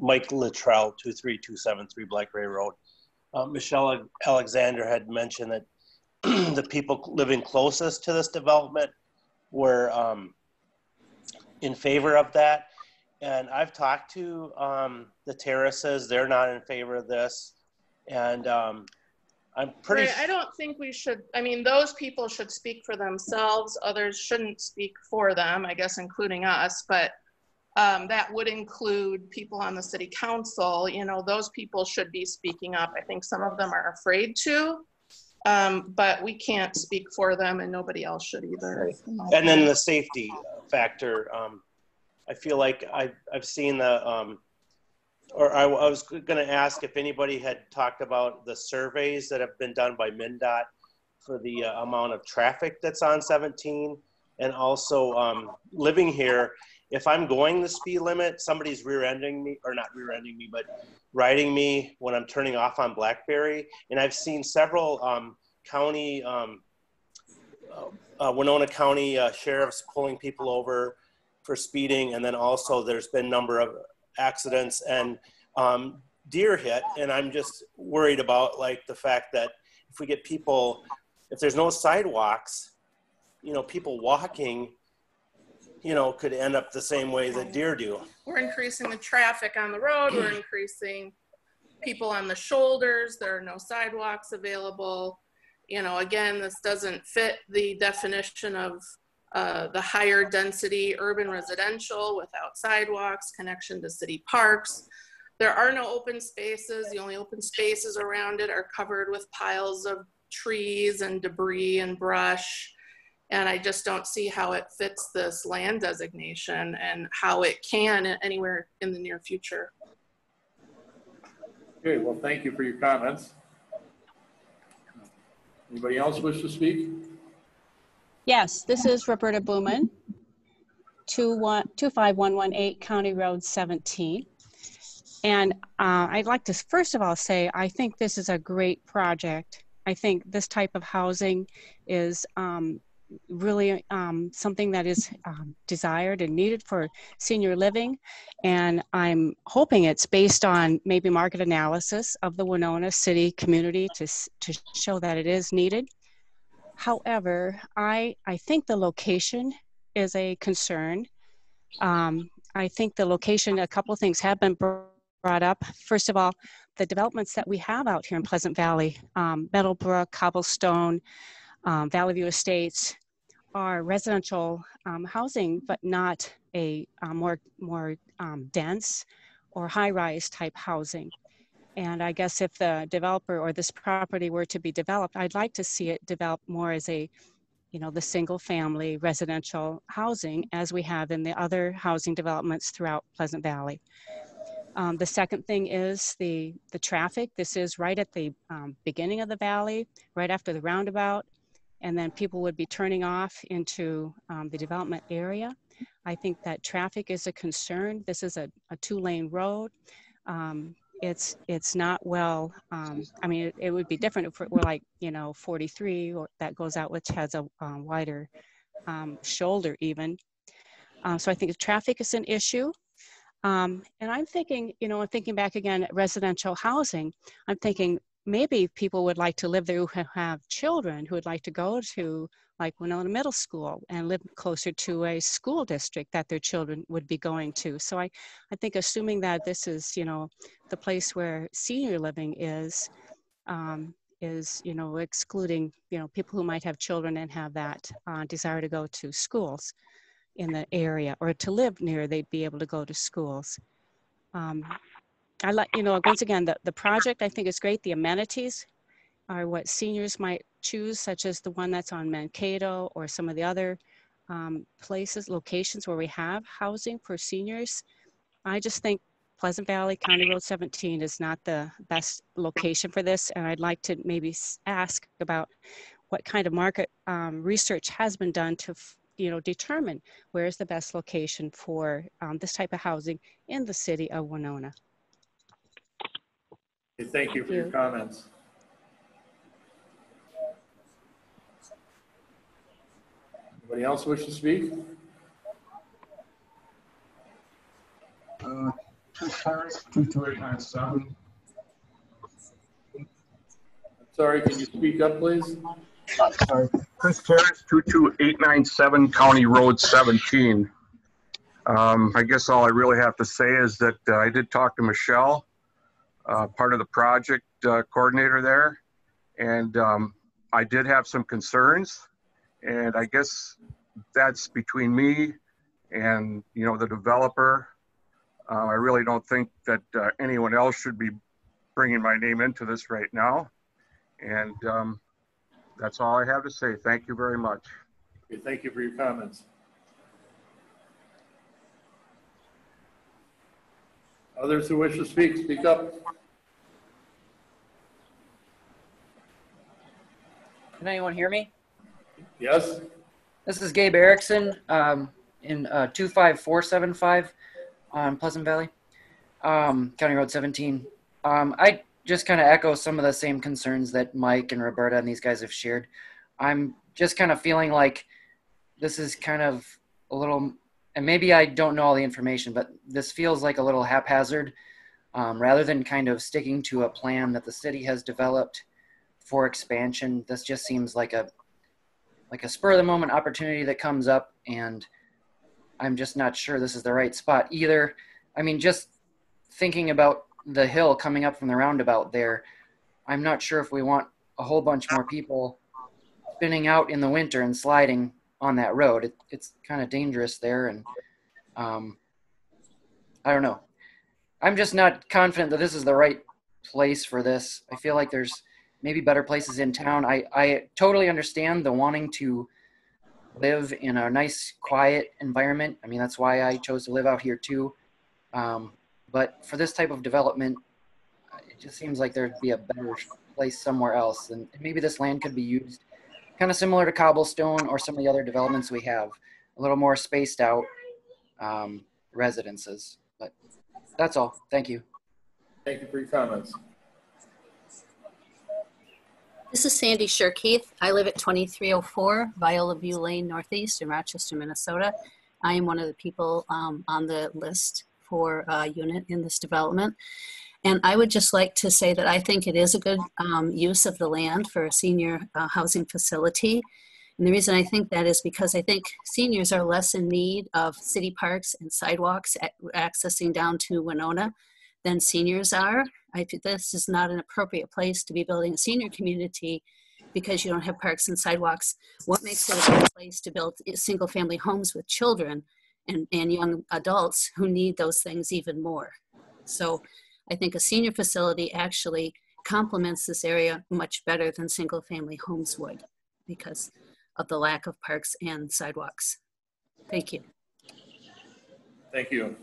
Mike Littrell, 23273 Blackberry Road. Uh, Michelle Alexander had mentioned that the people living closest to this development were um, in favor of that. And I've talked to um, the terraces, they're not in favor of this. And um, I'm pretty Right, I don't think we should, I mean, those people should speak for themselves. Others shouldn't speak for them, I guess, including us. But um, that would include people on the city council. You know, those people should be speaking up. I think some of them are afraid to. Um, but we can't speak for them and nobody else should either. and then the safety factor um, i feel like I've, I've seen the um, or I, I was going to ask if anybody had talked about the surveys that have been done by MnDOT for the uh, amount of traffic that's on 17 and also um, living here if i'm going the speed limit somebody's rear-ending me or not rear-ending me but riding me when i'm turning off on blackberry. And i've seen several um, county um, uh, Winona County uh, sheriffs pulling people over for speeding, and then also there's been a number of accidents and um, deer hit, and I'm just worried about like the fact that if we get people, if there's no sidewalks, you know, people walking, you know, could end up the same way that deer do. We're increasing the traffic on the road, we're increasing people on the shoulders, there are no sidewalks available. You know, again, this doesn't fit the definition of uh, the higher density urban residential without sidewalks, connection to city parks. There are no open spaces. The only open spaces around it are covered with piles of trees and debris and brush. And I just don't see how it fits this land designation and how it can anywhere in the near future. Okay, well, thank you for your comments. Anybody else wish to speak? Yes, this is Roberta Blumen, 21 25118 County Road 17. And uh, I'd like to first of all say I think this is a great project. I think this type of housing is um, really um, something that is um, desired and needed for senior living. And I'm hoping it's based on maybe market analysis of the Winona City community to, to show that it is needed. However, I, I think the location is a concern. Um, I think the location, a couple of things have been brought up. First of all, the developments that we have out here in Pleasant Valley, um, Meadowbrook, Cobblestone, um, Valley View Estates, are residential um, housing, but not a, uh more more um, dense or high-rise type housing. And I guess if the developer or this property were to be developed, I'd like to see it develop more as a you know, the single family residential housing as we have in the other housing developments throughout Pleasant Valley. Um, the second thing is the, the traffic. This is right at the um, beginning of the valley, right after the roundabout, and then people would be turning off into um, the development area. I think that traffic is a concern. This is a, a two-lane road. Um, it's it's not well. Um, I mean, it, it, would be different if we're like you know 43 or that goes out, which has a wider um, shoulder even. Um, so I think traffic is an issue. Um, and I'm thinking, you know, thinking back again at residential housing, I'm thinking maybe people would like to live there who have children who would like to go to like Winona Middle School and live closer to a school district that their children would be going to. So I, I think assuming that this is, you know, the place where senior living is, um, is, you know, excluding, you know, people who might have children and have that uh, desire to go to schools in the area or to live near, they'd be able to go to schools. Um, I like, you know, once again, the, the project I think is great. The amenities are what seniors might choose, such as the one that's on Mankato or some of the other um, places, locations where we have housing for seniors. I just think Pleasant Valley County Road 17 is not the best location for this. And I'd like to maybe ask about what kind of market um, research has been done to you know, determine where is the best location for um, this type of housing in the city of Winona. Okay, thank you for your comments. Anybody else wish to speak? Uh, two cars, two two eight nine seven. Sorry, can you speak up, please? Sorry. Chris Terrace, 22897 County Road 17. Um, I guess all I really have to say is that uh, I did talk to Michelle, uh, part of the project uh, coordinator there, and um, I did have some concerns. And I guess that's between me and you know the developer. Uh, I really don't think that uh, anyone else should be bringing my name into this right now. And um, that's all I have to say. Thank you very much. Okay, thank you for your comments. Others who wish to speak, speak up. Can anyone hear me? Yes. This is Gabe Erickson um, in uh, 25475 on Pleasant Valley, um, County Road 17. Um, I just kind of echo some of the same concerns that Mike and Roberta and these guys have shared. I'm just kind of feeling like this is kind of a little, and maybe I don't know all the information, but this feels like a little haphazard um, rather than kind of sticking to a plan that the city has developed for expansion. This just seems like a like a spur of the moment opportunity that comes up, and I'm just not sure this is the right spot either. I mean, just thinking about the hill coming up from the roundabout there, I'm not sure if we want a whole bunch more people spinning out in the winter and sliding on that road. It, it's kind of dangerous there, and um, I don't know. I'm just not confident that this is the right place for this. I feel like there's maybe better places in town. I, I totally understand the wanting to live in a nice, quiet environment. I mean, that's why I chose to live out here too. Um, but for this type of development, it just seems like there'd be a better place somewhere else. And maybe this land could be used kind of similar to cobblestone or some of the other developments we have, a little more spaced out um, residences. But that's all. Thank you. Thank you for your comments. This is Sandy Sherkeith. I live at 2304 Viola View Lane Northeast in Rochester, Minnesota. I am one of the people um, on the list for a unit in this development. And I would just like to say that I think it is a good um, use of the land for a senior uh, housing facility. And the reason I think that is because I think seniors are less in need of city parks and sidewalks accessing down to Winona than seniors are. I this is not an appropriate place to be building a senior community because you don't have parks and sidewalks. What makes it a good place to build single family homes with children and, and young adults who need those things even more. So I think a senior facility actually complements this area much better than single family homes would because of the lack of parks and sidewalks. Thank you. Thank you.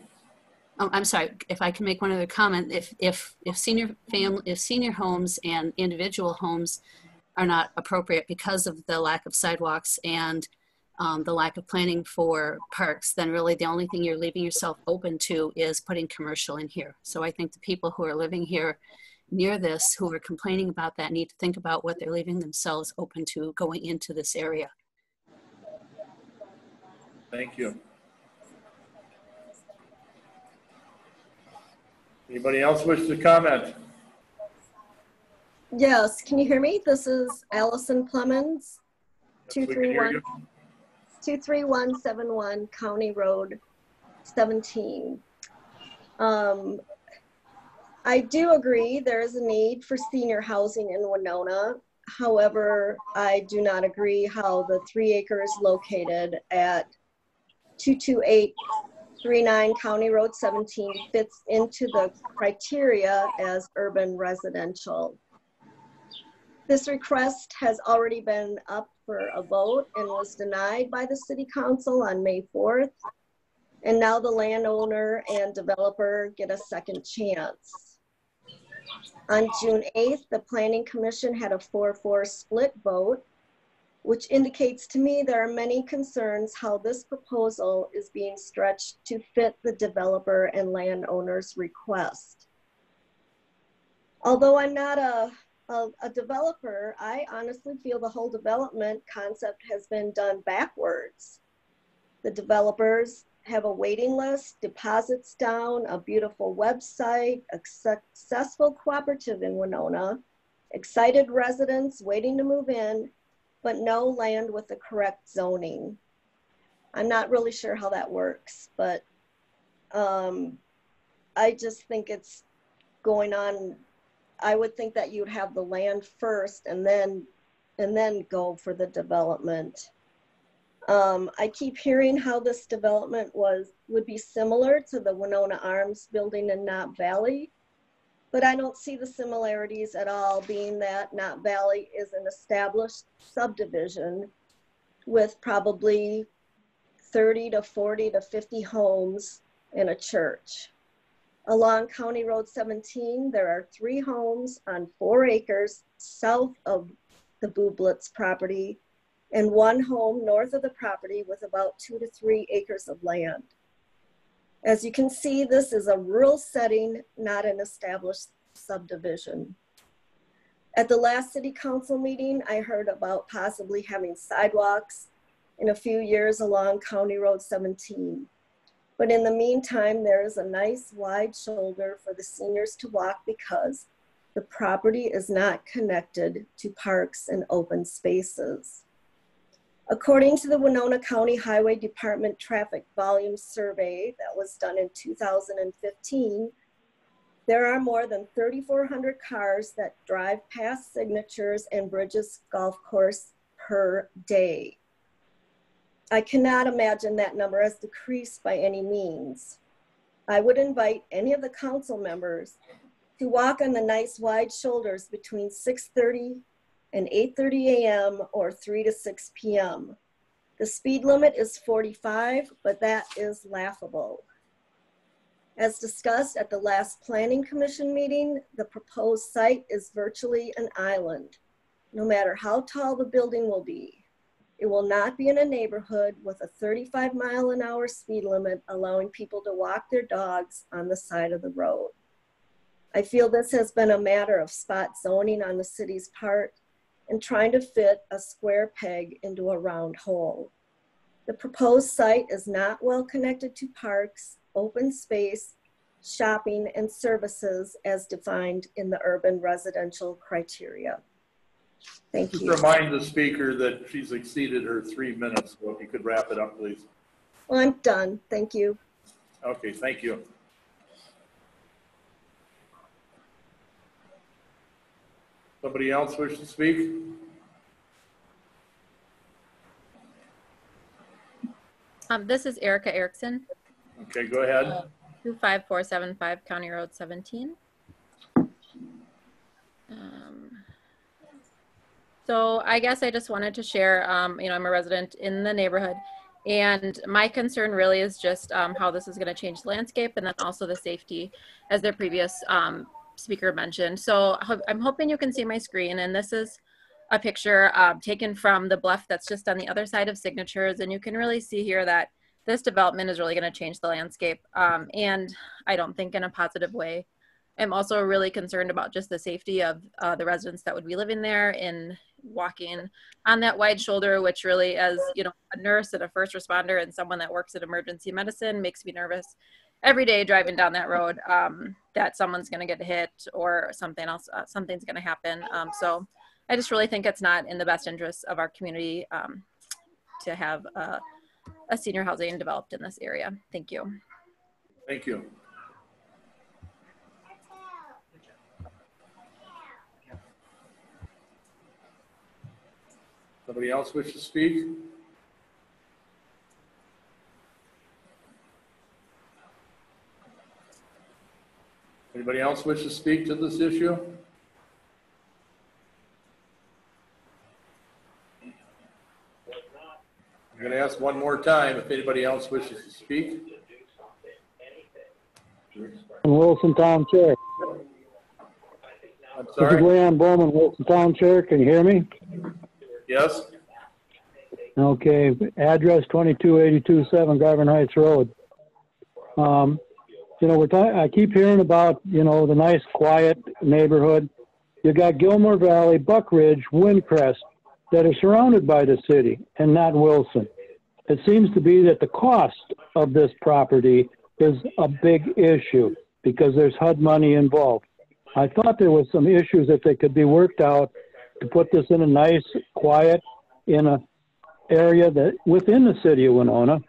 Oh, I'm sorry, if I can make one other comment, if, if, if senior fam, if senior homes and individual homes are not appropriate because of the lack of sidewalks and um, the lack of planning for parks, then really the only thing you're leaving yourself open to is putting commercial in here. So I think the people who are living here near this, who are complaining about that, need to think about what they're leaving themselves open to going into this area. Thank you. Anybody else wish to comment? Yes, can you hear me? This is Allison Clemens, We can hear 231 you. 23171 County Road 17. Um, I do agree there is a need for senior housing in Winona. However, I do not agree how the three acres located at 22839 County Road 17 fits into the criteria as urban residential. This request has already been up for a vote and was denied by the city council on May 4th. And now the landowner and developer get a second chance. On June 8th, the planning commission had a 4-4 split vote, which indicates to me there are many concerns how this proposal is being stretched to fit the developer and landowner's request. Although I'm not a a, a developer, I honestly feel the whole development concept has been done backwards. The developers have a waiting list, deposits down, a beautiful website, a successful cooperative in Winona, excited residents waiting to move in, but no land with the correct zoning. I'm not really sure how that works, but um, I just think it's going on I would think that you'd have the land first and then, and then go for the development. Um, I keep hearing how this development was, would be similar to the Winona Arms building in Knopp Valley, but I don't see the similarities at all, being that Knopp Valley is an established subdivision with probably 30 to 40 to 50 homes and a church. Along County Road 17, there are three homes on four acres south of the Bublitz property and one home north of the property with about two to three acres of land. As you can see, this is a rural setting, not an established subdivision. At the last city council meeting, I heard about possibly having sidewalks in a few years along County Road 17. But in the meantime, there is a nice wide shoulder for the seniors to walk because the property is not connected to parks and open spaces. According to the Winona County Highway Department Traffic Volume Survey that was done in 2015, there are more than 3,400 cars that drive past signatures and Bridges Golf Course per day. I cannot imagine that number has decreased by any means. I would invite any of the council members to walk on the nice wide shoulders between 6.30 and 8.30 a.m. or 3 to 6 p.m. The speed limit is 45, but that is laughable. As discussed at the last Planning Commission meeting, the proposed site is virtually an island, no matter how tall the building will be. It will not be in a neighborhood with a 35 mile an hour speed limit, allowing people to walk their dogs on the side of the road. I feel this has been a matter of spot zoning on the city's part and trying to fit a square peg into a round hole. The proposed site is not well connected to parks, open space, shopping, and services as defined in the urban residential criteria. Thank Just you. remind the speaker that she's exceeded her three minutes, so if you could wrap it up, please. Well, I'm done. Thank you. Okay, thank you. Somebody else wish to speak? Um, this is Erica Erickson, Okay, go ahead. 25475 County Road 17. So I guess I just wanted to share, um, you know, I'm a resident in the neighborhood. And my concern really is just um, how this is going to change the landscape and then also the safety, as the previous um, speaker mentioned. So I'm hoping you can see my screen. And this is a picture um, taken from the bluff that's just on the other side of signatures. And you can really see here that this development is really going to change the landscape. Um, and I don't think in a positive way. I'm also really concerned about just the safety of uh, the residents that would be living there in walking on that wide shoulder, which really, as you know, a nurse and a first responder and someone that works in emergency medicine, makes me nervous every day driving down that road um, that someone's going to get hit or something else, uh, something's going to happen. Um, so I just really think it's not in the best interest of our community um, to have uh, a senior housing developed in this area. Thank you. Thank you. Somebody else wish to speak? Anybody else wish to speak to this issue? I'm going to ask one more time if anybody else wishes to speak. Wilson Town Chair. I'm This is. Leon Bowman, Wilson Town Chair. Can you hear me? Yes? Okay, address 2282 Seven Garvin Heights Road. Um, you know, we're talking, I keep hearing about, you know, the nice quiet neighborhood. You got Gilmore Valley, Buck Ridge, Windcrest that are surrounded by the city and not Wilson. It seems to be that the cost of this property is a big issue because there's HUD money involved. I thought there was some issues that they could be worked out to put this in a nice, quiet, in a area that within the city of Winona,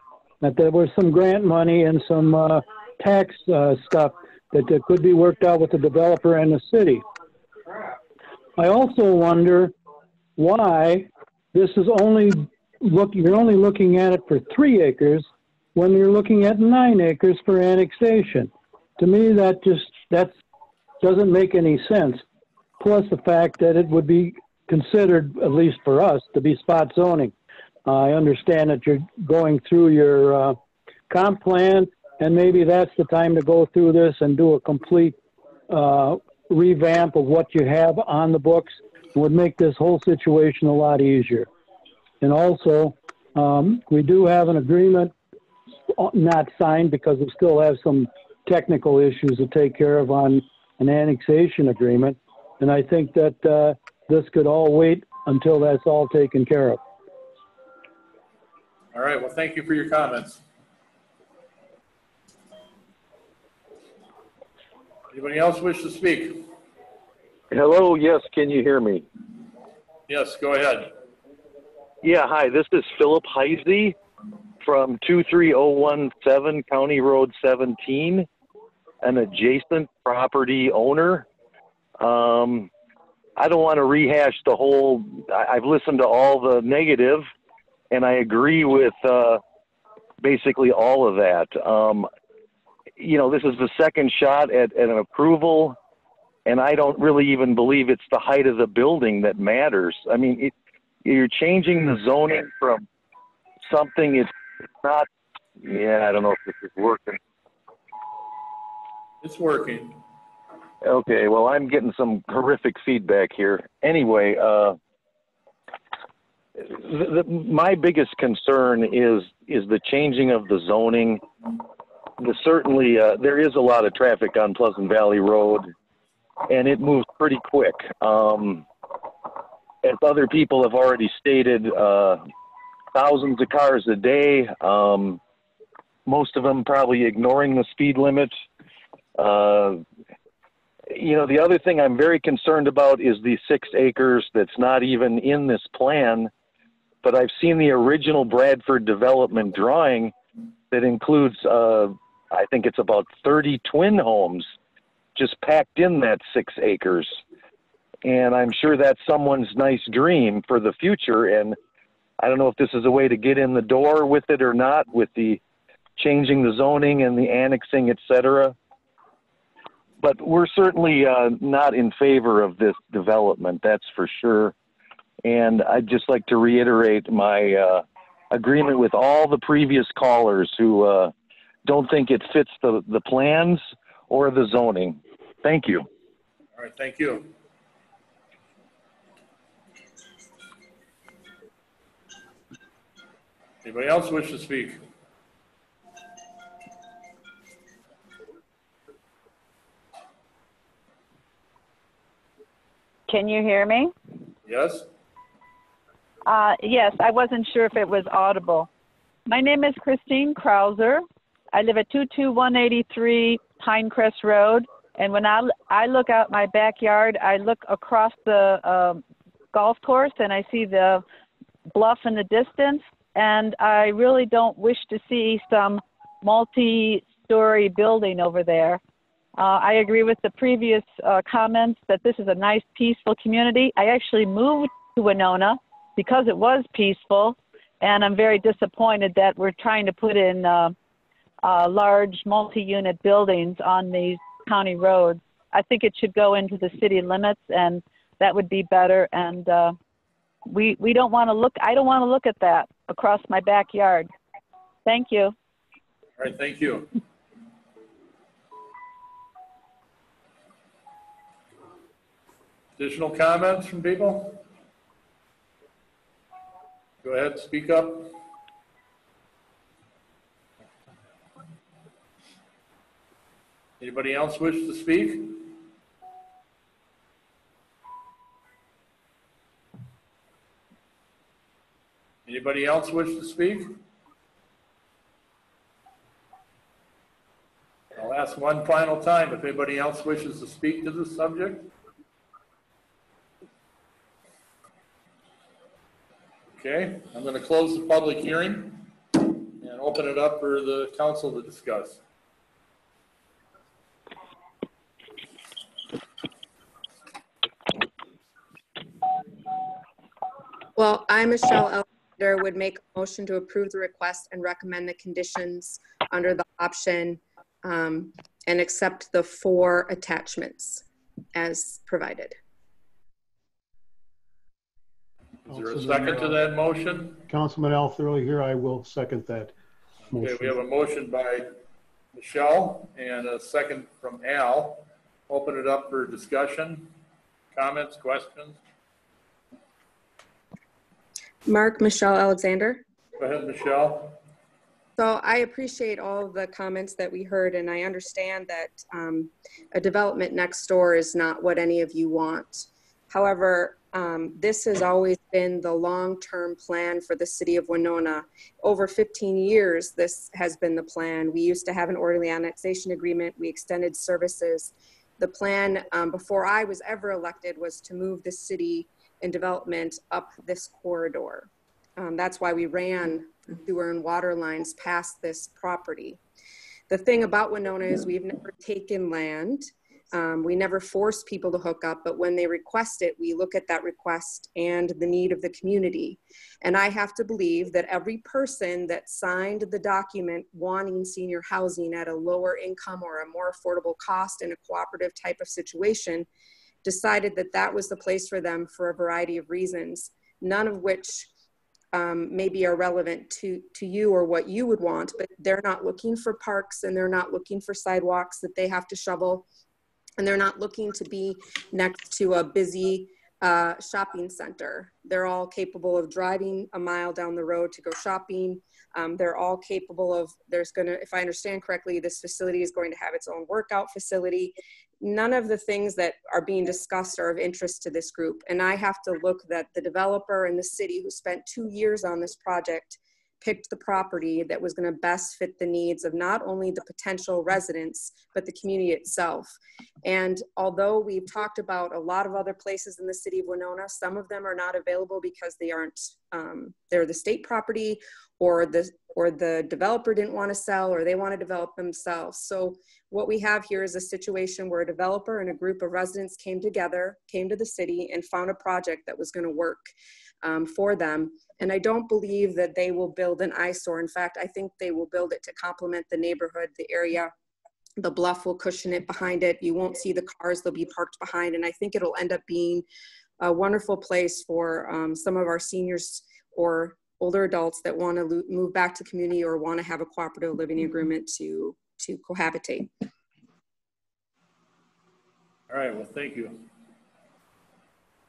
that there was some grant money and some uh, tax uh, stuff that, that could be worked out with the developer and the city. I also wonder why this is only look you're only looking at it for three acres when you're looking at nine acres for annexation. To me, that just that doesn't make any sense. Plus the fact that it would be considered, at least for us, to be spot zoning. I understand that you're going through your uh, comp plan, and maybe that's the time to go through this and do a complete uh, revamp of what you have on the books. It would make this whole situation a lot easier. And also, um, we do have an agreement uh, not signed because we still have some technical issues to take care of on an annexation agreement. And I think that uh, this could all wait until that's all taken care of. All right, well, thank you for your comments. Anybody else wish to speak? Hello, yes, can you hear me? Yes, go ahead. Yeah, hi, this is Philip Heisey from 23017 County Road 17, an adjacent property owner. Um, I don't want to rehash the whole, I, I've listened to all the negative, and I agree with uh, basically all of that. Um, you know, this is the second shot at, at an approval, and I don't really even believe it's the height of the building that matters. I mean, it, you're changing the zoning from something it's not. Yeah, I don't know if this is working. It's working. Okay, well, I'm getting some horrific feedback here. Anyway, uh, the, the, my biggest concern is is the changing of the zoning. The, certainly, uh, there is a lot of traffic on Pleasant Valley Road, and it moves pretty quick. Um, as other people have already stated, uh, thousands of cars a day. Um, most of them probably ignoring the speed limit. Uh, you know, the other thing I'm very concerned about is the six acres that's not even in this plan, but I've seen the original Bradford development drawing that includes, uh, I think it's about 30 twin homes just packed in that six acres. And I'm sure that's someone's nice dream for the future. And I don't know if this is a way to get in the door with it or not, with the changing the zoning and the annexing, et cetera but we're certainly uh, not in favor of this development, that's for sure. And I'd just like to reiterate my uh, agreement with all the previous callers who uh, don't think it fits the, the plans or the zoning. Thank you. All right, thank you. Anybody else wish to speak? Can you hear me? Yes? Uh, yes, I wasn't sure if it was audible. My name is Christine Krauser. I live at 22183 Pinecrest Road. And when I, I look out my backyard, I look across the um, golf course and I see the bluff in the distance. And I really don't wish to see some multi story building over there. Uh, I agree with the previous uh, comments that this is a nice, peaceful community. I actually moved to Winona because it was peaceful, and I'm very disappointed that we're trying to put in uh, uh, large multi-unit buildings on these county roads. I think it should go into the city limits, and that would be better. And uh, we we don't want to look. I don't want to look at that across my backyard. Thank you. All right, thank you. Additional comments from people? Go ahead, speak up. Anybody else wish to speak? Anybody else wish to speak? I'll ask one final time if anybody else wishes to speak to this subject. Okay, I'm going to close the public hearing and open it up for the council to discuss. Well, I, Michelle Alexander, would make a motion to approve the request and recommend the conditions under the option um, and accept the four attachments as provided. Is there a second to that motion? Councilman Al Thurley here, I will second that Okay, we have a motion by Michelle and a second from Al. Open it up for discussion, comments, questions. Mark, Michelle Alexander. Go ahead, Michelle. So I appreciate all of the comments that we heard, and I understand that um, a development next door is not what any of you want. However, um, this has always been the long-term plan for the city of Winona. Over 15 years, this has been the plan. We used to have an orderly annexation agreement. We extended services. The plan um, before I was ever elected was to move the city and development up this corridor. Um, that's why we ran sewer and water lines past this property. The thing about Winona is we've never taken land. Um, we never force people to hook up, but when they request it, we look at that request and the need of the community. And I have to believe that every person that signed the document wanting senior housing at a lower income or a more affordable cost in a cooperative type of situation decided that that was the place for them for a variety of reasons, none of which um, maybe are relevant to, to you or what you would want, but they're not looking for parks and they're not looking for sidewalks that they have to shovel. And they're not looking to be next to a busy uh, shopping center. They're all capable of driving a mile down the road to go shopping. Um, they're all capable of, there's gonna, if I understand correctly, this facility is going to have its own workout facility. None of the things that are being discussed are of interest to this group. And I have to look that the developer and the city who spent two years on this project picked the property that was going to best fit the needs of not only the potential residents, but the community itself. And although we've talked about a lot of other places in the city of Winona, some of them are not available because they aren't, um, they're the state property or the, or the developer didn't want to sell or they want to develop themselves. So what we have here is a situation where a developer and a group of residents came together, came to the city and found a project that was going to work um, for them. And I don't believe that they will build an eyesore. In fact, I think they will build it to complement the neighborhood, the area. The bluff will cushion it behind it. You won't see the cars, they'll be parked behind. And I think it'll end up being a wonderful place for um, some of our seniors or older adults that want to move back to community or want to have a cooperative living agreement to to cohabitate. All right, well, thank you.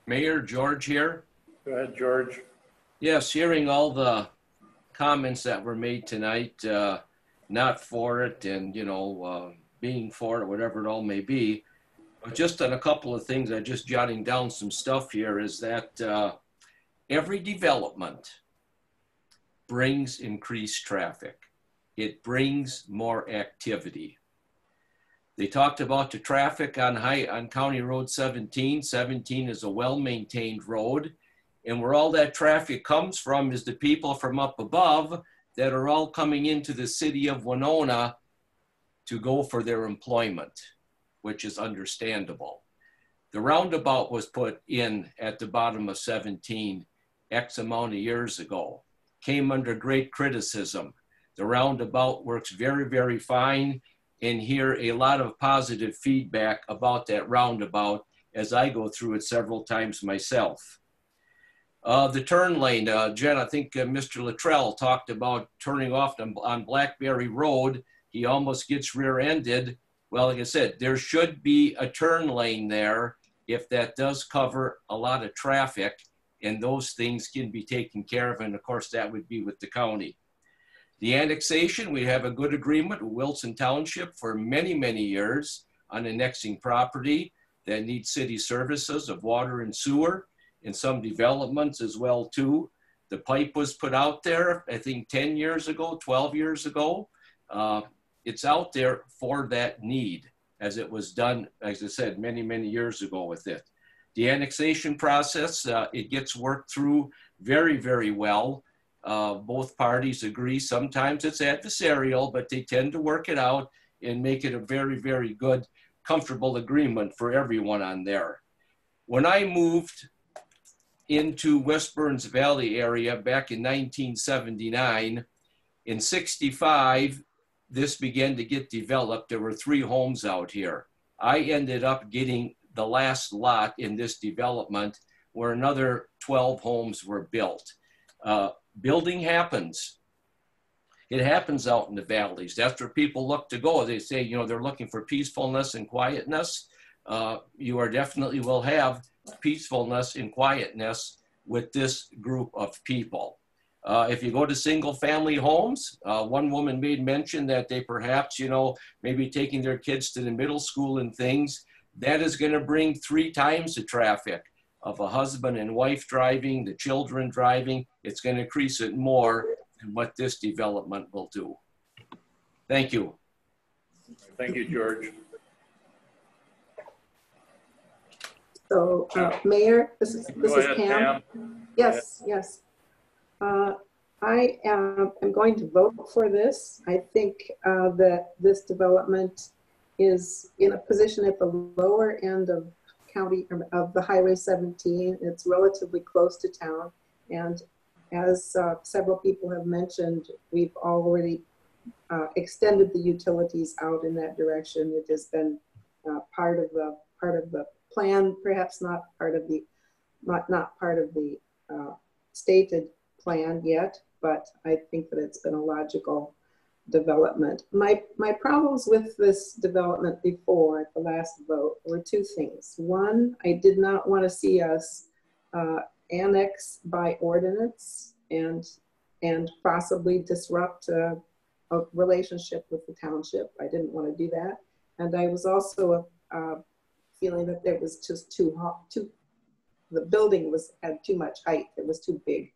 Mayor George here. Go ahead, George. Yes, hearing all the comments that were made tonight, uh, not for it and, you know, uh, being for it, whatever it all may be. But just on a couple of things, I'm just jotting down some stuff here is that uh, every development brings increased traffic. It brings more activity. They talked about the traffic on high on County Road 17. 17 is a well-maintained road. And where all that traffic comes from is the people from up above that are all coming into the city of Winona to go for their employment, which is understandable. The roundabout was put in at the bottom of 17 X amount of years ago, came under great criticism. The roundabout works very, very fine and hear a lot of positive feedback about that roundabout as I go through it several times myself. Uh, the turn lane, uh, Jen, I think uh, Mr. Luttrell talked about turning off on, on Blackberry Road. He almost gets rear-ended. Well, like I said, there should be a turn lane there if that does cover a lot of traffic and those things can be taken care of. And of course, that would be with the county. The annexation, we have a good agreement with Wilson Township for many, many years on annexing property that needs city services of water and sewer and some developments as well too. The pipe was put out there, I think 10 years ago, 12 years ago. Uh, it's out there for that need as it was done, as I said, many, many years ago with it. The annexation process, uh, it gets worked through very, very well. Uh, both parties agree. Sometimes it's adversarial, but they tend to work it out and make it a very, very good, comfortable agreement for everyone on there. When I moved into West Burns Valley area back in 1979, in 65, this began to get developed. There were three homes out here. I ended up getting the last lot in this development where another 12 homes were built. Uh, building happens. It happens out in the valleys. That's where people look to go. They say, you know, they're looking for peacefulness and quietness. Uh, you are definitely will have peacefulness and quietness with this group of people. Uh, if you go to single family homes, uh, one woman made mention that they perhaps, you know, maybe taking their kids to the middle school and things, that is going to bring three times the traffic of a husband and wife driving, the children driving, it's going to increase it more than what this development will do. Thank you. Thank you, George. So, uh, Mayor, this is, this is. Pam. Yes, yes. Uh, I am, am going to vote for this. I think uh, that this development is in a position at the lower end of county of the Highway 17. It's relatively close to town. And as uh, several people have mentioned, we've already uh, extended the utilities out in that direction. It has been uh, part of the part of the plan, perhaps not part of the not not part of the uh, stated plan yet, but I think that it's been a logical development. My, my problems with this development before at the last vote were two things. One, I did not want to see us uh, annex by ordinance and, and possibly disrupt a relationship with the township. I didn't want to do that. And I was also uh, feeling that there was just too, hot, too, the building was had too much height. It was too big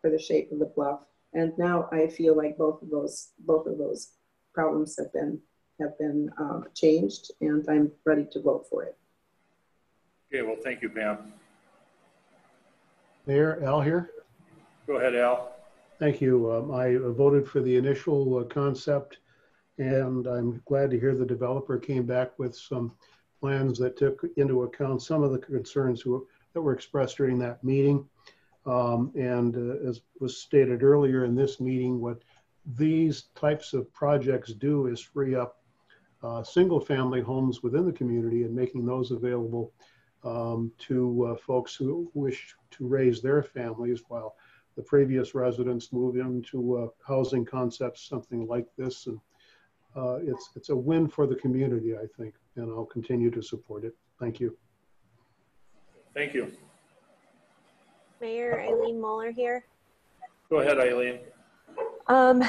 for the shape of the bluff. And now I feel like both of those both of those problems have been have been um, changed, and I'm ready to vote for it. Okay, well, thank you, Pam. Mayor, Al here. Go ahead, Al. Thank you. Um, I voted for the initial uh, concept, and I'm glad to hear the developer came back with some plans that took into account some of the concerns who, that were expressed during that meeting. Um, and uh, as was stated earlier in this meeting, what these types of projects do is free up uh, single family homes within the community and making those available um, to uh, folks who wish to raise their families while the previous residents move into uh, housing concepts, something like this. And uh, it's, it's a win for the community, I think, and I'll continue to support it. Thank you. Thank you. Mayor Eileen Moeller here. Go ahead, Eileen. Um,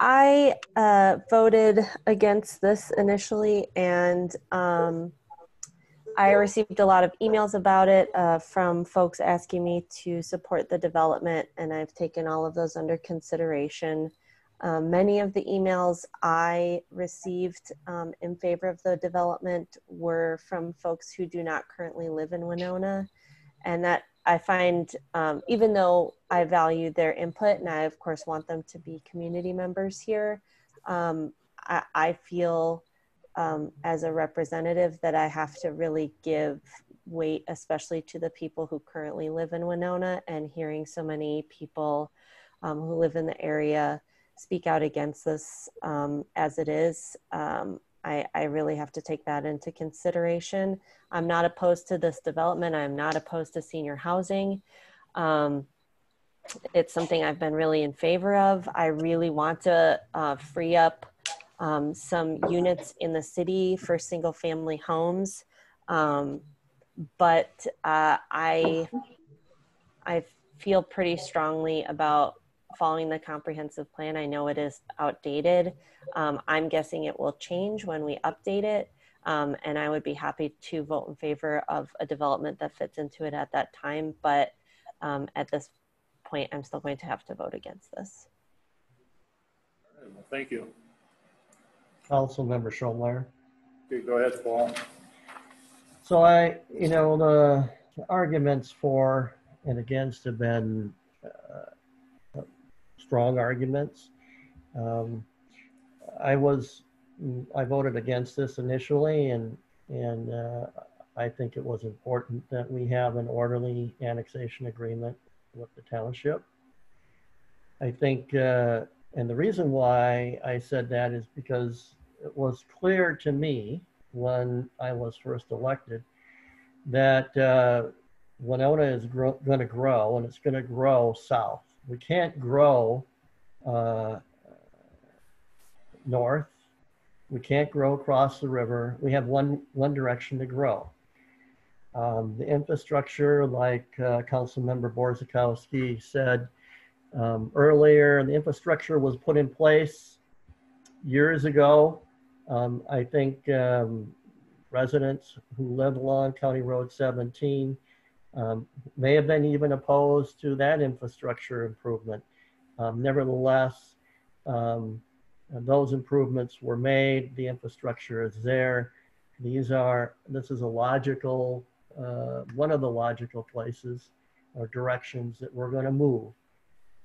I uh, voted against this initially, and um, I received a lot of emails about it uh, from folks asking me to support the development, and I've taken all of those under consideration. Um, many of the emails I received um, in favor of the development were from folks who do not currently live in Winona, and that I find, um, even though I value their input and I, of course, want them to be community members here, um, I, I, feel um, as a representative that I have to really give weight, especially to the people who currently live in Winona and hearing so many people um, who live in the area speak out against this um, as it is. Um, I, I really have to take that into consideration. I'm not opposed to this development. I'm not opposed to senior housing. Um, it's something I've been really in favor of. I really want to uh, free up um, some units in the city for single family homes. Um, but uh, I, I feel pretty strongly about following the comprehensive plan. I know it is outdated. Um, I'm guessing it will change when we update it. Um, and I would be happy to vote in favor of a development that fits into it at that time. But um, at this point, I'm still going to have to vote against this. well, thank you. Council Member Schollmeyer. Okay, go ahead, Paul. So I, you know, the arguments for and against have been uh, strong arguments. Um, I was, I voted against this initially, and and uh, I think it was important that we have an orderly annexation agreement with the township. I think, uh, and the reason why I said that is because it was clear to me when I was first elected that uh, Winona is going to grow and it's going to grow south. We can't grow uh, north. We can't grow across the river. We have one, one direction to grow. Um, the infrastructure, like uh, Councilmember Borzyskowski said um, earlier, the infrastructure was put in place years ago. Um, I think um, residents who live along County Road 17 um, may have been even opposed to that infrastructure improvement. Um, nevertheless, those improvements were made. The infrastructure is there. These are, this is a logical uh, one of the logical places or directions that we're going to move.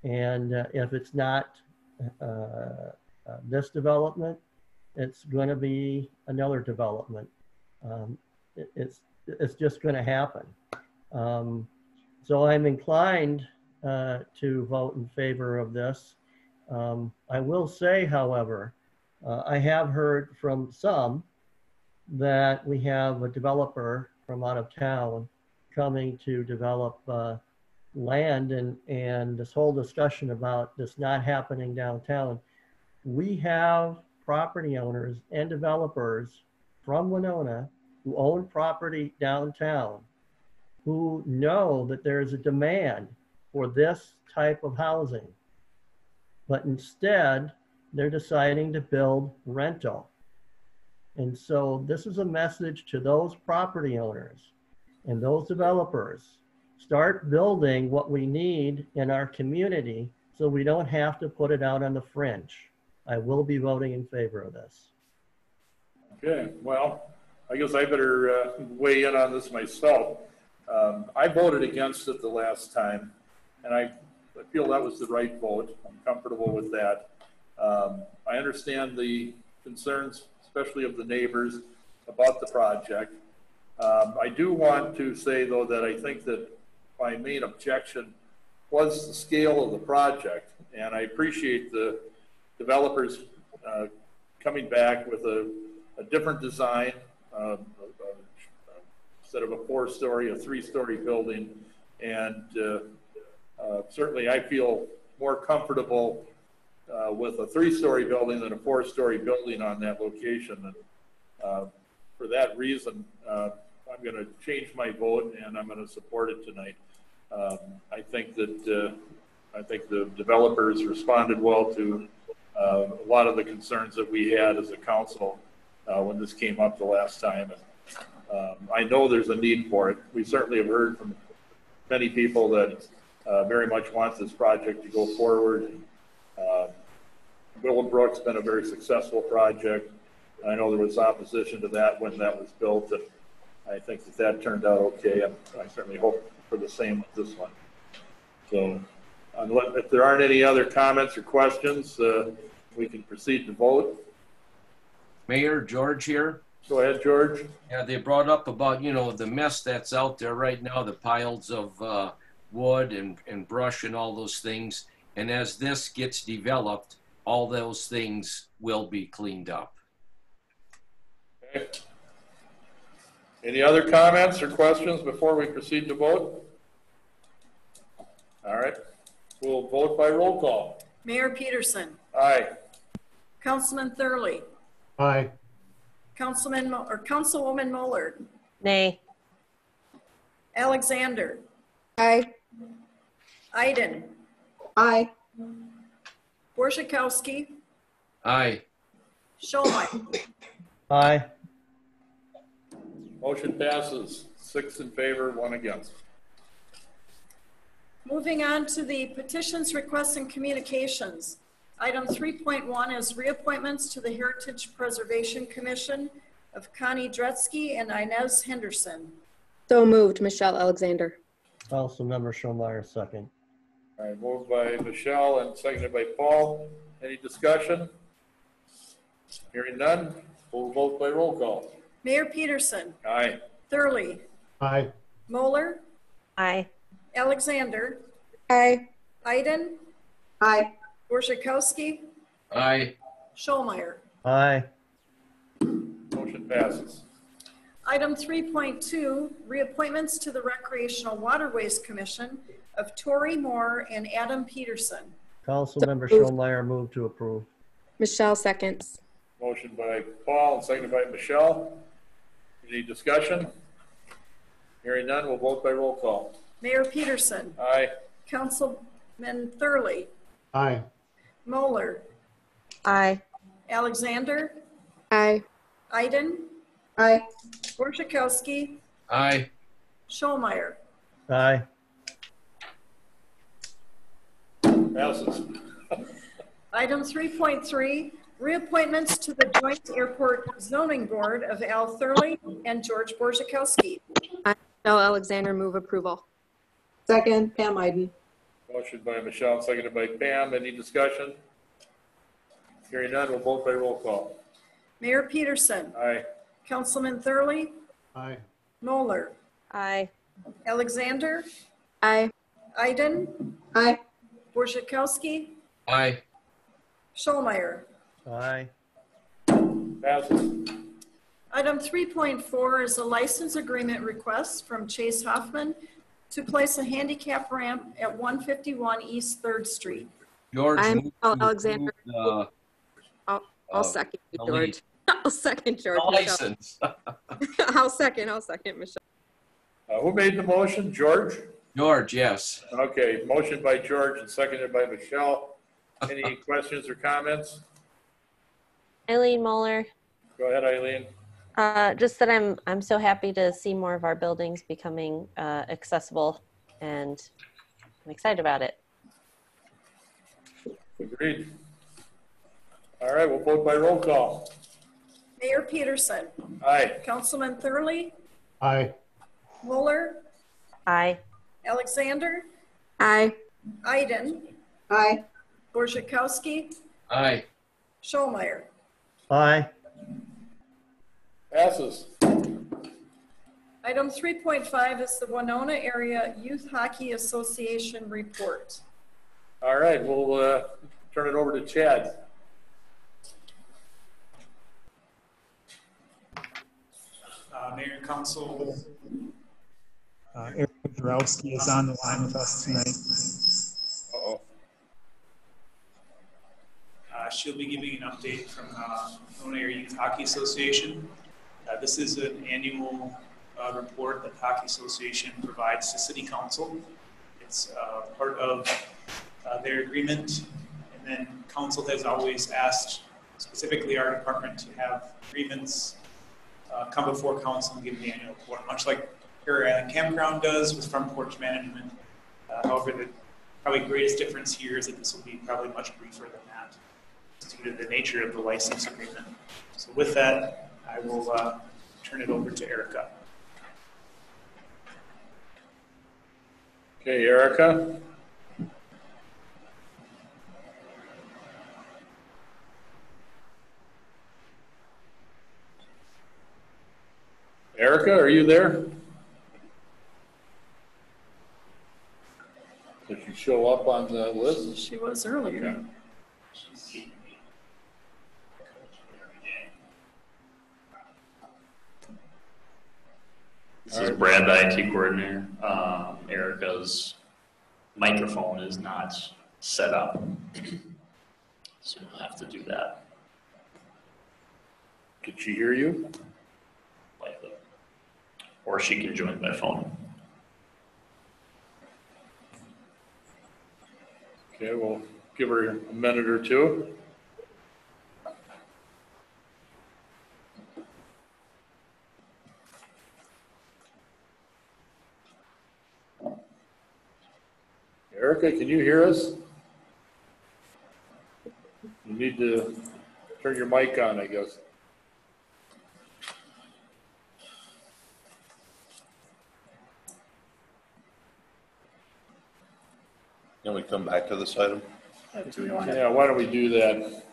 And uh, if it's not uh, uh, this development, it's going to be another development. Um, it, it's, it's just going to happen. Um, so I'm inclined uh, to vote in favor of this. Um, I will say, however, uh, I have heard from some that we have a developer from out of town coming to develop uh, land and, and this whole discussion about this not happening downtown. We have property owners and developers from Winona who own property downtown who know that there is a demand for this type of housing. But instead, they're deciding to build rental. And so this is a message to those property owners and those developers. Start building what we need in our community so we don't have to put it out on the fringe. I will be voting in favor of this. Okay, well, I guess I better uh, weigh in on this myself. Um, I voted against it the last time, and I, I feel that was the right vote. I'm comfortable with that. Um, I understand the concerns especially of the neighbors, about the project. Um, I do want to say, though, that I think that my main objection was the scale of the project, and I appreciate the developers uh, coming back with a, a different design, um, instead of a four-story, a three-story building. And uh, uh, certainly I feel more comfortable uh, with a three-story building than a four-story building on that location. And uh, for that reason, I'm going to change my vote and I'm going to support it tonight. Um, I think that I think the developers responded well to uh, a lot of the concerns that we had as a council uh, when this came up the last time. Um, I know there's a need for it. We certainly have heard from many people that uh, very much wants this project to go forward. Uh, Willowbrook's been a very successful project. I know there was opposition to that when that was built, and I think that that turned out okay, and I certainly hope for the same with this one. So, unless, if there aren't any other comments or questions, uh, we can proceed to vote. Mayor, George here. Go ahead, George. Yeah, they brought up about, you know, the mess that's out there right now, the piles of uh, wood and, and brush and all those things. And as this gets developed, all those things will be cleaned up. Okay. Any other comments or questions before we proceed to vote? All right, we'll vote by roll call. Mayor Peterson, Aye. Councilman Thurley, Aye. Councilman, Mo- or Councilwoman Moeller, Nay. Alexander, Aye. Eyden, Aye. Borzyskowski, Aye. Schollmeyer. Aye. Motion passes, six in favor, one against. Moving on to the petitions, requests, and communications. Item 3.1 is reappointments to the Heritage Preservation Commission of Connie Dretzky and Inez Henderson. So moved, Michelle Alexander. Also, Councilmember Schollmeyer, second. All right, moved by Michelle and seconded by Paul. Any discussion? Hearing none, we'll vote by roll call. Mayor Peterson, Aye. Thurley, Aye. Moeller, Aye. Alexander, Aye. Eyden, Aye. Borzyskowski, Aye. Schollmeyer. Aye. Motion passes. Item 3.2, reappointments to the Recreational Waterways Commission of Tori Moore and Adam Peterson. Councilmember moved. Schollmeyer, move to approve. Michelle seconds. Motion by Paul and seconded by Michelle. Any discussion? Hearing none, we'll vote by roll call. Mayor Peterson, Aye. Councilman Thurley, Aye. Moeller, Aye. Alexander, Aye. Eyden, Aye. Borzyskowski, Aye. Schollmeyer. Aye. Passes. Item 3.3, reappointments to the Joint Airport Zoning Board of Al Thurley and George Borzyskowski. Michelle Alexander, move approval. Second, Pam Eyden. Motion by Michelle, seconded by Pam. Any discussion? Hearing none, we'll vote by roll call. Mayor Peterson, Aye. Councilman Thurley, Aye. Moeller, Aye. Alexander, Aye. Eyden, Aye. Borzyskowski, Aye. Schollmeyer. Aye. Passes. Item 3.4 is a license agreement request from Chase Hoffman to place a handicap ramp at 151 East Third Street. George. I'm move Michelle to Alexander. approve I'll, Uh, I'll second you, the George. I'll second George. Michelle. license. I'll second, I'll second Michelle. Uh, who made the motion? George? George, yes. Okay, motion by George and seconded by Michelle. Any questions or comments? Eileen Moeller. Go ahead, Eileen. Uh, just that I'm I'm so happy to see more of our buildings becoming uh, accessible, and I'm excited about it. Agreed. All right, we'll vote by roll call. Mayor Peterson, Aye. Councilman Thurley, Aye. Moeller, Aye. Alexander, Aye. Eyden, Aye. Borzyskowski, Aye. Schollmeyer. Aye. Passes. Item 3.5 is the Winona Area Youth Hockey Association report. All right, we'll uh, turn it over to Chad. Uh, Mayor and Council, uh, Eric Borowski is on the line with us tonight. Uh-oh. Uh, she'll be giving an update from uh, Winona Area Youth Hockey Association. Uh, this is an annual uh, report that the Hockey Association provides to City Council. It's uh, part of uh, their agreement, and then Council has always asked specifically our department to have agreements uh, come before Council and give the annual report, much like Prairie Island Campground does with front porch management. Uh, however, the probably greatest difference here is that this will be probably much briefer than that due to the nature of the license agreement. So with that, I will uh, turn it over to Erica. Okay, Erica? Erica, are you there? Did you show up on the list? She was earlier. This is Brad, the IT coordinator. Um, Erica's microphone is not set up. So we'll have to do that. Did she hear you? Likely. Or she can join by phone. Okay, we'll give her a minute or two. Erica, can you hear us? You need to turn your mic on, I guess. Can we come back to this item? Do we want to- Yeah, why don't we do that?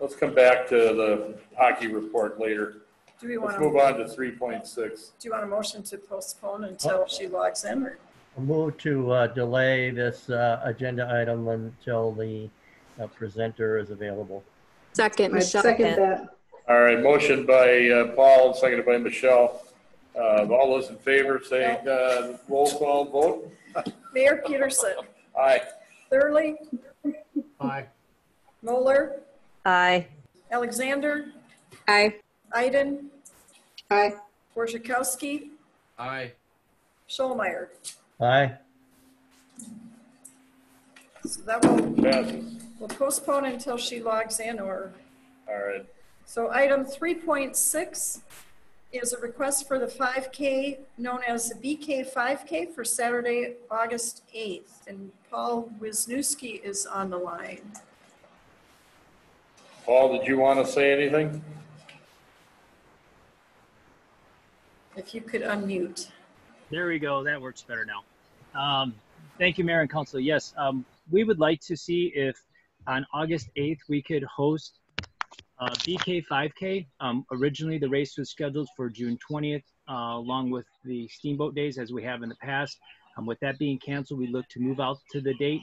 Let's come back to the hockey report later. Do we Let's want move to, on to three point six. do you want a motion to postpone until she logs in or? I'll move to uh, delay this uh, agenda item until the uh, presenter is available. Second, I Michelle. second that. All right, motion by uh, Paul, seconded by Michelle. Uh, All those in favor, say uh, roll call vote. Mayor Peterson, Aye. Thurley, Aye. Moeller, Aye. Alexander, Aye. Eyden, Aye. Borzyskowski, Aye. Schollmeyer. Aye. So that will, Passes. we'll postpone until she logs in or, All right. so item three point six is a request for the five K known as the BK five K for Saturday, August eighth. And Paul Wisniewski is on the line. Paul, did you want to say anything? If you could unmute. There we go. That works better now. Um, thank you, Mayor and Council. Yes, um, we would like to see if on August 8th we could host uh, BK 5K. Um, originally, the race was scheduled for June 20th, uh, along with the Steamboat Days, as we have in the past. Um, with that being canceled, we look to move out to the date.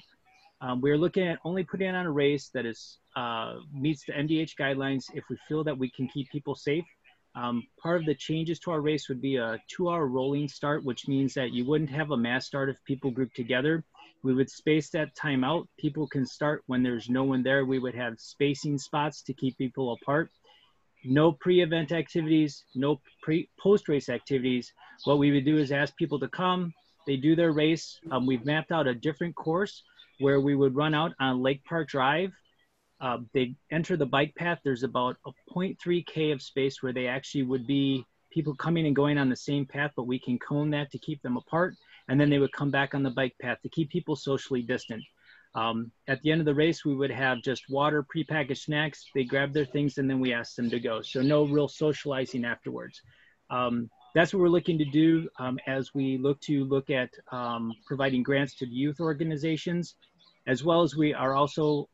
Um, we're looking at only putting on a race that is uh, meets the MDH guidelines if we feel that we can keep people safe. Um, part of the changes to our race would be a two-hour rolling start, which means that you wouldn't have a mass start if people grouped together. We would space that time out. People can start when there's no one there. We would have spacing spots to keep people apart. No pre-event activities, no pre post-race activities. What we would do is ask people to come. They do their race. Um, we've mapped out a different course where we would run out on Lake Park Drive uh, they enter the bike path. There's about a 0.3 K of space where they actually would be people coming and going on the same path, but we can cone that to keep them apart. And then they would come back on the bike path to keep people socially distant. Um, at the end of the race, we would have just water, prepackaged snacks. They grab their things and then we ask them to go. So no real socializing afterwards. Um, that's what we're looking to do um, as we look to look at um, providing grants to the youth organizations, as well as we are also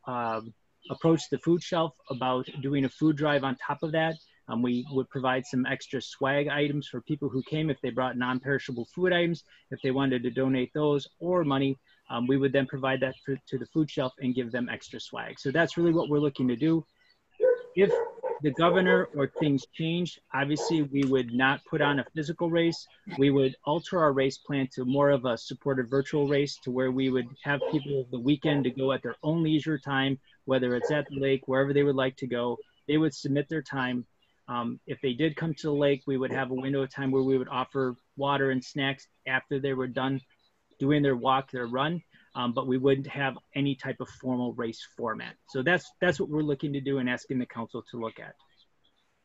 approached the food shelf about doing a food drive on top of that. Um, we would provide some extra swag items for people who came if they brought non-perishable food items, if they wanted to donate those or money. Um, we would then provide that for, to the food shelf and give them extra swag. So that's really what we're looking to do. If the governor or things change, obviously we would not put on a physical race. We would alter our race plan to more of a supported virtual race to where we would have people the weekend to go at their own leisure time, whether it's at the lake, wherever they would like to go. They would submit their time. Um, if they did come to the lake, we would have a window of time where we would offer water and snacks after they were done doing their walk, their run um, but we wouldn't have any type of formal race format. So that's that's what we're looking to do and asking the council to look at.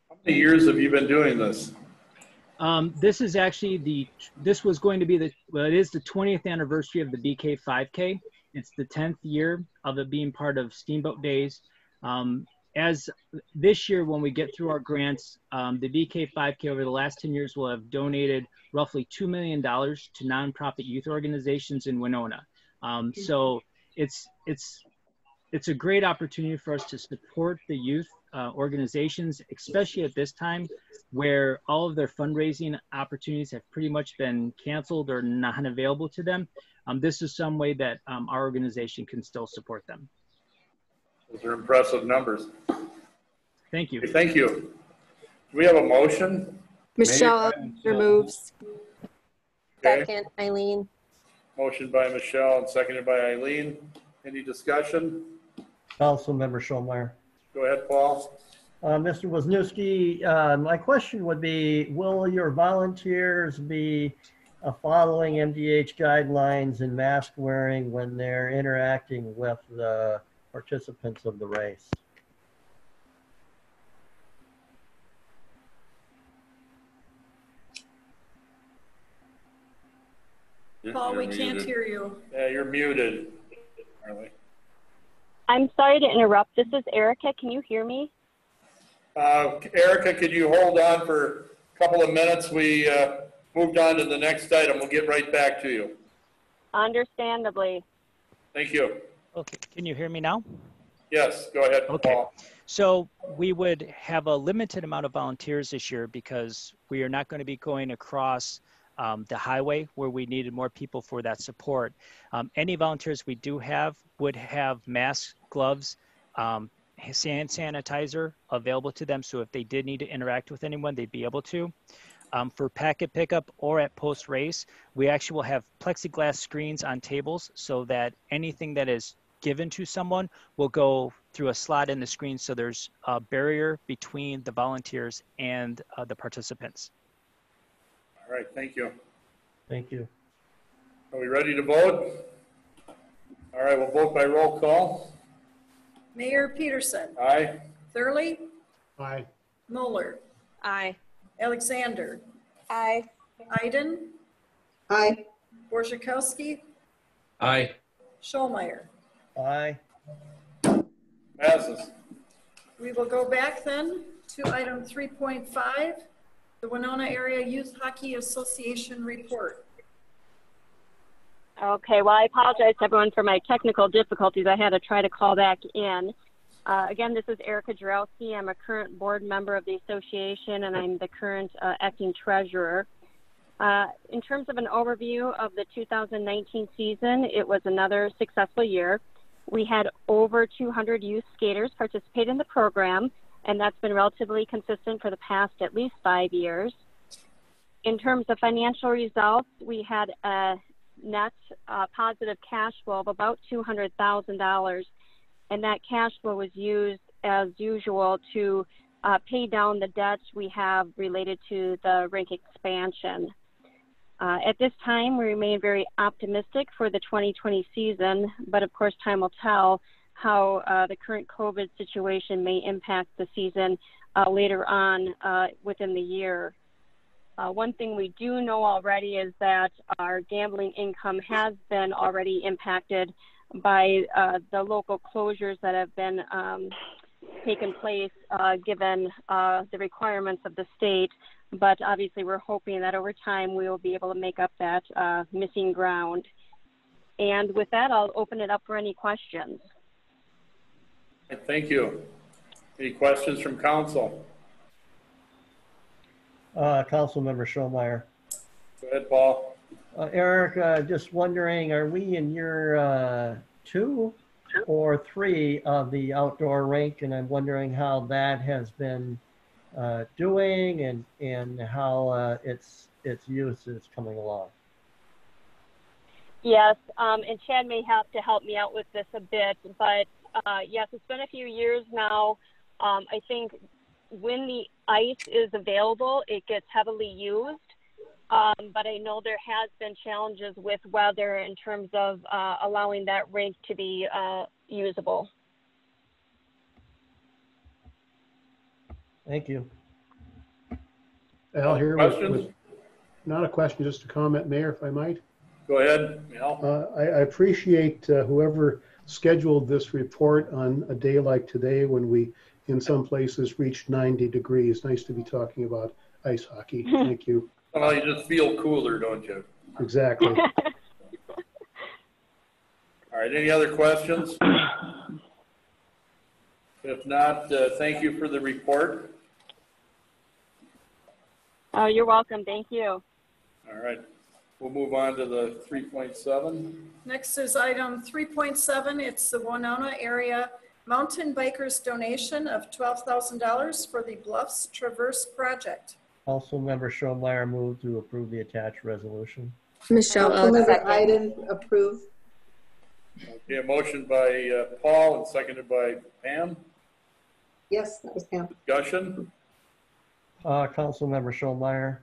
How many years have you been doing this? Um, this is actually the this was going to be the well it is the 20th anniversary of the BK 5K. It's the 10th year of it being part of Steamboat Days. Um, as this year, when we get through our grants, um, the BK 5K over the last 10 years will have donated roughly $2 million to nonprofit youth organizations in Winona. Um, so it's it's it's a great opportunity for us to support the youth uh, organizations, especially at this time where all of their fundraising opportunities have pretty much been canceled or not available to them. Um, this is some way that um, our organization can still support them. Those are impressive numbers. Thank you. Thank you. Do we have a motion? Michelle removes. Okay. Second, Eileen. Motion by Michelle and seconded by Eileen. Any discussion? Councilmember Schollmeyer. Go ahead, Paul. Uh, Mr. Wisniewski, uh, my question would be, will your volunteers be uh, following MDH guidelines and mask wearing when they're interacting with the participants of the race? Paul, we can't hear you. Yeah, you're muted. Harley. I'm sorry to interrupt. This is Erica. Can you hear me? Uh, Erica, could you hold on for a couple of minutes? We uh, moved on to the next item. We'll get right back to you. Understandably. Thank you. Okay, can you hear me now? Yes, go ahead, Okay. Paul. So we would have a limited amount of volunteers this year because we are not going to be going across um, the highway where we needed more people for that support. Um, any volunteers we do have would have masks, gloves, um, hand sanitizer available to them. So if they did need to interact with anyone, they'd be able to. Um, for packet pickup or at post race, we actually will have plexiglass screens on tables so that anything that is given to someone will go through a slot in the screen so there's a barrier between the volunteers and uh, the participants. All right, thank you. Thank you. Are we ready to vote? All right, we'll vote by roll call. Mayor Peterson, Aye. Thurley, Aye. Moeller, Aye. Alexander, Aye. Eyden, Aye. Borzyskowski, Aye. Schollmeyer. Aye. Passes. We will go back then to item 3.5, the Winona Area Youth Hockey Association report. Okay, well, I apologize to everyone for my technical difficulties. I had to try to call back in. Uh, again, this is Erica Jarowski. I'm a current board member of the association, and I'm the current uh, acting treasurer. Uh, in terms of an overview of the 2019 season, it was another successful year. We had over 200 youth skaters participate in the program, and that's been relatively consistent for the past at least five years. In terms of financial results, we had a net uh, positive cash flow of about $200,000, and that cash flow was used as usual to uh, pay down the debt we have related to the rink expansion. Uh, at this time, we remain very optimistic for the 2020 season, but of course, time will tell how uh, the current COVID situation may impact the season uh, later on uh, within the year. Uh, one thing we do know already is that our gambling income has been already impacted by uh, the local closures that have been um, taken place given the requirements of the state. But obviously, we're hoping that over time we will be able to make up that missing ground. And with that, I'll open it up for any questions. Thank you. Any questions from council? Uh, Councilmember Schollmeyer. Go ahead, Paul. Uh, Eric, uh, just wondering, are we in year uh, two or three of the outdoor rink, and I'm wondering how that has been uh, doing and and how uh, its its use is coming along. Yes, um, and Chad may have to help me out with this a bit, but uh, yes, it's been a few years now. Um, I think when the ice is available, it gets heavily used. Um, but I know there has been challenges with weather in terms of uh, allowing that rink to be uh, usable. Thank you. Al here with, Questions? with, not a question, just a comment, Mayor, if I might. Go ahead, Al. Uh, I, I appreciate uh, whoever scheduled this report on a day like today when we, in some places, reached 90 degrees. Nice to be talking about ice hockey. Thank you. Well, you just feel cooler, don't you? Exactly. All right, any other questions? If not, uh, thank you for the report. Oh, you're welcome. Thank you. All right, we'll move on to the 3.7. Next is item 3.7. It's the Winona area mountain bikers donation of $12,000 for the Bluffs Traverse Project. Councilmember Schollmeyer moved to approve the attached resolution. Michelle Ellis, Councilmember second. Eyden, approve. Okay, a motion by uh, Paul and seconded by Pam. Yes, that was Pam. Discussion? Uh, Councilmember Schollmeyer,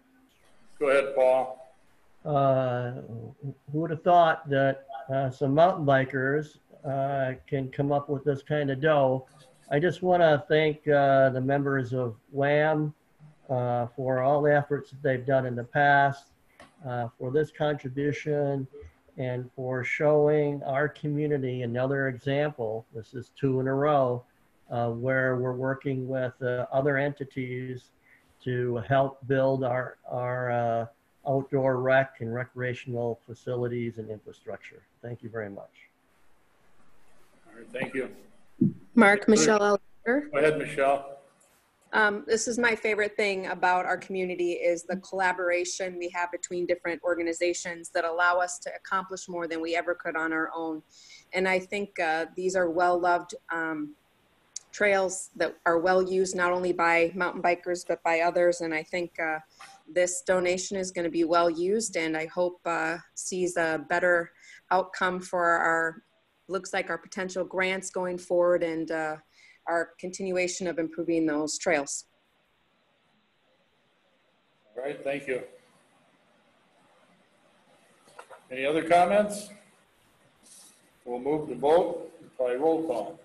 Go ahead, Paul. Uh, who would have thought that uh, some mountain bikers uh, can come up with this kind of dough? I just want to thank the members of WHAM for all the efforts that they've done in the past, for this contribution, and for showing our community another example. This is two in a row uh, where we're working with uh, other entities to help build our our outdoor rec and recreational facilities and infrastructure. Thank you very much. All right, thank you. Mark, Michelle Ellis. Go ahead, Michelle. Um, this is my favorite thing about our community is the collaboration we have between different organizations that allow us to accomplish more than we ever could on our own. And I think uh, these are well-loved um, trails that are well used not only by mountain bikers but by others. And I think uh, this donation is going to be well used, and I hope uh, sees a better outcome for our looks like our potential grants going forward and uh, our continuation of improving those trails. All right, thank you. Any other comments? We'll move to vote by roll call.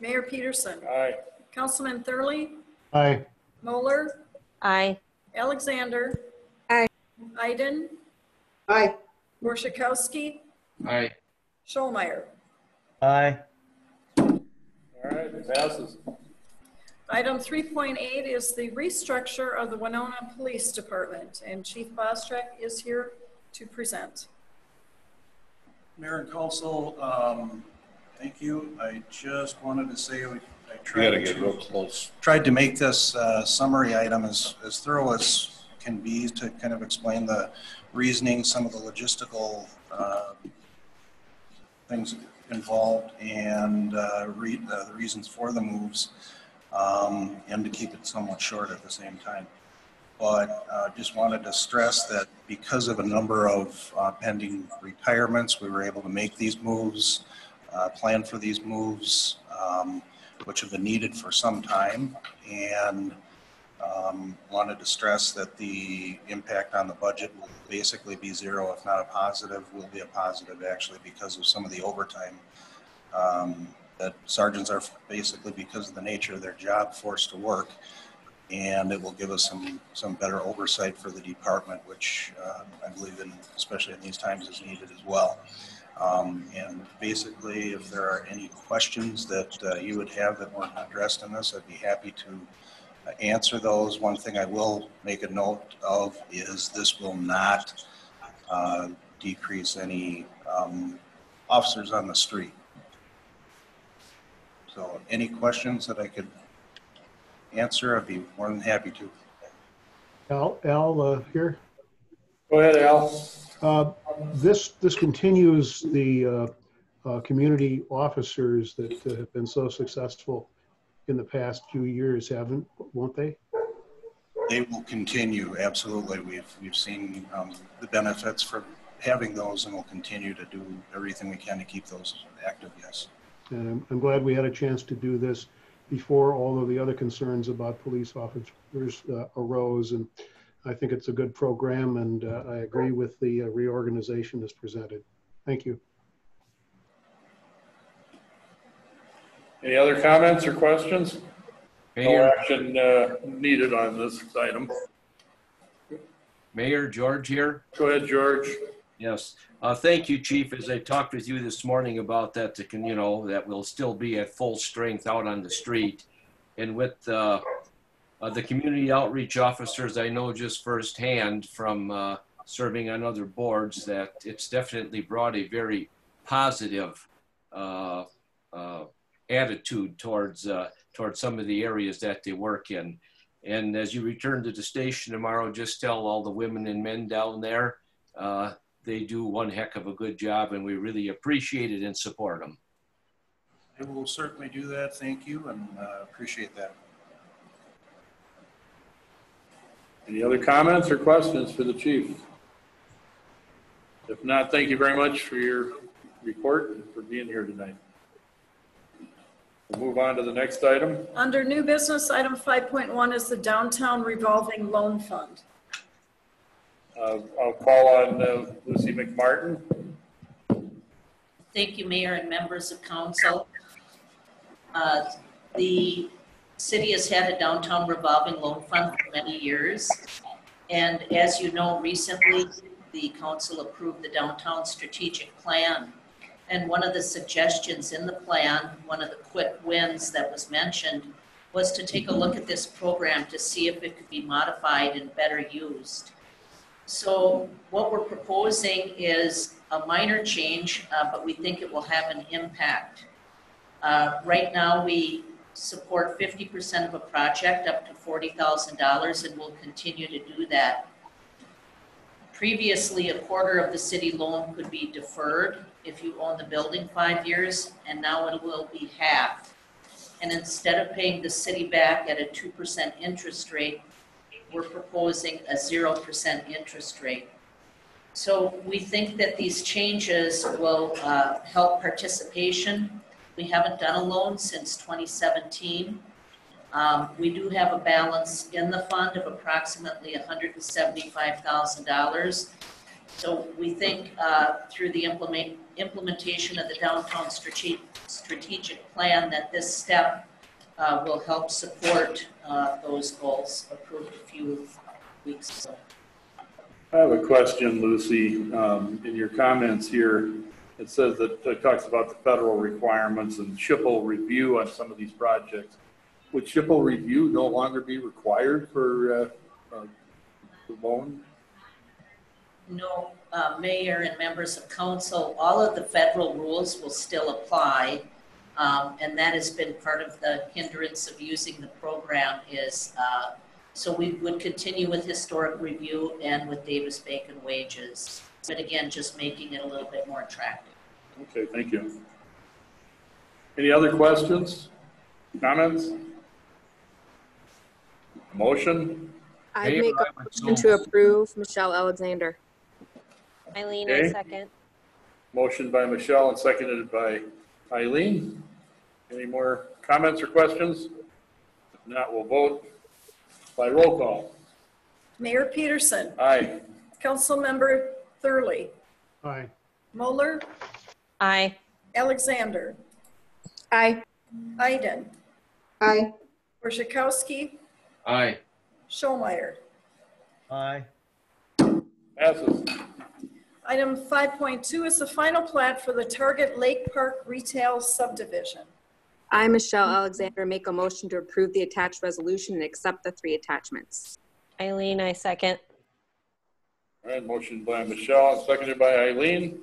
Mayor Peterson. Aye. Councilman Thurley. Aye. Moeller. Aye. Alexander. Aye. Eyden. Aye. Borzyskowski. Aye. Schollmeyer. Aye. All right, it passes. Item 3.8 is the restructure of the Winona Police Department, and Chief Bostrack is here to present. Mayor and council, um, thank you. I just wanted to say, we- I gotta tried get real to, close. tried to make this, uh, summary item as, as thorough as can be to kind of explain the reasoning, some of the logistical, uh, things involved and, uh, re, the reasons for the moves, um, and to keep it somewhat short at the same time. But uh, just wanted to stress that because of a number of uh, pending retirements, we were able to make these moves, uh, plan for these moves, um, which have been needed for some time. And um, wanted to stress that the impact on the budget will basically be zero, if not a positive, will be a positive actually because of some of the overtime um, that sergeants are basically because of the nature of their job forced to work and it will give us some, some better oversight for the department, which uh, I believe in, especially in these times, is needed as well. Um, And basically, if there are any questions that uh, you would have that weren't addressed in this, I'd be happy to uh, answer those. One thing I will make a note of is this will not uh, decrease any um, officers on the street. So any questions that I could answer, I'd be more than happy to. Al, Al, uh, here. Go ahead, Al. Uh, This, this continues the uh, uh, community officers that uh, have been so successful in the past few years, haven't, won't they? They will continue, absolutely. We've, we've seen um, the benefits from having those and we'll continue to do everything we can to keep those active, yes. And I'm, I'm glad we had a chance to do this before all of the other concerns about police officers uh, arose. And I think it's a good program and uh, I agree with the uh, reorganization as presented. Thank you. Any other comments or questions? No Mayor, action uh, needed on this item. Mayor George here. Go ahead, George. Yes. Uh, thank you, Chief. As I talked with you this morning about that, to can, you know, that will still be at full strength out on the street. And with, uh, uh, the community outreach officers, I know just firsthand from, uh, serving on other boards that it's definitely brought a very positive, uh, uh, attitude towards, uh, towards some of the areas that they work in. And as you return to the station tomorrow, just tell all the women and men down there, uh, they do one heck of a good job and we really appreciate it and support them. I will certainly do that. Thank you and appreciate that. Any other comments or questions for the chief? If not, thank you very much for your report and for being here tonight. We'll move on to the next item. Under new business, item 5.1 is the downtown revolving loan fund. Uh, I'll call on uh, Lucy McMartin. Thank you, Mayor and members of council. Uh, The city has had a downtown revolving loan fund for many years. And as you know, recently, the council approved the downtown strategic plan. And one of the suggestions in the plan, one of the quick wins that was mentioned, was to take a look at this program to see if it could be modified and better used. So what we're proposing is a minor change, uh, but we think it will have an impact. Uh, Right now, we support 50% of a project up to $40,000 and we'll continue to do that. Previously, a quarter of the city loan could be deferred if you own the building five years, and now it will be half. And instead of paying the city back at a 2% interest rate, we're proposing a 0% interest rate. So we think that these changes will uh, help participation. We haven't done a loan since 2017. Um, We do have a balance in the fund of approximately $175,000. So we think uh, through the implement, implementation of the downtown strate- strategic plan that this step uh, will help support uh, those goals approved a few weeks ago. I have a question, Lucy. Um, In your comments here, it says that, it talks about the federal requirements and SHPO review on some of these projects. Would SHPO review no longer be required for uh, uh, the loan? No, uh, mayor and members of council, all of the federal rules will still apply. Um, and that has been part of the hindrance of using the program is, uh, so we would continue with historic review and with Davis Bacon wages. But again, just making it a little bit more attractive. Okay, thank you. Any other questions, comments? Motion? I'd make a motion to approve Michelle Alexander. Eileen, Okay. I second. Motion by Michelle and seconded by Eileen. Any more comments or questions? If not, we'll vote by roll call. Mayor Peterson, Aye. Councilmember Thurley, Aye. Moeller, Aye. Alexander, Aye. Eyden, Aye. Borzyskowski, Aye. Schollmeyer. Aye. Passes. Item 5.2 is the final plat for the Target Lake Park Retail Subdivision. I, Michelle Alexander, make a motion to approve the attached resolution and accept the three attachments. Eileen, I second. All right, motion by Michelle and seconded by Eileen.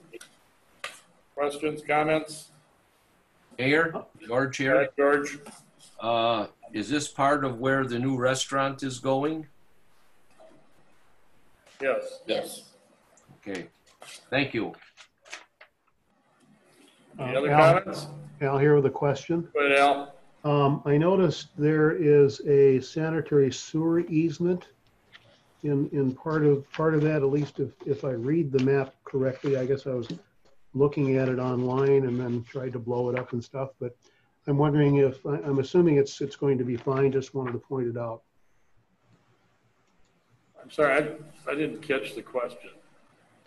Questions, comments? Mayor, George Go here. ahead, George? Uh, is this part of where the new restaurant is going? Yes. Yes. Okay, thank you. Any other Al- comments? Al here with a question. Go ahead, Al. Um, I noticed there is a sanitary sewer easement in, in part of, part of that, at least if, if I read the map correctly, I guess I was looking at it online and then tried to blow it up and stuff, but I'm wondering if, I- I'm assuming it's, it's going to be fine, just wanted to point it out. I'm sorry, I, I didn't catch the question.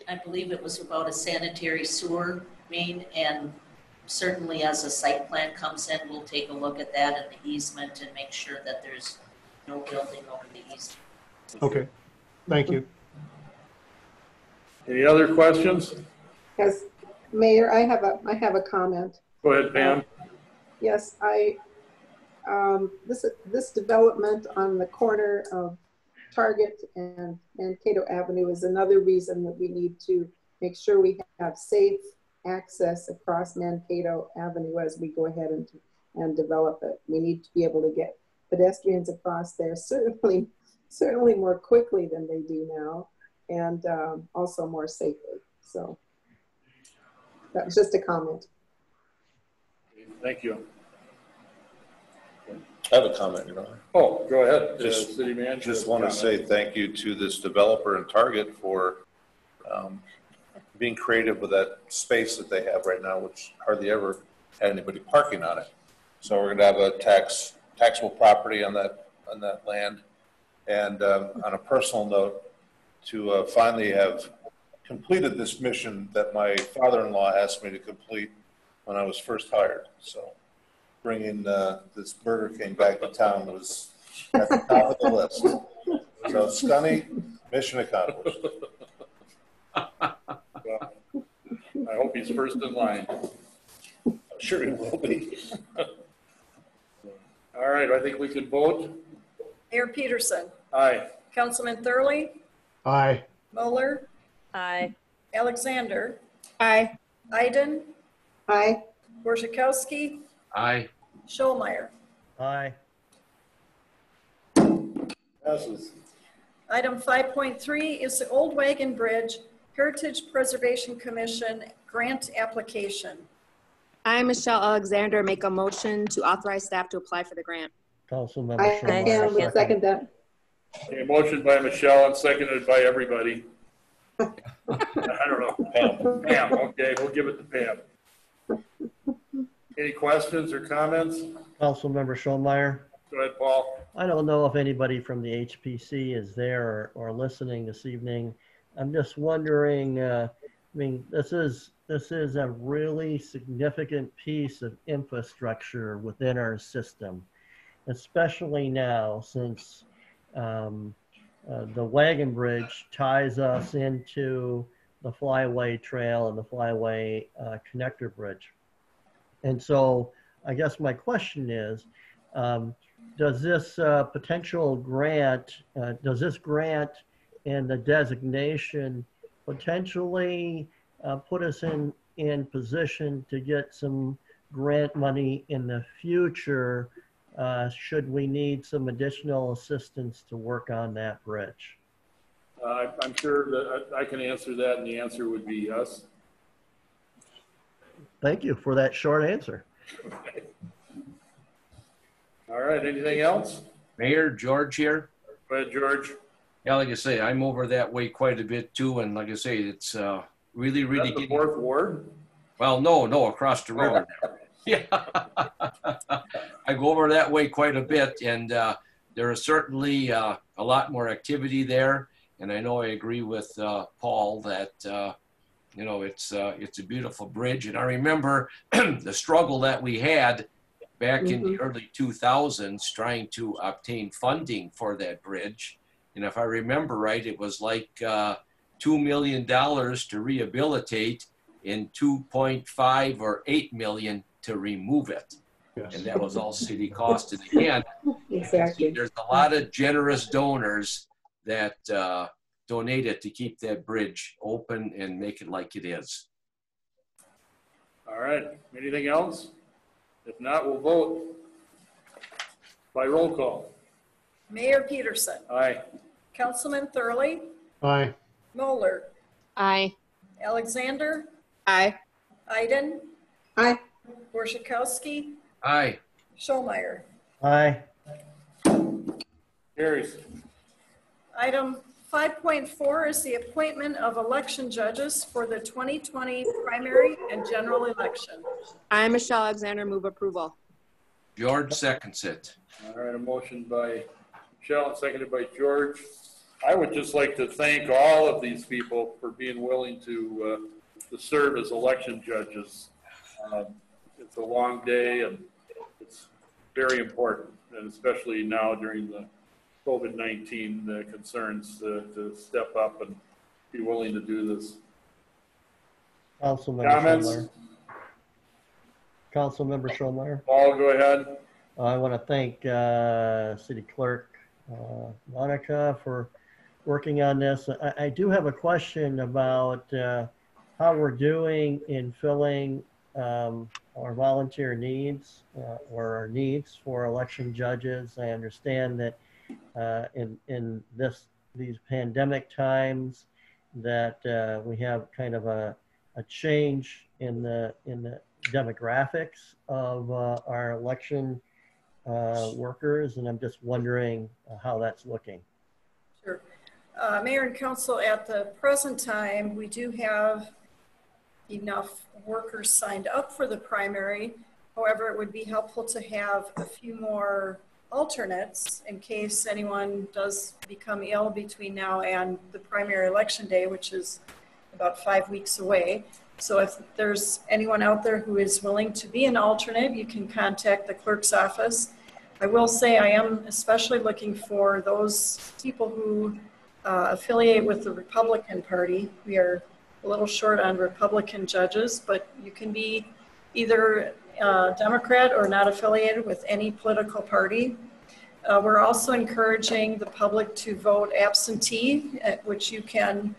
I believe it was about a sanitary sewer main, and certainly as a site plan comes in, we'll take a look at that and the easement and make sure that there's no building over the easement. Okay, thank you. Any other questions? Yes, Mayor, I have a, I have a comment. Go ahead, Pam. Yes, I, um, this, this development on the corner of Target and Mankato Avenue is another reason that we need to make sure we have safe access across Mankato Avenue as we go ahead and, and develop it. We need to be able to get pedestrians across there certainly, certainly more quickly than they do now and um, also more safely. So that was just a comment. Thank you. I have a comment, you know. Oh, go ahead, uh, Just- city manager. Just want to say thank you to this developer and Target for um, being creative with that space that they have right now, which hardly ever had anybody parking on it. So we're going to have a tax, taxable property on that, on that land. And um, on a personal note, to uh, finally have completed this mission that my father-in-law asked me to complete when I was first hired. So bringing uh, this Burger King back to town was at the top of the list. So Scunny, mission accomplished. Well, I hope he's first in line. I'm sure he will be. All right, I think we could vote. Mayor Peterson, Aye. Councilman Thurley, Aye. Moeller. Aye. Alexander. Aye. Eyden, Aye. Borzyskowski, Aye. Schollmeyer. Aye. Passes. Item 5.3 is the Old Wagon Bridge Heritage Preservation Commission grant application. I, Michelle Alexander, make a motion to authorize staff to apply for the grant. Councilmember I Schollmeyer, again would second that. Okay, motion by Michelle and seconded by everybody. I don't know. Pam. Pam, okay, we'll give it to Pam. Any questions or comments? Councilmember Schollmeyer. Go ahead, Paul. I don't know if anybody from the HPC is there or, or listening this evening. I'm just wondering, uh, I mean, this is, this is a really significant piece of infrastructure within our system, especially now since um, uh, the wagon bridge ties us into the Flyway Trail and the Flyway uh, Connector Bridge. And so I guess my question is, um, does this uh, potential grant, uh, does this grant and the designation potentially uh, put us in, in position to get some grant money in the future uh, should we need some additional assistance to work on that bridge? Uh, I'm sure that I I can answer that, and the answer would be yes. Thank you for that short answer. All right, anything else? Mayor, George here. Go ahead, George. Yeah, like I say, I'm over that way quite a bit too, and like I say, it's uh, really, really. That's the getting- fourth ward? Well, no, no, across the river. Yeah. I go over that way quite a bit, and uh, there is certainly uh, a lot more activity there. And I know I agree with uh, Paul that uh, you know it's uh, it's a beautiful bridge. And I remember the struggle that we had back in the early 2000s trying to obtain funding for that bridge. And if I remember right, it was like uh, two million dollars to rehabilitate and 2.5 or 8 million to remove it. And that was all city cost. And again, Exactly. there's a lot of generous donors that uh, donated to keep that bridge open and make it like it is. All right, anything else? If not, we'll vote by roll call. Mayor Peterson, Aye. Councilman Thurley, Aye. Moeller, Aye. Alexander, Aye. Eyden, Aye. Borzyskowski, Aye. Schollmeyer. Aye. Carries. Item 5.4 is the appointment of election judges for the 2020 primary and general election. I, Michelle Alexander, move approval. George seconds it. All right, a motion by Michelle and seconded by George. I would just like to thank all of these people for being willing to, uh, to serve as election judges. Um, It's a long day and it's very important, and especially now during the COVID-19 uh, concerns, uh, to step up and be willing to do this. Councilmember Comments? Schollmeyer. Councilmember Schollmeyer. Paul, go ahead. I want to thank uh, City Clerk uh, Monica for working on this. I, I do have a question about uh, how we're doing in filling um, our volunteer needs uh, or our needs for election judges. I understand that uh, in in this these pandemic times that uh, we have kind of a, a change in the in the demographics of uh, our election uh, workers, and I'm just wondering how that's looking. Sure. Uh, Mayor and council, at the present time, we do have enough workers signed up for the primary. However, it would be helpful to have a few more alternates in case anyone does become ill between now and the primary election day, which is about five weeks away. So if there's anyone out there who is willing to be an alternate, you can contact the clerk's office. I will say I am especially looking for those people who uh, affiliate with the Republican Party. We are a little short on Republican judges, but you can be either uh, Democrat or not affiliated with any political party. Uh, we're also encouraging the public to vote absentee, at which you can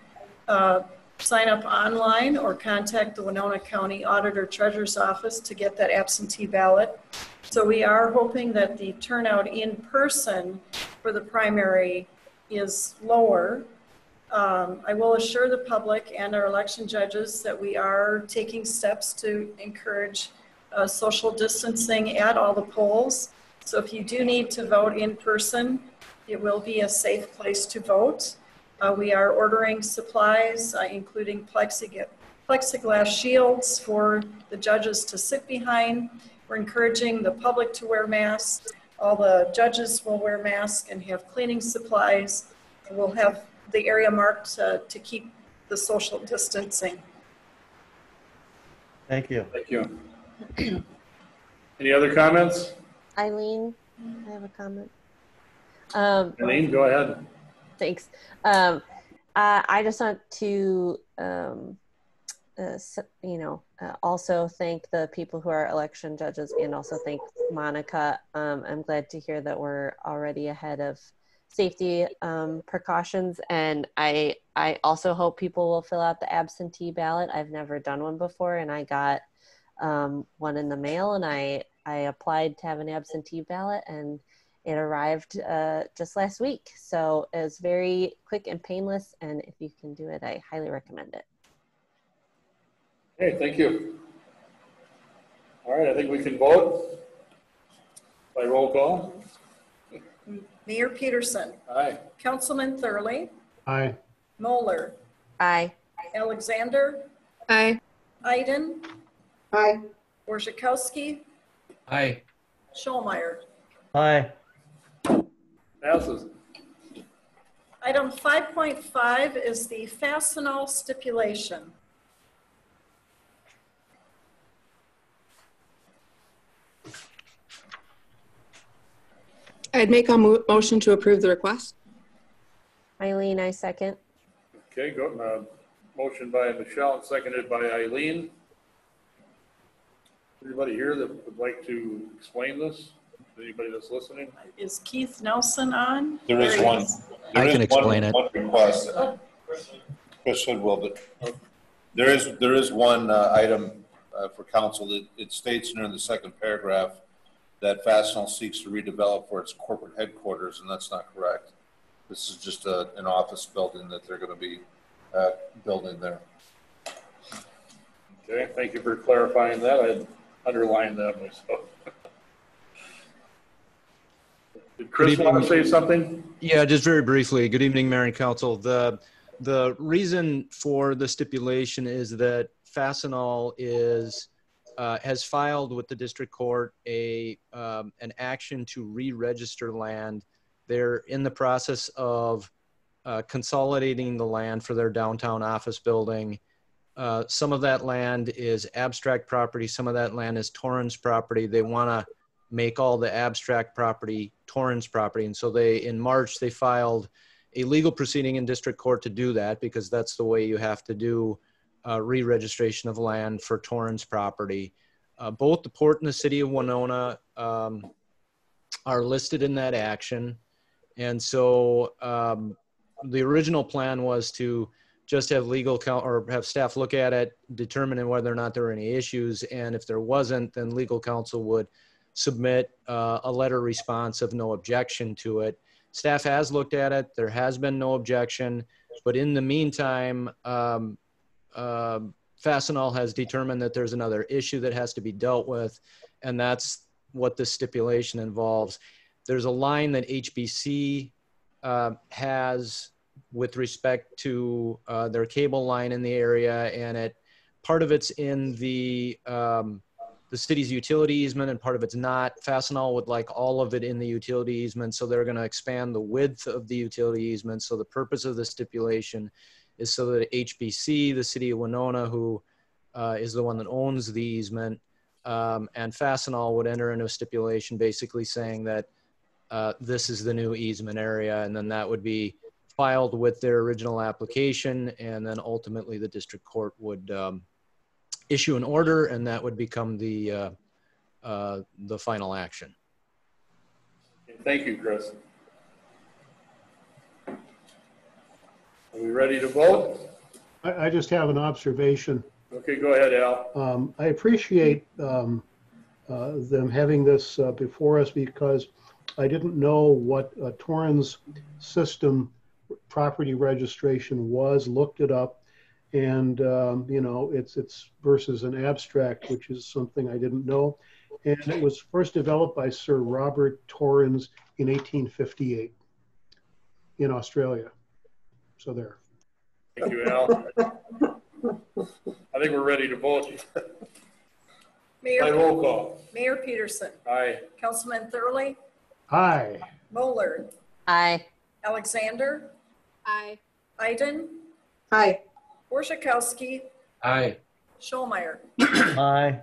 uh, sign up online or contact the Winona County Auditor Treasurer's Office to get that absentee ballot. So we are hoping that the turnout in person for the primary is lower. Um, I will assure the public and our election judges that we are taking steps to encourage uh, social distancing at all the polls. So if you do need to vote in person, it will be a safe place to vote. Uh, we are ordering supplies, uh, including plexig- plexiglass shields for the judges to sit behind. We're encouraging the public to wear masks. All the judges will wear masks and have cleaning supplies. We'll have the area marked uh, to keep the social distancing. Thank you. Thank you. Any other comments? Eileen, I have a comment. Um, Eileen, go ahead. Thanks. Um, uh, I just want to, um, uh, you know, uh, also thank the people who are election judges and also thank Monica. Um, I'm glad to hear that we're already ahead of safety um, precautions, and I I also hope people will fill out the absentee ballot. I've never done one before, and I got um, one in the mail, and I I applied to have an absentee ballot, and it arrived uh, just last week. So it was very quick and painless. And if you can do it, I highly recommend it. Okay, thank you. All right, I think we can vote by roll call. Mayor Peterson, Aye. Councilman Thurley, Aye. Moeller, Aye. Alexander, Aye. Eyden, Aye. Borzyskowski, Aye. Schollmeyer. Aye. Passes. Item 5.5 is the Fastenal stipulation. I'd make a mo- motion to approve the request. Eileen, I second. Okay, go, uh, motion by Michelle and seconded by Eileen. Anybody here that would like to explain this? Anybody that's listening? Is Keith Nelson on? There is one. there I is can one- explain it. One request. Chris Hoodwill, but there is, there is one uh, item uh, for council that it states in the second paragraph that Fastenal seeks to redevelop for its corporate headquarters, and that's not correct. This is just a, an office building that they're going to be uh, building there. Okay, thank you for clarifying that. I had underlined that myself. Did Chris want to say something? Yeah, just very briefly. Good evening, Mayor and Council. The, the reason for the stipulation is that Fastenal is, uh, has filed with the district court a, um, an action to re-register land. They're in the process of uh, consolidating the land for their downtown office building. Uh, some of that land is abstract property. Some of that land is Torrens property. They want to make all the abstract property Torrens property. And so they, in March, they filed a legal proceeding in district court to do that because that's the way you have to do uh, re-registration of land for Torrens property. Uh, both the port and the city of Winona um, are listed in that action. And so um, the original plan was to just have legal count or have staff look at it, determining whether or not there are any issues. And if there wasn't, then legal counsel would submit uh, a letter response of no objection to it. Staff has looked at it. There has been no objection. But in the meantime, um, uh, Fastenal has determined that there's another issue that has to be dealt with, and that's what the stipulation involves. There's a line that HBC uh, has with respect to uh, their cable line in the area, and it part of it's in the um, the city's utility easement, and part of it's not. Fastenal would like all of it in the utility easement, so they're going to expand the width of the utility easement. So the purpose of the stipulation is so that HBC, the city of Winona, who uh, is the one that owns the easement, um, and Fastenal would enter into a stipulation basically saying that uh, this is the new easement area, and then that would be filed with their original application, and then ultimately the district court would um, issue an order, and that would become the uh, uh, the final action. Thank you, Chris. We ready to vote? I, I just have an observation. Okay, go ahead, Al. Um, I appreciate um, uh, them having this uh, before us because I didn't know what a Torrens system property registration was, looked it up, and um, you know it's it's versus an abstract, which is something I didn't know, and it was first developed by Sir Robert Torrens in 1858 in Australia. So there. Thank you, Al. I think we're ready to vote. By Mayor, roll call. Mayor Peterson, Aye. Councilman Thurley, Aye. Moeller, Aye. Alexander, Aye. Eyden, Hi. Borzyskowski, Aye. Schollmeyer. Aye.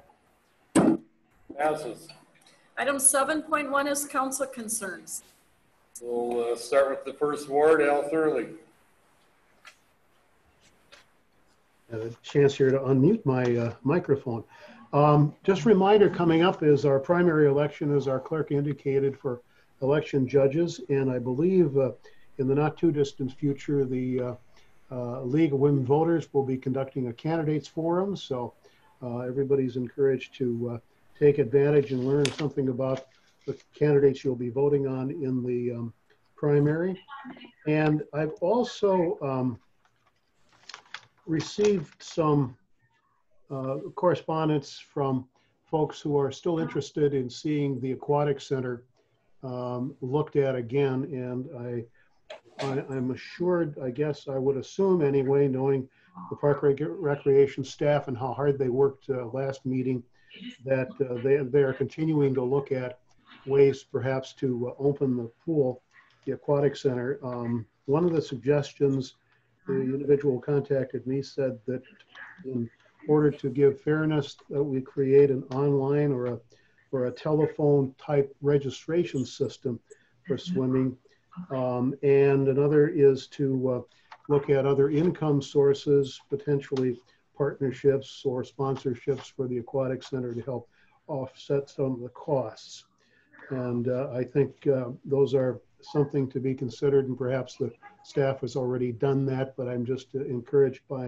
Passes. Item 7.1 is council concerns. We'll uh, start with the first ward, Al Thurley. A chance here to unmute my uh, microphone. Um, Just reminder, coming up is our primary election, as our clerk indicated, for election judges. And I believe uh, in the not too distant future, the uh, uh, League of Women Voters will be conducting a candidates forum. So uh, everybody's encouraged to uh, take advantage and learn something about the candidates you'll be voting on in the um, primary. And I've also um, received some uh, correspondence from folks who are still interested in seeing the aquatic center um, looked at again. And I, I, I'm assured, I guess I would assume anyway, knowing the park rec- recreation staff and how hard they worked uh, last meeting, that uh, they, they are continuing to look at ways perhaps to uh, open the pool, the aquatic center. Um, one of the suggestions the individual contacted me said that in order to give fairness, that we create an online or a or a telephone type registration system for swimming. Um, and another is to uh, look at other income sources, potentially partnerships or sponsorships for the aquatic center to help offset some of the costs. And uh, I think uh, those are something to be considered, and perhaps the staff has already done that, but I'm just uh, encouraged by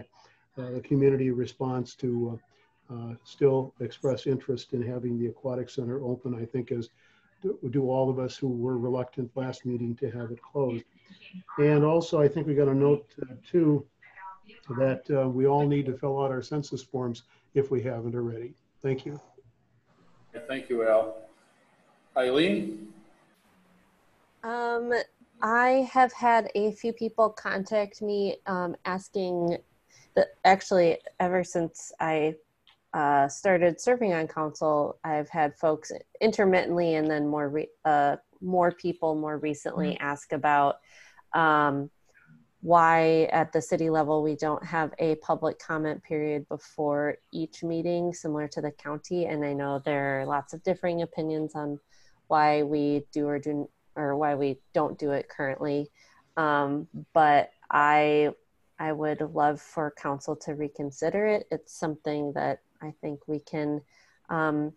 uh, the community response to uh, still express interest in having the aquatic center open. I think as do, do all of us who were reluctant last meeting to have it closed. And also, I think we got a note uh, too that uh, we all need to fill out our census forms if we haven't already. Thank you. Thank you, Al. Eileen? Um, I have had a few people contact me um, asking that actually ever since I uh, started serving on council, I've had folks intermittently and then more re- uh, more people more recently ask about um, why at the city level we don't have a public comment period before each meeting, similar to the county. And I know there are lots of differing opinions on why we do or do or why we don't do it currently. Um, but I I would love for council to reconsider it. It's something that I think we can um,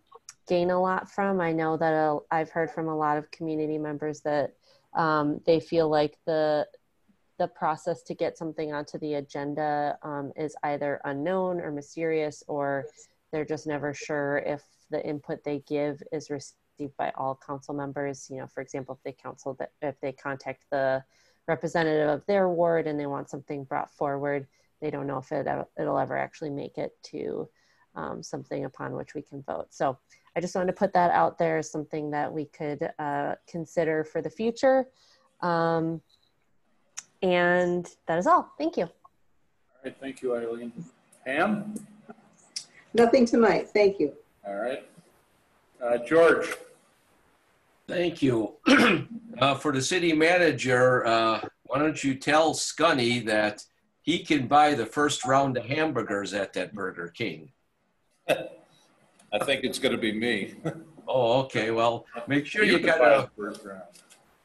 gain a lot from. I know that uh, I've heard from a lot of community members that um, they feel like the the process to get something onto the agenda um, is either unknown or mysterious, or they're just never sure if the input they give is received by all council members. You know, for example, if they council that if they contact the representative of their ward and they want something brought forward, they don't know if it it'll ever actually make it to um, something upon which we can vote. So I just wanted to put that out there as something that we could uh, consider for the future. Um, and that is all. Thank you. All right, thank you, Eileen. Pam? Nothing tonight. Thank you. All right. Uh, George? Thank you. uh, for the city manager, uh, why don't you tell Scunny that he can buy the first round of hamburgers at that Burger King? I think it's going to be me. Oh, okay. Well, make sure you kind of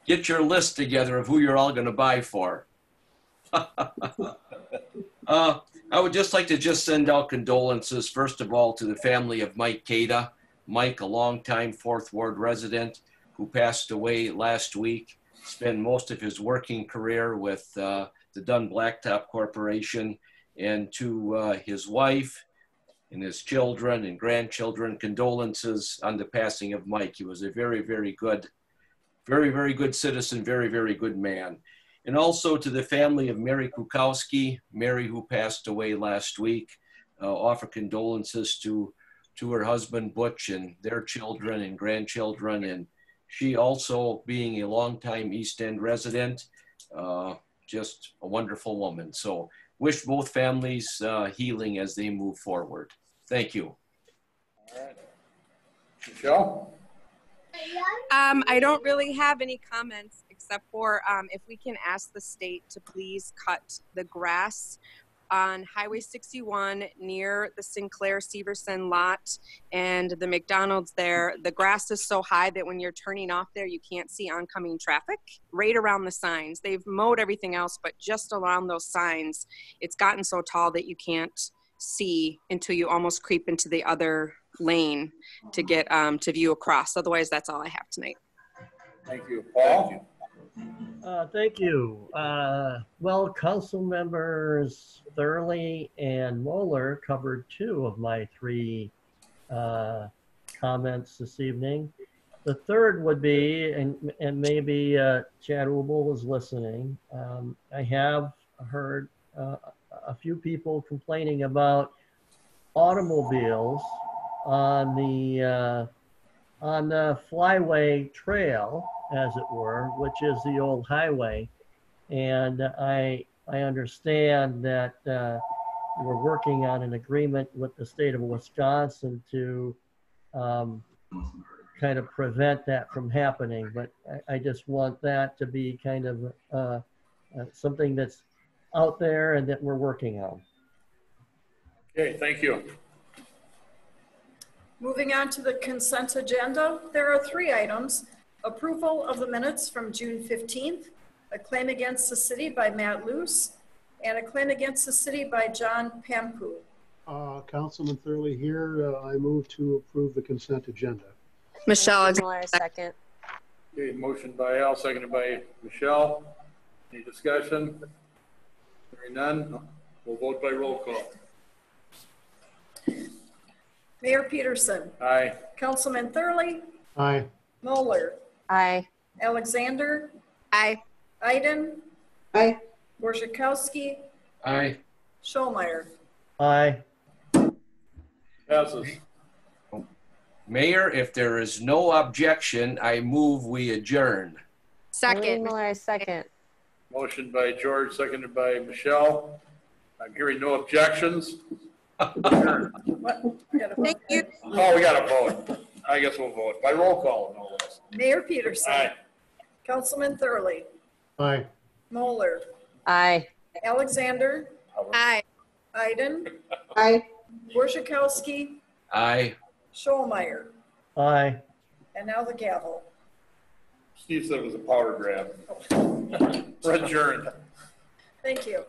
get your list together of who you're all going to buy for. uh, I would just like to just send out condolences, first of all, to the family of Mike Cada. Mike, a longtime Fourth Ward resident who passed away last week, spent most of his working career with uh, the Dunn Blacktop Corporation, and to uh, his wife and his children and grandchildren, condolences on the passing of Mike. He was a very, very good very, very good citizen, very, very good man. And also to the family of Mary Kukowski, Mary who passed away last week, uh, offer condolences to, to her husband Butch and their children and grandchildren. And she also being a longtime East End resident, uh, just a wonderful woman. So wish both families uh, healing as they move forward. Thank you. All right. Michelle? Um, I don't really have any comments except for um, if we can ask the state to please cut the grass on Highway 61 near the Sinclair Severson lot and the McDonald's there. The grass is so high that when you're turning off there, you can't see oncoming traffic right around the signs. They've mowed everything else, but just around those signs, it's gotten so tall that you can't see until you almost creep into the other lane to get um, to view across. Otherwise, that's all I have tonight. Thank you. Paul? Uh, thank you. Uh, well, council members Thurley and Moeller covered two of my three uh, comments this evening. The third would be, and, and maybe uh, Chad Ubl is listening, um, I have heard uh, a few people complaining about automobiles on the uh, on the flyway trail, as it were, which is the old highway. And I I understand that uh, we're working on an agreement with the state of Wisconsin to um, kind of prevent that from happening. But I, I just want that to be kind of uh, uh, something that's out there and that we're working on. Okay, thank you. Moving on to the consent agenda, there are three items. Approval of the minutes from June 15th, a claim against the city by Matt Luce, and a claim against the city by John Pampu. Uh, Councilman Thurley here, uh, I move to approve the consent agenda. Michelle, Miller, second. Okay, motion by Al, seconded by Michelle. Any discussion? Hearing none, we'll vote by roll call. Mayor Peterson, Aye. Councilman Thurley, Aye. Moeller, Aye. Alexander, Aye. Eyden, Aye. Borzyskowski, Aye. Schollmeyer. Aye. Passes. Mayor, if there is no objection, I move we adjourn. Second. Miller, second. Motion by George, seconded by Michelle. I'm hearing no objections. Adjourn. Thank you. Oh, we got a vote. I guess we'll vote by roll call, no less. Mayor Peterson. Aye. Councilman Thurley. Aye. Moeller. Aye. Alexander. Aye. Eyden. Aye. Borzyskowski. Aye. Schollmeyer. Aye. And now the gavel. Steve said it was a power grab. Oh. We're adjourned. Thank you.